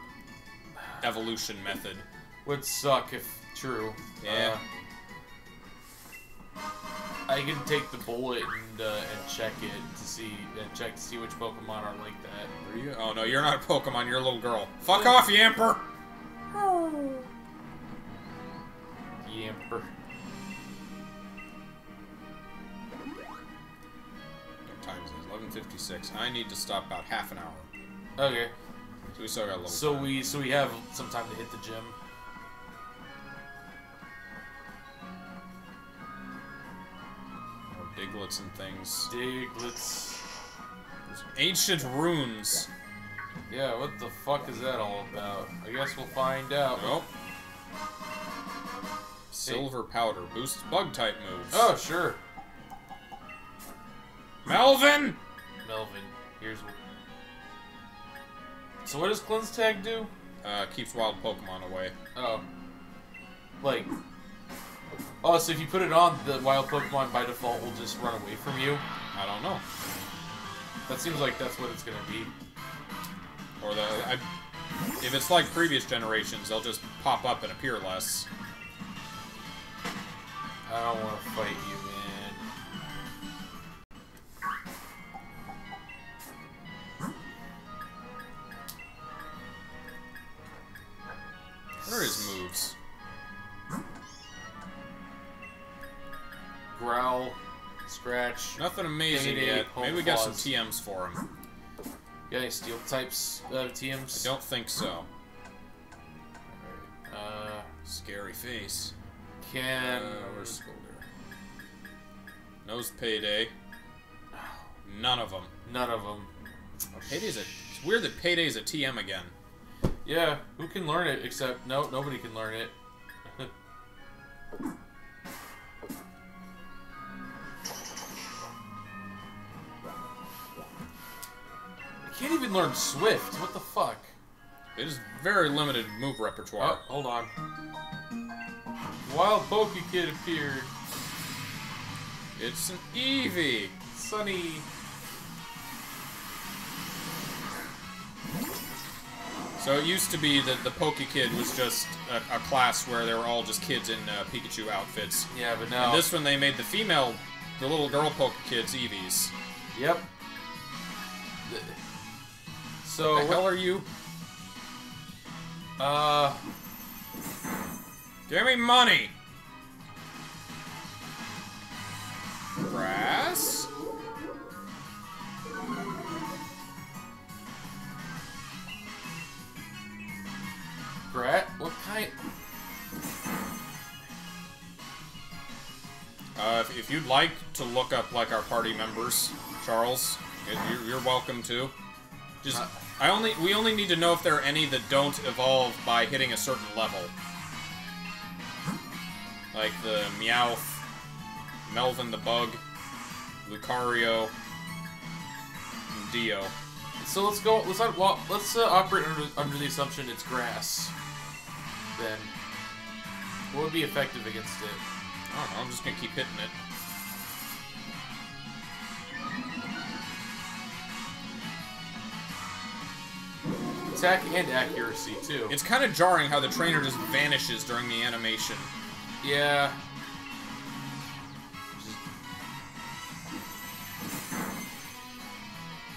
evolution method. Would suck if true. Yeah. Uh, I can take the bullet and uh, and check it to see and check to see which Pokemon are like that. Are you? Oh no, you're not a Pokemon. You're a little girl. Fuck off, Yamper. Oh. Yamper. 11:56. I need to stop about half an hour. Okay. So we still got a little. So time. we so we have some time to hit the gym. More Digletts and things. Digletts. Ancient runes. Yeah, what the fuck is that all about? I guess we'll find out. Nope. Silver powder boosts bug type moves. Oh, sure. Melvin! Melvin, here's what. So what does Cleanse Tag do? Uh, keeps wild Pokemon away. Oh. Like. Oh, so if you put it on, the wild Pokemon by default will just run away from you? I don't know. That seems like that's what it's gonna be. Or the I, if it's like previous generations, they'll just pop up and appear less. I don't want to fight you, What are his moves? Growl, Scratch. Nothing amazing yet. Maybe we got some TMs for him. Got any Steel types uh, TMs? I don't think so. Uh, Scary face. can. Uh, where's Scolder? Nose payday. None of them. None of them. Payday's a. It's weird that payday's a TM again. Yeah, who can learn it except no, nobody can learn it. I can't even learn Swift. What the fuck? It is very limited move Oh, repertoire. hold on. Wild Poke Kid appeared. It's an Eevee. Sunny. So it used to be that the Poke Kid was just a, a class where they were all just kids in uh, Pikachu outfits. Yeah, but now. And this one they made the female, the little girl Poke Kids Eevees. Yep. So What the hell are you? Uh, Give me money. Grass. What kind? Uh, if, if you'd like to look up like our party members, Charles, you're, you're welcome to. Just, Uh, I only we only need to know if there are any that don't evolve by hitting a certain level, like the Meowth, Melvin the Bug, Lucario, and Dio. So let's go. Let's not, well, let's uh, operate under, under the assumption it's grass. Then, what would be effective against it? I don't know. I'm just gonna keep hitting it. Attack and accuracy too. It's kind of jarring how the trainer just vanishes during the animation. yeah.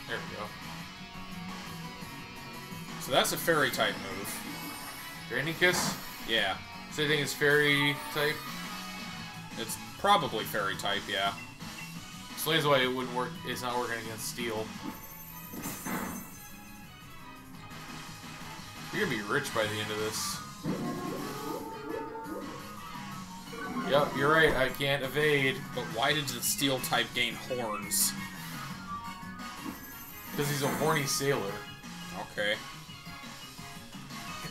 There we go. So that's a fairy type move. Draining kiss. Yeah, So you think it's fairy type? it's probably fairy type. Yeah. Explains why it wouldn't work. It's not working against steel. You're gonna be rich by the end of this. Yep, you're right. I can't evade But why did the steel type gain horns? because he's a horny sailor. Okay.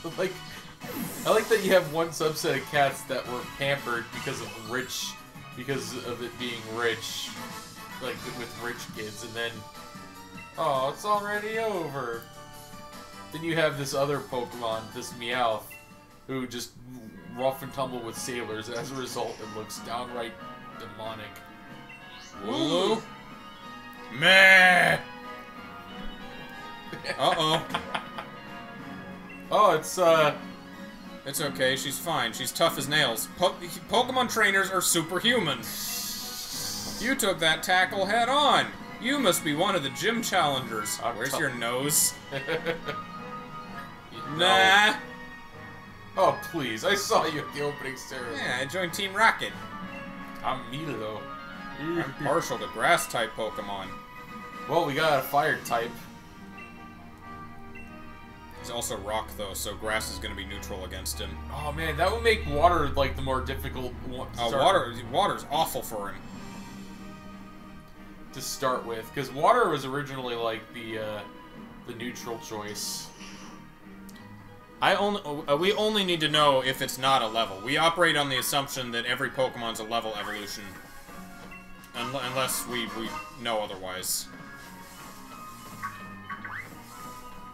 like, I like that you have one subset of cats that were pampered because of rich, because of it being rich, like with rich kids, and then, oh, it's already over. Then you have this other Pokemon, this Meowth, who just rough and tumble with sailors, as a result, it looks downright demonic. Wooloo. Meh. Uh oh. Oh, it's uh, It's okay. She's fine. She's tough as nails. Po- Pokemon trainers are superhuman. You took that tackle head on. You must be one of the gym challengers. I'm Where's your nose? no. Nah. Oh please, I saw you at the opening ceremony. Yeah, I joined Team Rocket. I'm Milo. I'm partial to grass type Pokemon. Well, we got a fire type. He's also rock though, so grass is going to be neutral against him. Oh man, that would make water like the more difficult one Uh, water, water's awful for him. to start with, because water was originally like the uh, the neutral choice. I only uh, we only need to know if it's not a level. We operate on the assumption that every Pokemon's a level evolution, unless we we know otherwise.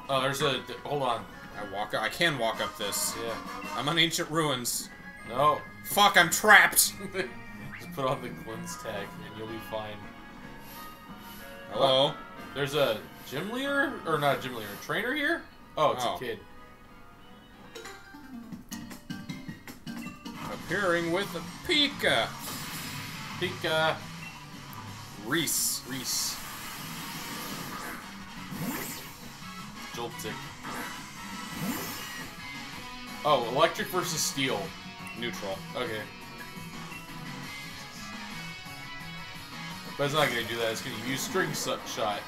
Oh, there's a hold on. I walk. I can walk up this. Yeah, I'm on ancient ruins. no. Fuck! I'm trapped. Just put on the cleanse tag and you'll be fine. Hello. Oh, there's a gym leader or not a gym leader, a trainer here. Oh, it's Oh. a kid. Appearing with a Pika. Pika Reese. Reese. Joltik. Oh, electric versus steel. Neutral. Okay. But it's not gonna do that. It's gonna use string shot.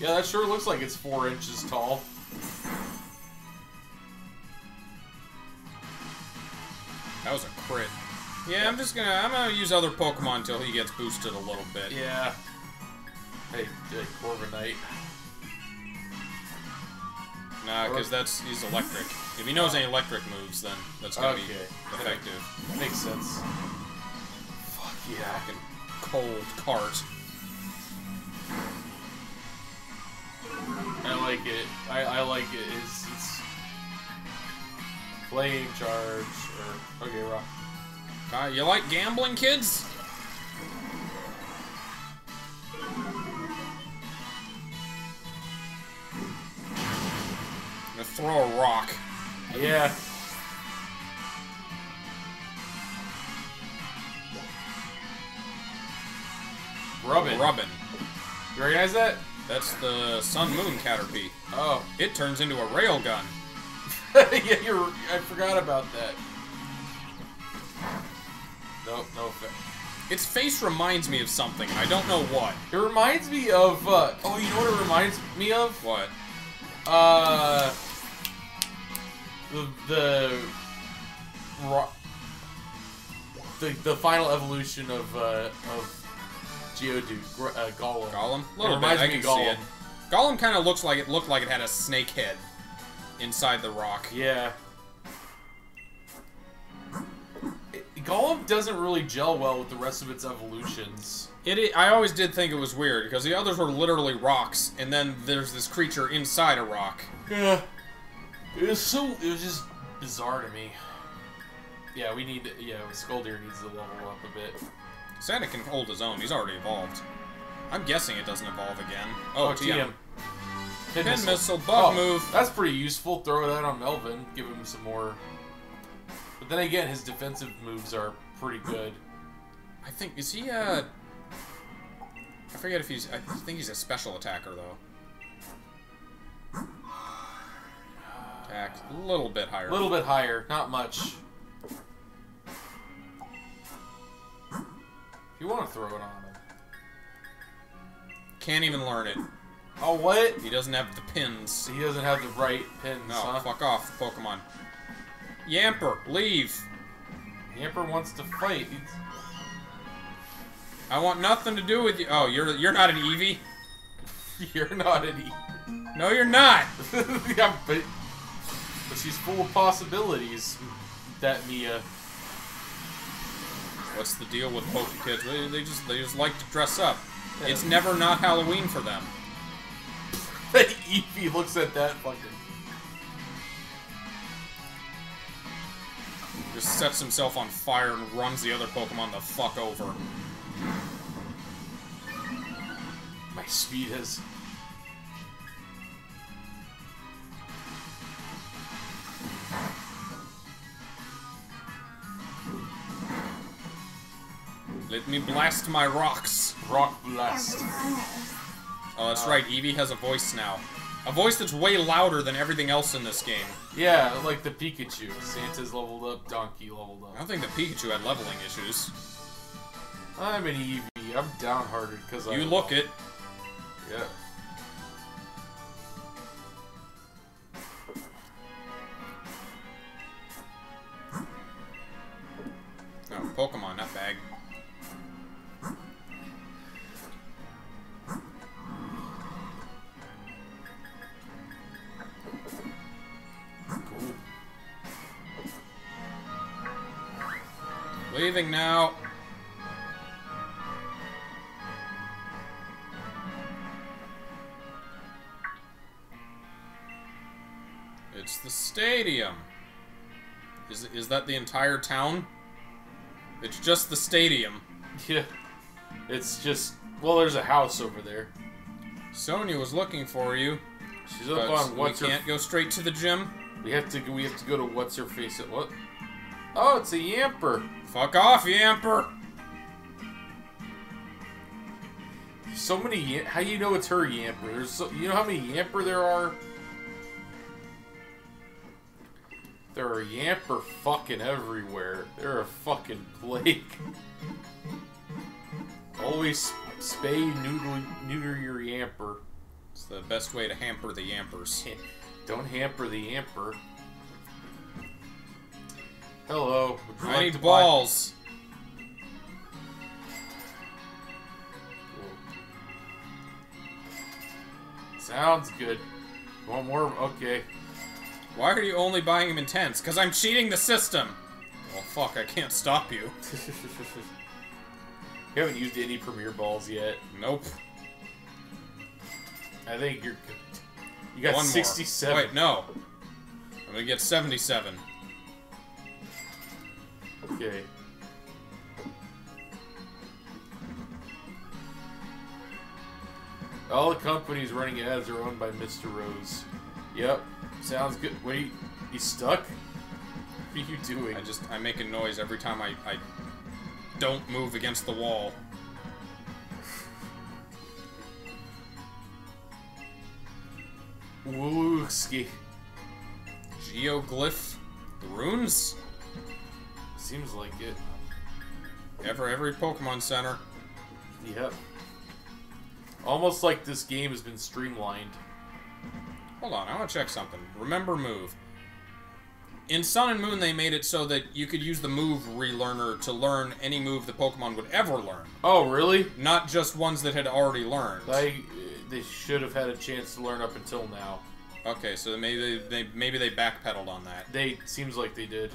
Yeah, that sure looks like it's four inches tall. That was a crit. Yeah, I'm just gonna I'm gonna use other Pokemon until he gets boosted a little bit. Yeah. Hey, hey Corviknight. Nah, because that's he's electric. If he knows any electric moves, then that's gonna be Okay. effective. Makes sense. Fuck yeah. Fucking cold cart. I like it. I, I like it. It's, it's flame charge or okay, rock. Uh, you like gambling, kids? Gonna throw a rock. Yeah. Grubbin. Grubbin. You recognize that? That's the Sun Moon Caterpie. Oh. It turns into a railgun. yeah, you're. I forgot about that. No, no offense. Its face reminds me of something. I don't know what. It reminds me of. Uh, oh, you know what it reminds me of? What? Uh. The the. The, the final evolution of uh, of Geodude, uh, Golem. Gollum? A It little bit. I me can of see it. Gollum kind of looks like it looked like it had a snake head inside the rock. Yeah. It- Golem doesn't really gel well with the rest of its evolutions. It, i- I always did think it was weird because the others were literally rocks, and then there's this creature inside a rock. Yeah. It was so. It was just bizarre to me. Yeah, we need. Yeah, Skoldir needs to level up a bit. Santa can hold his own. He's already evolved. I'm guessing it doesn't evolve again. Oh, Oh, TM. TM. Pin Pin missile, bug move. That's pretty useful. Throw that on Melvin. Give him some more. But then again, his defensive moves are pretty good. I think is he uh I forget if he's I think he's a special attacker though. A little bit higher. A little bit higher, not much. If you want to throw it on him. Can't even learn it. Oh, what? He doesn't have the pins. He doesn't have the right pins, No, huh? fuck off, Pokemon. Yamper, leave. Yamper wants to fight. He's- I want nothing to do with you. Oh, you're you're not an Eevee? You're not an E. No, you're not. yeah, but, she's full of possibilities. That Mia. What's the deal with Poke Kids? They, they just they just like to dress up. It's never not Halloween for them. Eevee looks at that fucking. Just sets himself on fire and runs the other Pokemon the fuck over. My speed has. Let me blast my rocks. Rock Blast. Oh, that's right. Eevee has a voice now. A voice that's way louder than everything else in this game. Yeah, like the Pikachu. Santa's leveled up, Donkey leveled up. I don't think the Pikachu had leveling issues. I'm an Eevee. I'm downhearted because I. You look it. Yeah. Entire town? It's just the stadium. Yeah. It's just. Well, there's a house over there. Sonia was looking for you, She's up on we what's her. can't go straight to the gym. We have to. go- We have to go to what's her face. At what? Oh, it's a Yamper. Fuck off, Yamper! So many. How do you know it's her Yamper? There's so. You know how many Yamper there are? There are Yamper fucking everywhere. They're a fucking plague. Always spay, neuter, neuter your Yamper. It's the best way to hamper the Yampers. Don't hamper the Yamper. Hello. Would I like need to buy- balls. Sounds good. One more? Okay. Why are you only buying them in tens? Because I'm cheating the system! Well, fuck, I can't stop you. you haven't used any Premier Balls yet. Nope. I think you're good. You got One 67. More. Wait, no. I'm gonna get 77. Okay. All the companies running ads are owned by Mr. Rose. Yep, sounds good. Wait, he's stuck? What are you doing? I just I make a noise every time I, I don't move against the wall. Wooski. Geoglyph, the runes. Seems like it. Ever every Pokemon Center. Yep. Almost like this game has been streamlined. Hold on, I want to check something. Remember move. In Sun and Moon, they made it so that you could use the move relearner to learn any move the Pokemon would ever learn, Oh, really? not just ones that had already learned. I, they should have had a chance to learn up until now. Okay, so maybe they, they maybe they backpedaled on that. They seems like they did.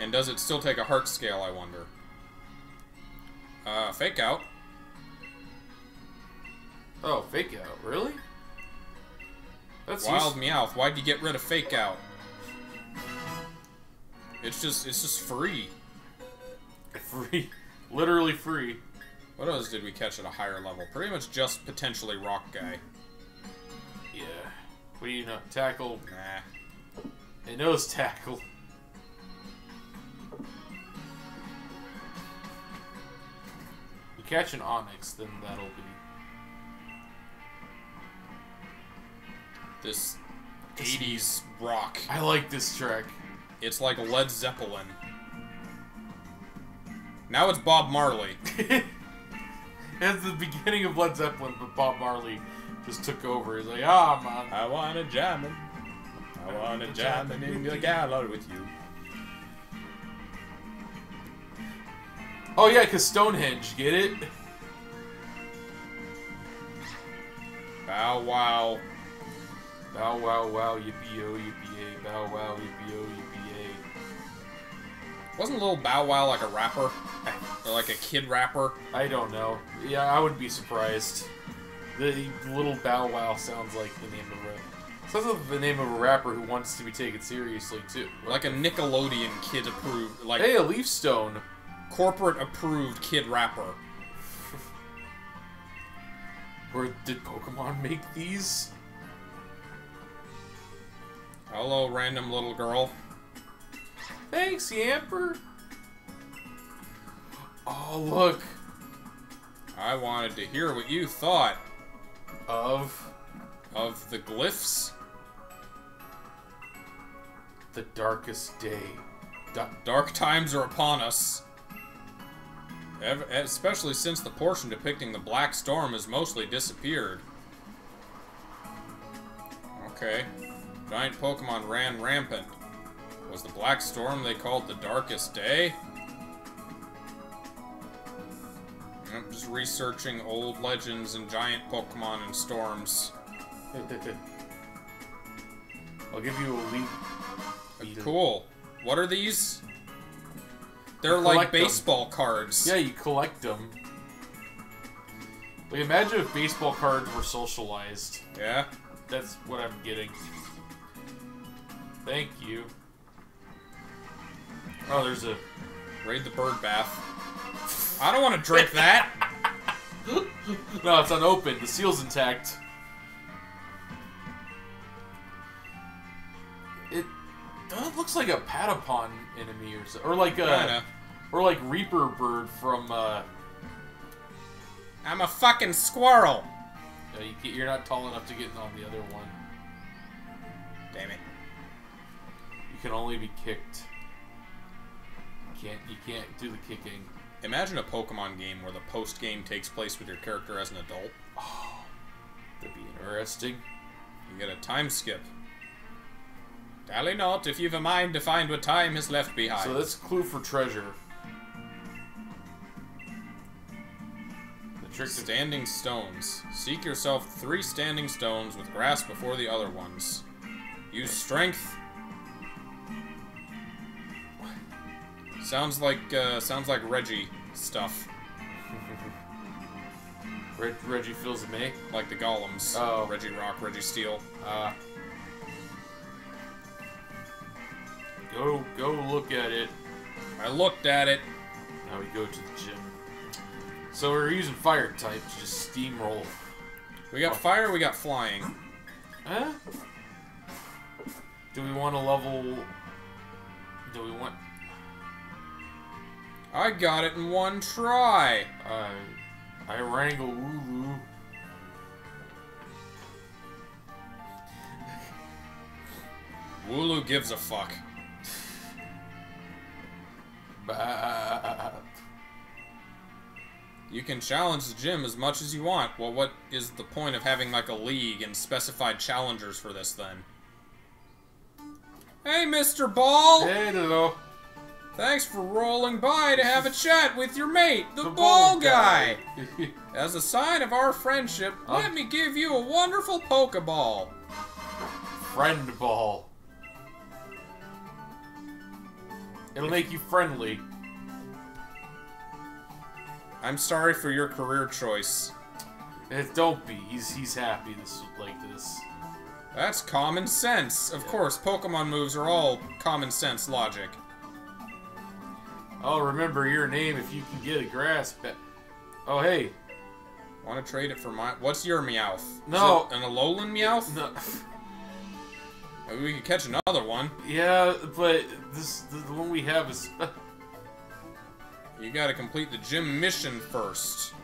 And does it still take a heart scale? I wonder. Uh, fake out. Oh, fake out, really? That's Wild Meowth. Why'd you get rid of fake out? It's just it's just free. free, literally free. What else did we catch at a higher level? Pretty much just potentially Rock Guy. Yeah. What do you know? Tackle. Nah. It knows tackle. You catch an Onix, then that'll be. This 80s rock. I like this track. It's like Led Zeppelin. Now it's Bob Marley. It's the beginning of Led Zeppelin, but Bob Marley just took over. He's like, ah, man. I wanna jammin'. I wanna jammin' in the Galar with you. Oh yeah, cause Stonehenge, get it? Bow wow. Bow wow wow yippee yo yippee. Bow wow yippee yo yippee. Wasn't Little Bow Wow like a rapper? Or like a kid rapper? I don't know. Yeah, I wouldn't be surprised. The little Bow Wow sounds like the name of a sounds like the name of a rapper who wants to be taken seriously too. Like a Nickelodeon kid approved, like hey, a leaf stone. corporate approved kid rapper. Or did Pokemon make these? Hello, random little girl. Thanks, Yamper. Oh look, I wanted to hear what you thought of of the glyphs. the darkest day. Da- Dark times are upon us. Especially since the portion depicting the Black Storm has mostly disappeared. Okay. Giant Pokemon ran rampant. Was the Black Storm they called the Darkest Day? I'm just researching old legends and giant Pokemon and storms. I'll give you a lead. Cool. What are these? They're like baseball cards. Yeah, you collect them. Like, imagine if baseball cards were socialized. Yeah? That's what I'm getting. Thank you. Oh, there's a. Raid the bird bath. I don't want to drink that. No, it's unopened. The seal's intact. It, it looks like a Patapon enemy or so, or like a, Kinda. or like Reaper Bird from. uh... I'm a fucking squirrel. no, you You're not tall enough to get on the other one. Damn it. Can only be kicked. You can't. You can't do the kicking. Imagine a Pokemon game where the post game takes place with your character as an adult. Oh, That'd be interesting. You get a time skip. Dally not if you've a mind to find what time is left behind. So that's a clue for treasure. The trick Standing stones. Seek yourself three standing stones with grass before the other ones. Use strength. Sounds like uh, sounds like Reggie stuff, Reg, Reggie feels me. like the golems. Oh. Regirock, Reggie Steel. Uh, go go look at it. I looked at it. Now we go to the gym. So we're using fire type to just steamroll. We got fire, we got flying. Huh? Do we want to level? Do we want? I got it in one try. Uh, I wrangle Wooloo. Wooloo gives a fuck. You can challenge the gym as much as you want. Well, what is the point of having like a league and specified challengers for this then? Hey, Mr. Ball! Hey, hello. Thanks for rolling by to have a chat with your mate, the, ball, guy. As a sign of our friendship, let me give you a wonderful Pokeball. Friend ball. It'll make you friendly. I'm sorry for your career choice. Eh, Don't be. He's he's happy this like this. That's common sense. Of course, Pokemon moves are all common sense logic. I'll remember your name if you can get a grasp oh hey, Want to trade it for my? What's your Meowth? No. an Alolan Meowth? no. Maybe we could catch another one. Yeah, but this the, the one we have is. You gotta complete the gym mission first.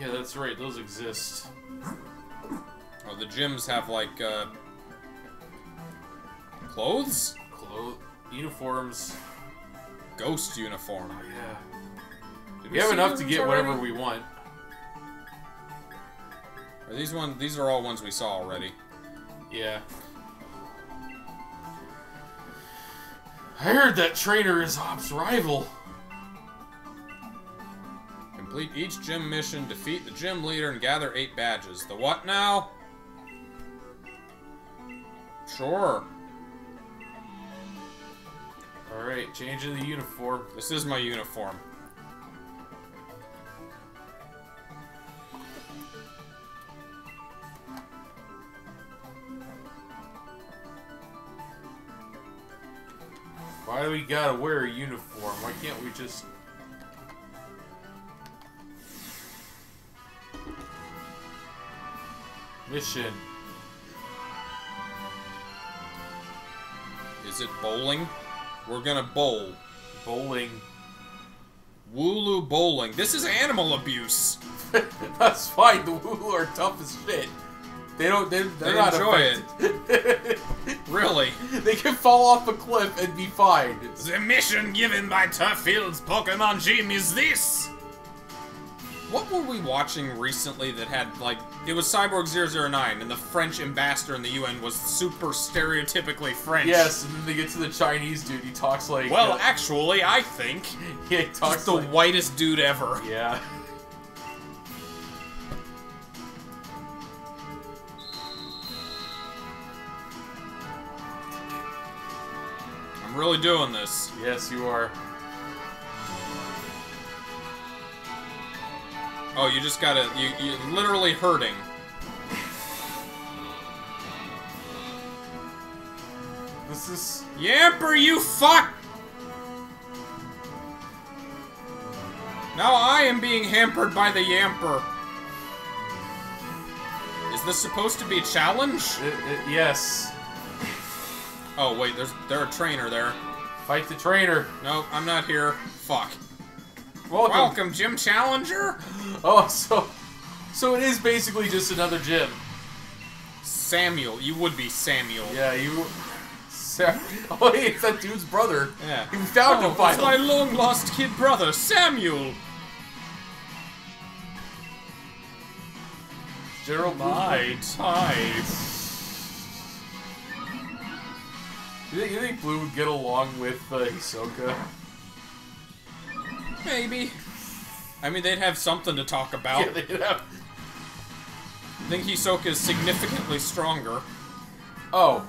yeah, that's right. Those exist. Oh, the gyms have like, uh. Clothes? Clothes, uniforms. Ghost uniform. Oh yeah. Did We have enough to get whatever we want. Are these one? These are all ones we saw already. Yeah. I heard that trainer is Hop's rival. Complete each gym mission, defeat the gym leader, and gather eight badges. The what now? Sure. Alright, changing the uniform. This is my uniform. Why do we gotta wear a uniform? Why can't we just. Mission. Is it bowling? We're gonna bowl. Bowling. Wooloo bowling. This is animal abuse. That's fine, the Wooloo are tough as shit. They don't. They, they're They not enjoy affected. Really? they can fall off a cliff and be fine. The mission given by Turfield's Pokemon Gym is this. What were we watching recently that had, like, it was Cyborg 009, and the French ambassador in the UN was super stereotypically French. Yes, and then they get to the Chinese dude. He talks like. Well, uh, actually, I think he talks the like. whitest dude ever. Yeah. I'm really doing this. Yes, you are. Oh, you just gotta, you, you're literally hurting. This is. Yamper, you fuck! Now I am being hampered by the Yamper. Is this supposed to be a challenge? It, it, yes. Oh wait, there's there a trainer there. Fight the trainer. Nope, I'm not here. Fuck. Welcome. Welcome, Gym Challenger. Oh, so. So it is basically just another gym. Samuel, you would be Samuel. Yeah, you. Sa- Oh, hey, it's that dude's brother. Yeah. We found oh, him finally. my long lost kid brother, Samuel. General My type. You think, you think Blue would get along with uh, Hisoka? Maybe. I mean, they'd have something to talk about. Yeah, they'd have. I think Hisoka is significantly stronger. Oh,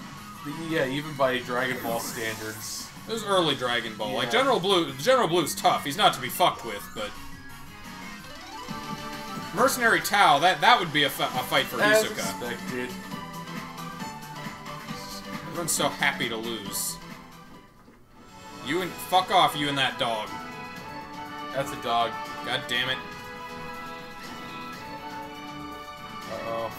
yeah, even by Dragon Ball standards. It was early Dragon Ball. Like General Blue, General Blue's tough. He's not to be fucked with, but Mercenary Tao, that that would be a, fi- a fight for As Hisoka. expected. Everyone's so happy to lose. You and fuck off, you and that dog. That's a dog. God damn it. Uh-oh.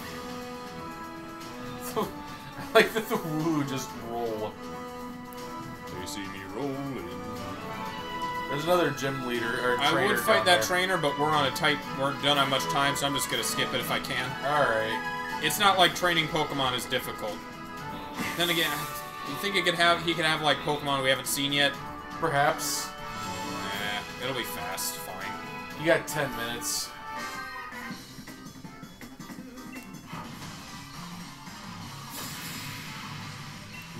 So, I like that the woo just roll. They see me rolling. There's another gym leader or I would fight that there. trainer, but we're on a tight. We're done on much time, so I'm just gonna skip it if I can. All right. It's not like training Pokemon is difficult. Then again, you think it could have? He could have like Pokemon we haven't seen yet. Perhaps it'll be fast. Fine. you got ten minutes.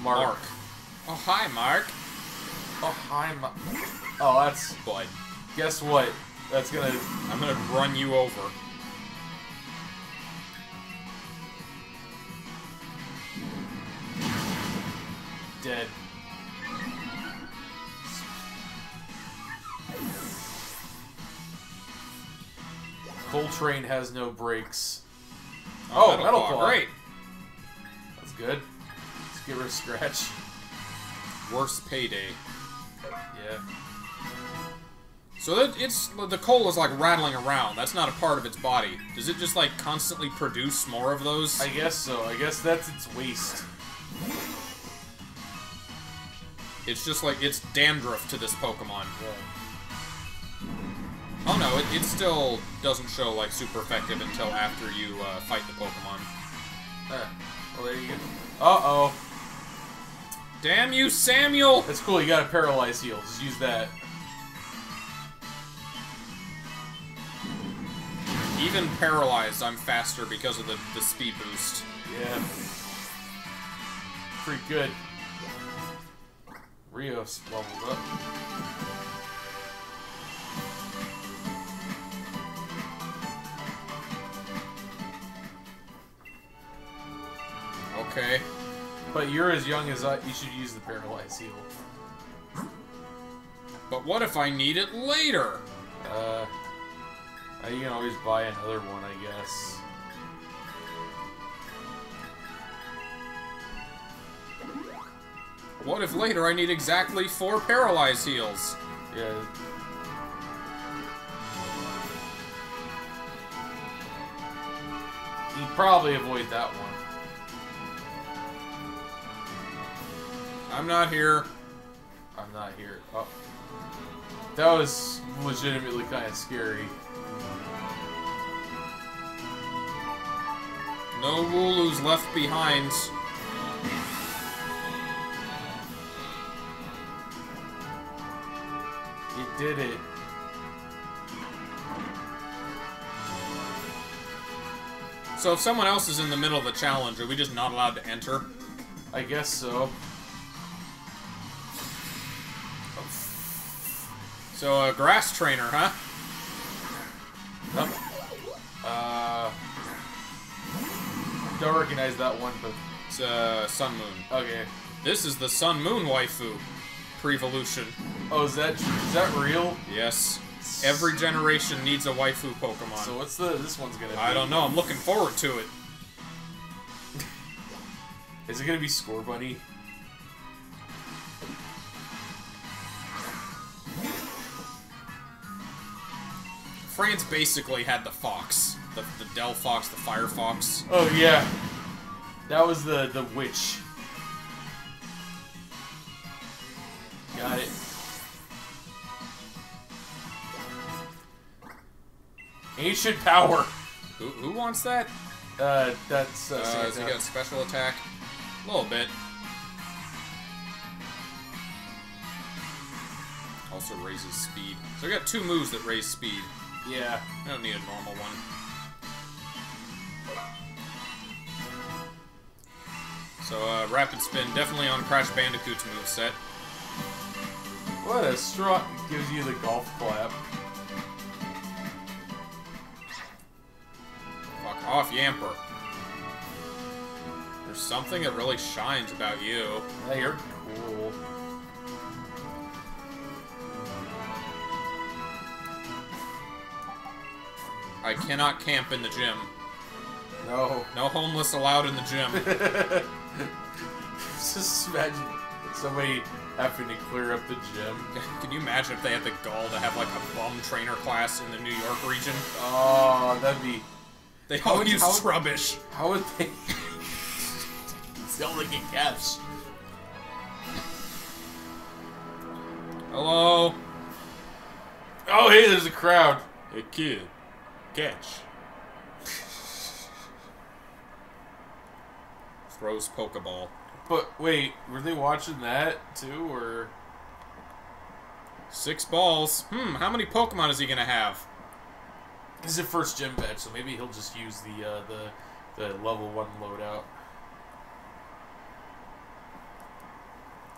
Mark. Mark. Oh hi, Mark. Oh hi, Ma- Oh, that's. Bud, Guess what? That's gonna. I'm gonna run you over. dead. Coltrane has no brakes. Oh, oh Metal Claw. Great. That's good. Let's give her a Scratch. Worst payday. Yeah. So that it's the coal is like rattling around. That's not a part of its body. Does it just like constantly produce more of those? I guess so. I guess that's its waste. It's just like it's dandruff to this Pokemon. Yeah. Oh no, it, it still doesn't show like super effective until after you uh, fight the Pokemon. Ah, well, there you go. Uh oh. Damn you, Samuel! That's cool. You got a paralyze heal. Just use that. Even paralyzed, I'm faster because of the, the speed boost. Yeah. Pretty good. Rios leveled up. Okay. But you're as young as I. You should use the paralyze heal. But what if I need it later? Uh, you can always buy another one, I guess. What if later I need exactly four paralyze heals? Yeah. You'd probably avoid that one. I'm not here. I'm not here. Oh. That was legitimately kind of scary. No Wooloo's left behind. You did it. So if someone else is in the middle of the challenge, are we just not allowed to enter? I guess so. So a grass trainer, huh? Oh. Uh. Don't recognize that one, but It's uh, Sun Moon. okay. This is the Sun Moon waifu. Prevolution. Oh, is that is that real? Yes. Every generation needs a waifu Pokemon. So what's the this one's gonna? Be? I don't know. I'm looking forward to it. Is it gonna be Scorbunny? France basically had the fox. The, the Delphox, the Fire Fox. Oh yeah, that was the the witch. Got it. Ancient power. Who, who wants that? Uh, that's uh, Uh, has he Santa. got special attack? A little bit. Also raises speed. So we got two moves that raise speed. Yeah. I don't need a normal one. So, uh, Rapid Spin, definitely on Crash Bandicoot's moveset. What a straw gives you the golf clap. Fuck off, Yamper. There's something that really shines about you. Yeah, you're cool. I cannot camp in the gym. No. No homeless allowed in the gym. Just imagine somebody having to clear up the gym. Can you imagine if they had the gall to have like a bum trainer class in the New York region? Oh, that'd be. They How all would- use how rubbish. How would they? they get catch. Hello? Oh, hey, there's a crowd. Hey, kid. Catch. Throws Pokeball. But wait, were they watching that too, or Six balls. Hmm, how many Pokemon is he gonna have? this is a first gym badge? So maybe he'll just use the uh, the the level one loadout.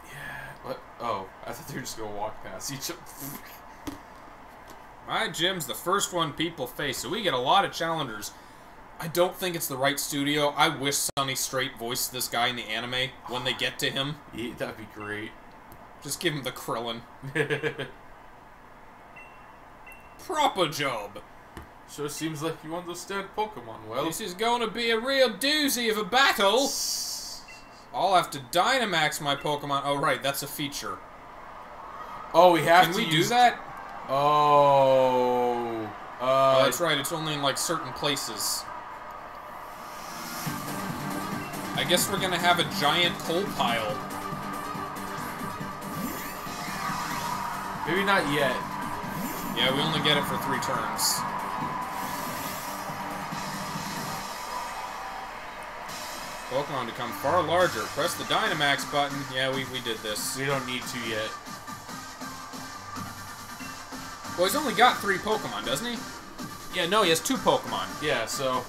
Yeah. What? Oh, I thought they were just gonna walk past each other. My gym's the first one people face, so we get a lot of challengers. I don't think it's the right studio. I wish Sonny Strait voiced this guy in the anime when they get to him. yeah, that'd be great. Just give him the Krillin. Proper job. sure seems like you understand Pokemon well. This is going to be a real doozy of a battle. I'll have to Dynamax my Pokemon. Oh, right, that's a feature. Oh, we have Can to we do that? Oh. Oh, Uh, that's right. It's only in like certain places. I guess we're gonna have a giant coal pile. maybe not yet. Yeah, we only get it for three turns. Pokemon become far larger. Press the Dynamax button. Yeah, we, we did this. We don't need to yet. Well, he's only got three Pokemon, doesn't he? Yeah, no, he has two Pokemon. Yeah, so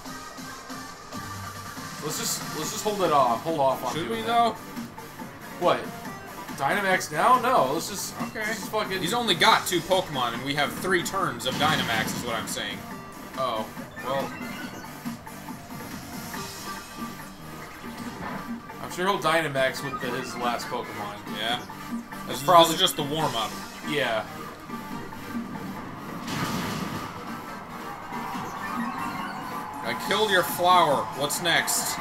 let's just let's just hold it off. Hold off on Should we, that. though? What? Dynamax now? No, let's just Okay. let's just fucking. He's only got two Pokemon, and we have three turns of Dynamax, is what I'm saying. Oh, well. I'm sure he'll Dynamax with the, his last Pokemon. Yeah. This, is- probably- just the warm up. Yeah. I killed your flower. What's next?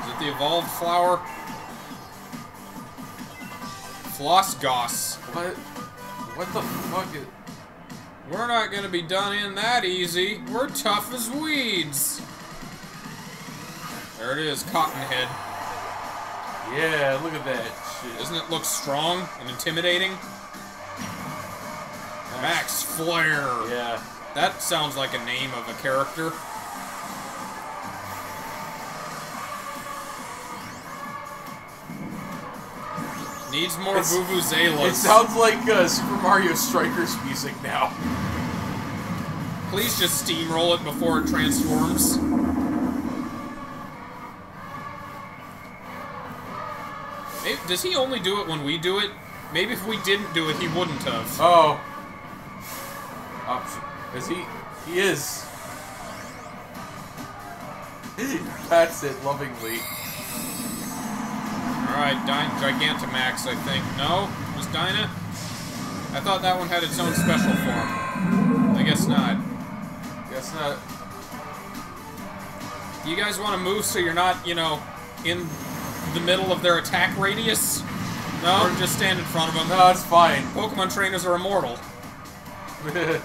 Is it the evolved flower? Floss Goss. What? What the fuck? Is... We're not gonna be done in that easy. We're tough as weeds. There it is, Cottonhead. Yeah, look at that shit. Doesn't it look strong and intimidating? Max Flare. Yeah. That sounds like a name of a character. Needs more It's- Vuvuzelas. It sounds like uh, Super Mario Strikers music now. Please just steamroll it before it transforms. Maybe, does he only do it when we do it? Maybe if we didn't do it, he wouldn't have. Oh. Option. Is he? He is. Pats it lovingly. Alright, Gigantamax, I think. No? Was Dyna? I thought that one had its own special form. I guess not. Guess not. You guys want to move so you're not, you know, in the middle of their attack radius? No? or Just stand in front of them. No, it's fine. Pokemon trainers are immortal.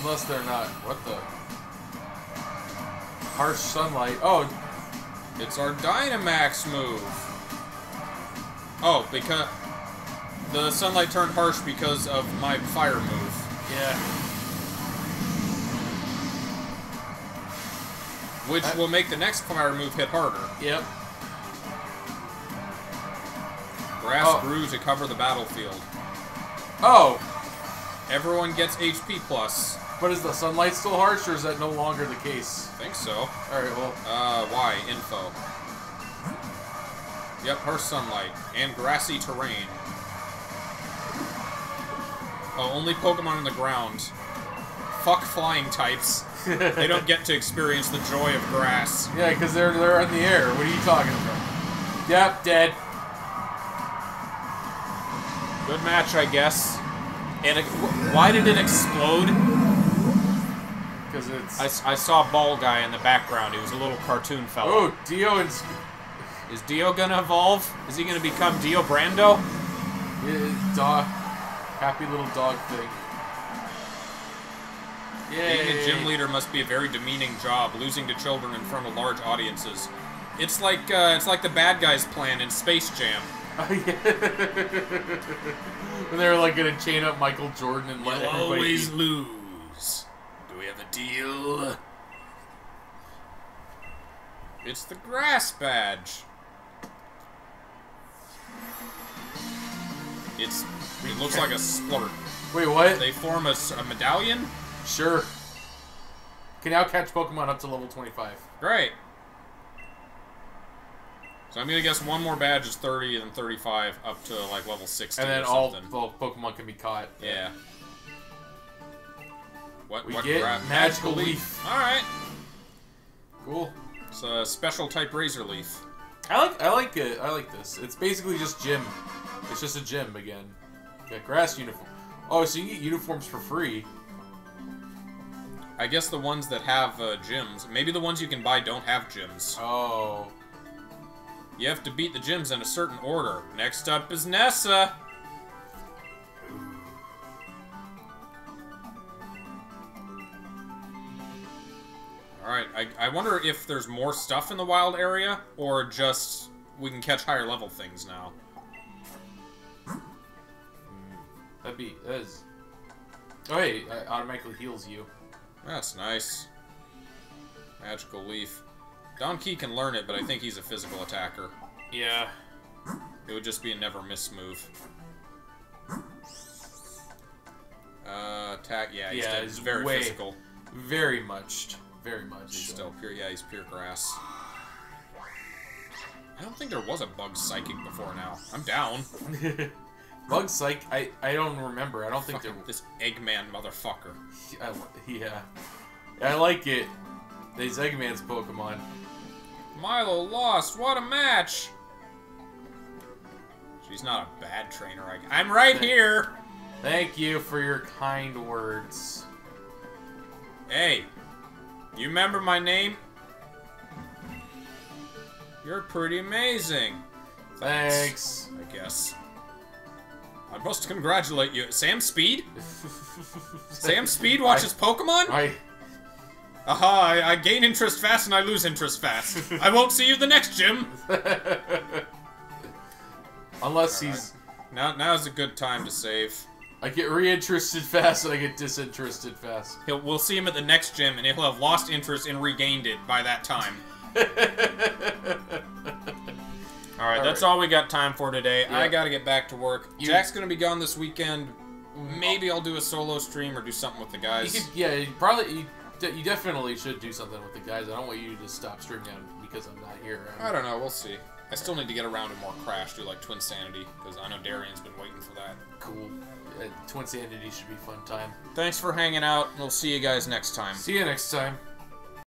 Unless they're not. What the? Harsh sunlight. Oh, It's our Dynamax move. Oh, because the sunlight turned harsh because of my fire move, yeah. which I- will make the next fire move hit harder. Yep. Grass Oh. grew to cover the battlefield. Oh, Everyone gets HP plus. but is the sunlight still harsh, or is that no longer the case? I think so. All right. Well, Uh, why? Info. Yep, harsh sunlight and grassy terrain. Oh, only Pokemon on the ground. Fuck flying types. they don't get to experience the joy of grass. yeah, because they're they're in the air. What are you talking about? Yep, dead. Good match, I guess. And it, why did it explode? Because it's. I, I saw Ball Guy in the background. He was a little cartoon fellow. oh, Dio and. Is Dio gonna evolve? Is he gonna become Dio Brando? uh, dog. Happy little dog thing. Yay. Being a gym leader must be a very demeaning job, losing to children in front of large audiences. It's like uh, it's like the bad guys' plan in Space Jam. when they were like gonna chain up Michael Jordan and let You'll always keep- lose. Do we have a deal? It's the grass badge. It's. It looks like a splurt. Wait, what? They form a, a medallion. Sure. Can now catch Pokemon up to level 25. Great. So I'm gonna guess one more badge is 30 and then 35 up to like level 60 And then all. Pokemon can be caught. Yeah. What? We what get gra- Magical Leaf. All right. Cool. It's a special type razor leaf. I like I like it. I like this. It's basically just gym. It's just a gym again. Got grass uniform. Oh, so you get uniforms for free. I guess the ones that have uh, gyms, maybe the ones you can buy don't have gyms. Oh. You have to beat the gyms in a certain order. Next up is Nessa. Alright, I, I wonder if there's more stuff in the wild area, or just we can catch higher level things now. Hmm, that'd be that is. Oh hey, it automatically heals you. That's nice. Magical Leaf. Don Key can learn it, but I think he's a physical attacker. Yeah. It would just be a never miss move. Uh, attack, yeah, he's, Yeah, dead. he's very way- physical. Very much. Very much. He's so. still pure, yeah, he's pure grass. I don't think there was a bug psychic before now. I'm down. Bug Psych. I I don't remember. I don't think Fucking there. this Eggman motherfucker. I, yeah. I like it. These Eggman's Pokemon. Milo lost. What a match. She's not a bad trainer. I, I'm right here. Thank you for your kind words. Hey, you remember my name? You're pretty amazing. Thanks. I guess. I must congratulate you. Sam Speed? Sam Speed watches Pokemon? I. Aha, I, I gain interest fast and I lose interest fast. I won't see you the next gym. Unless he's. Now, now's a good time to save. I get reinterested fast and I get disinterested fast. He'll, we'll see him at the next gym and he'll have lost interest and regained it by that time. Alright, that's all we got time for today. I gotta get back to work. You- Jack's gonna be gone this weekend. Mm, Maybe oh. I'll do a solo stream or do something with the guys. could, yeah, probably. You, de- you definitely should do something with the guys. I don't want you to just stop streaming because I'm not here. I don't know, we'll see. I still need to get around to more Crash, do like Twinsanity, because I know Darian's been waiting for that. Cool. Uh, Twinsanity should be fun time. Thanks for hanging out. We'll see you guys next time. See you next time.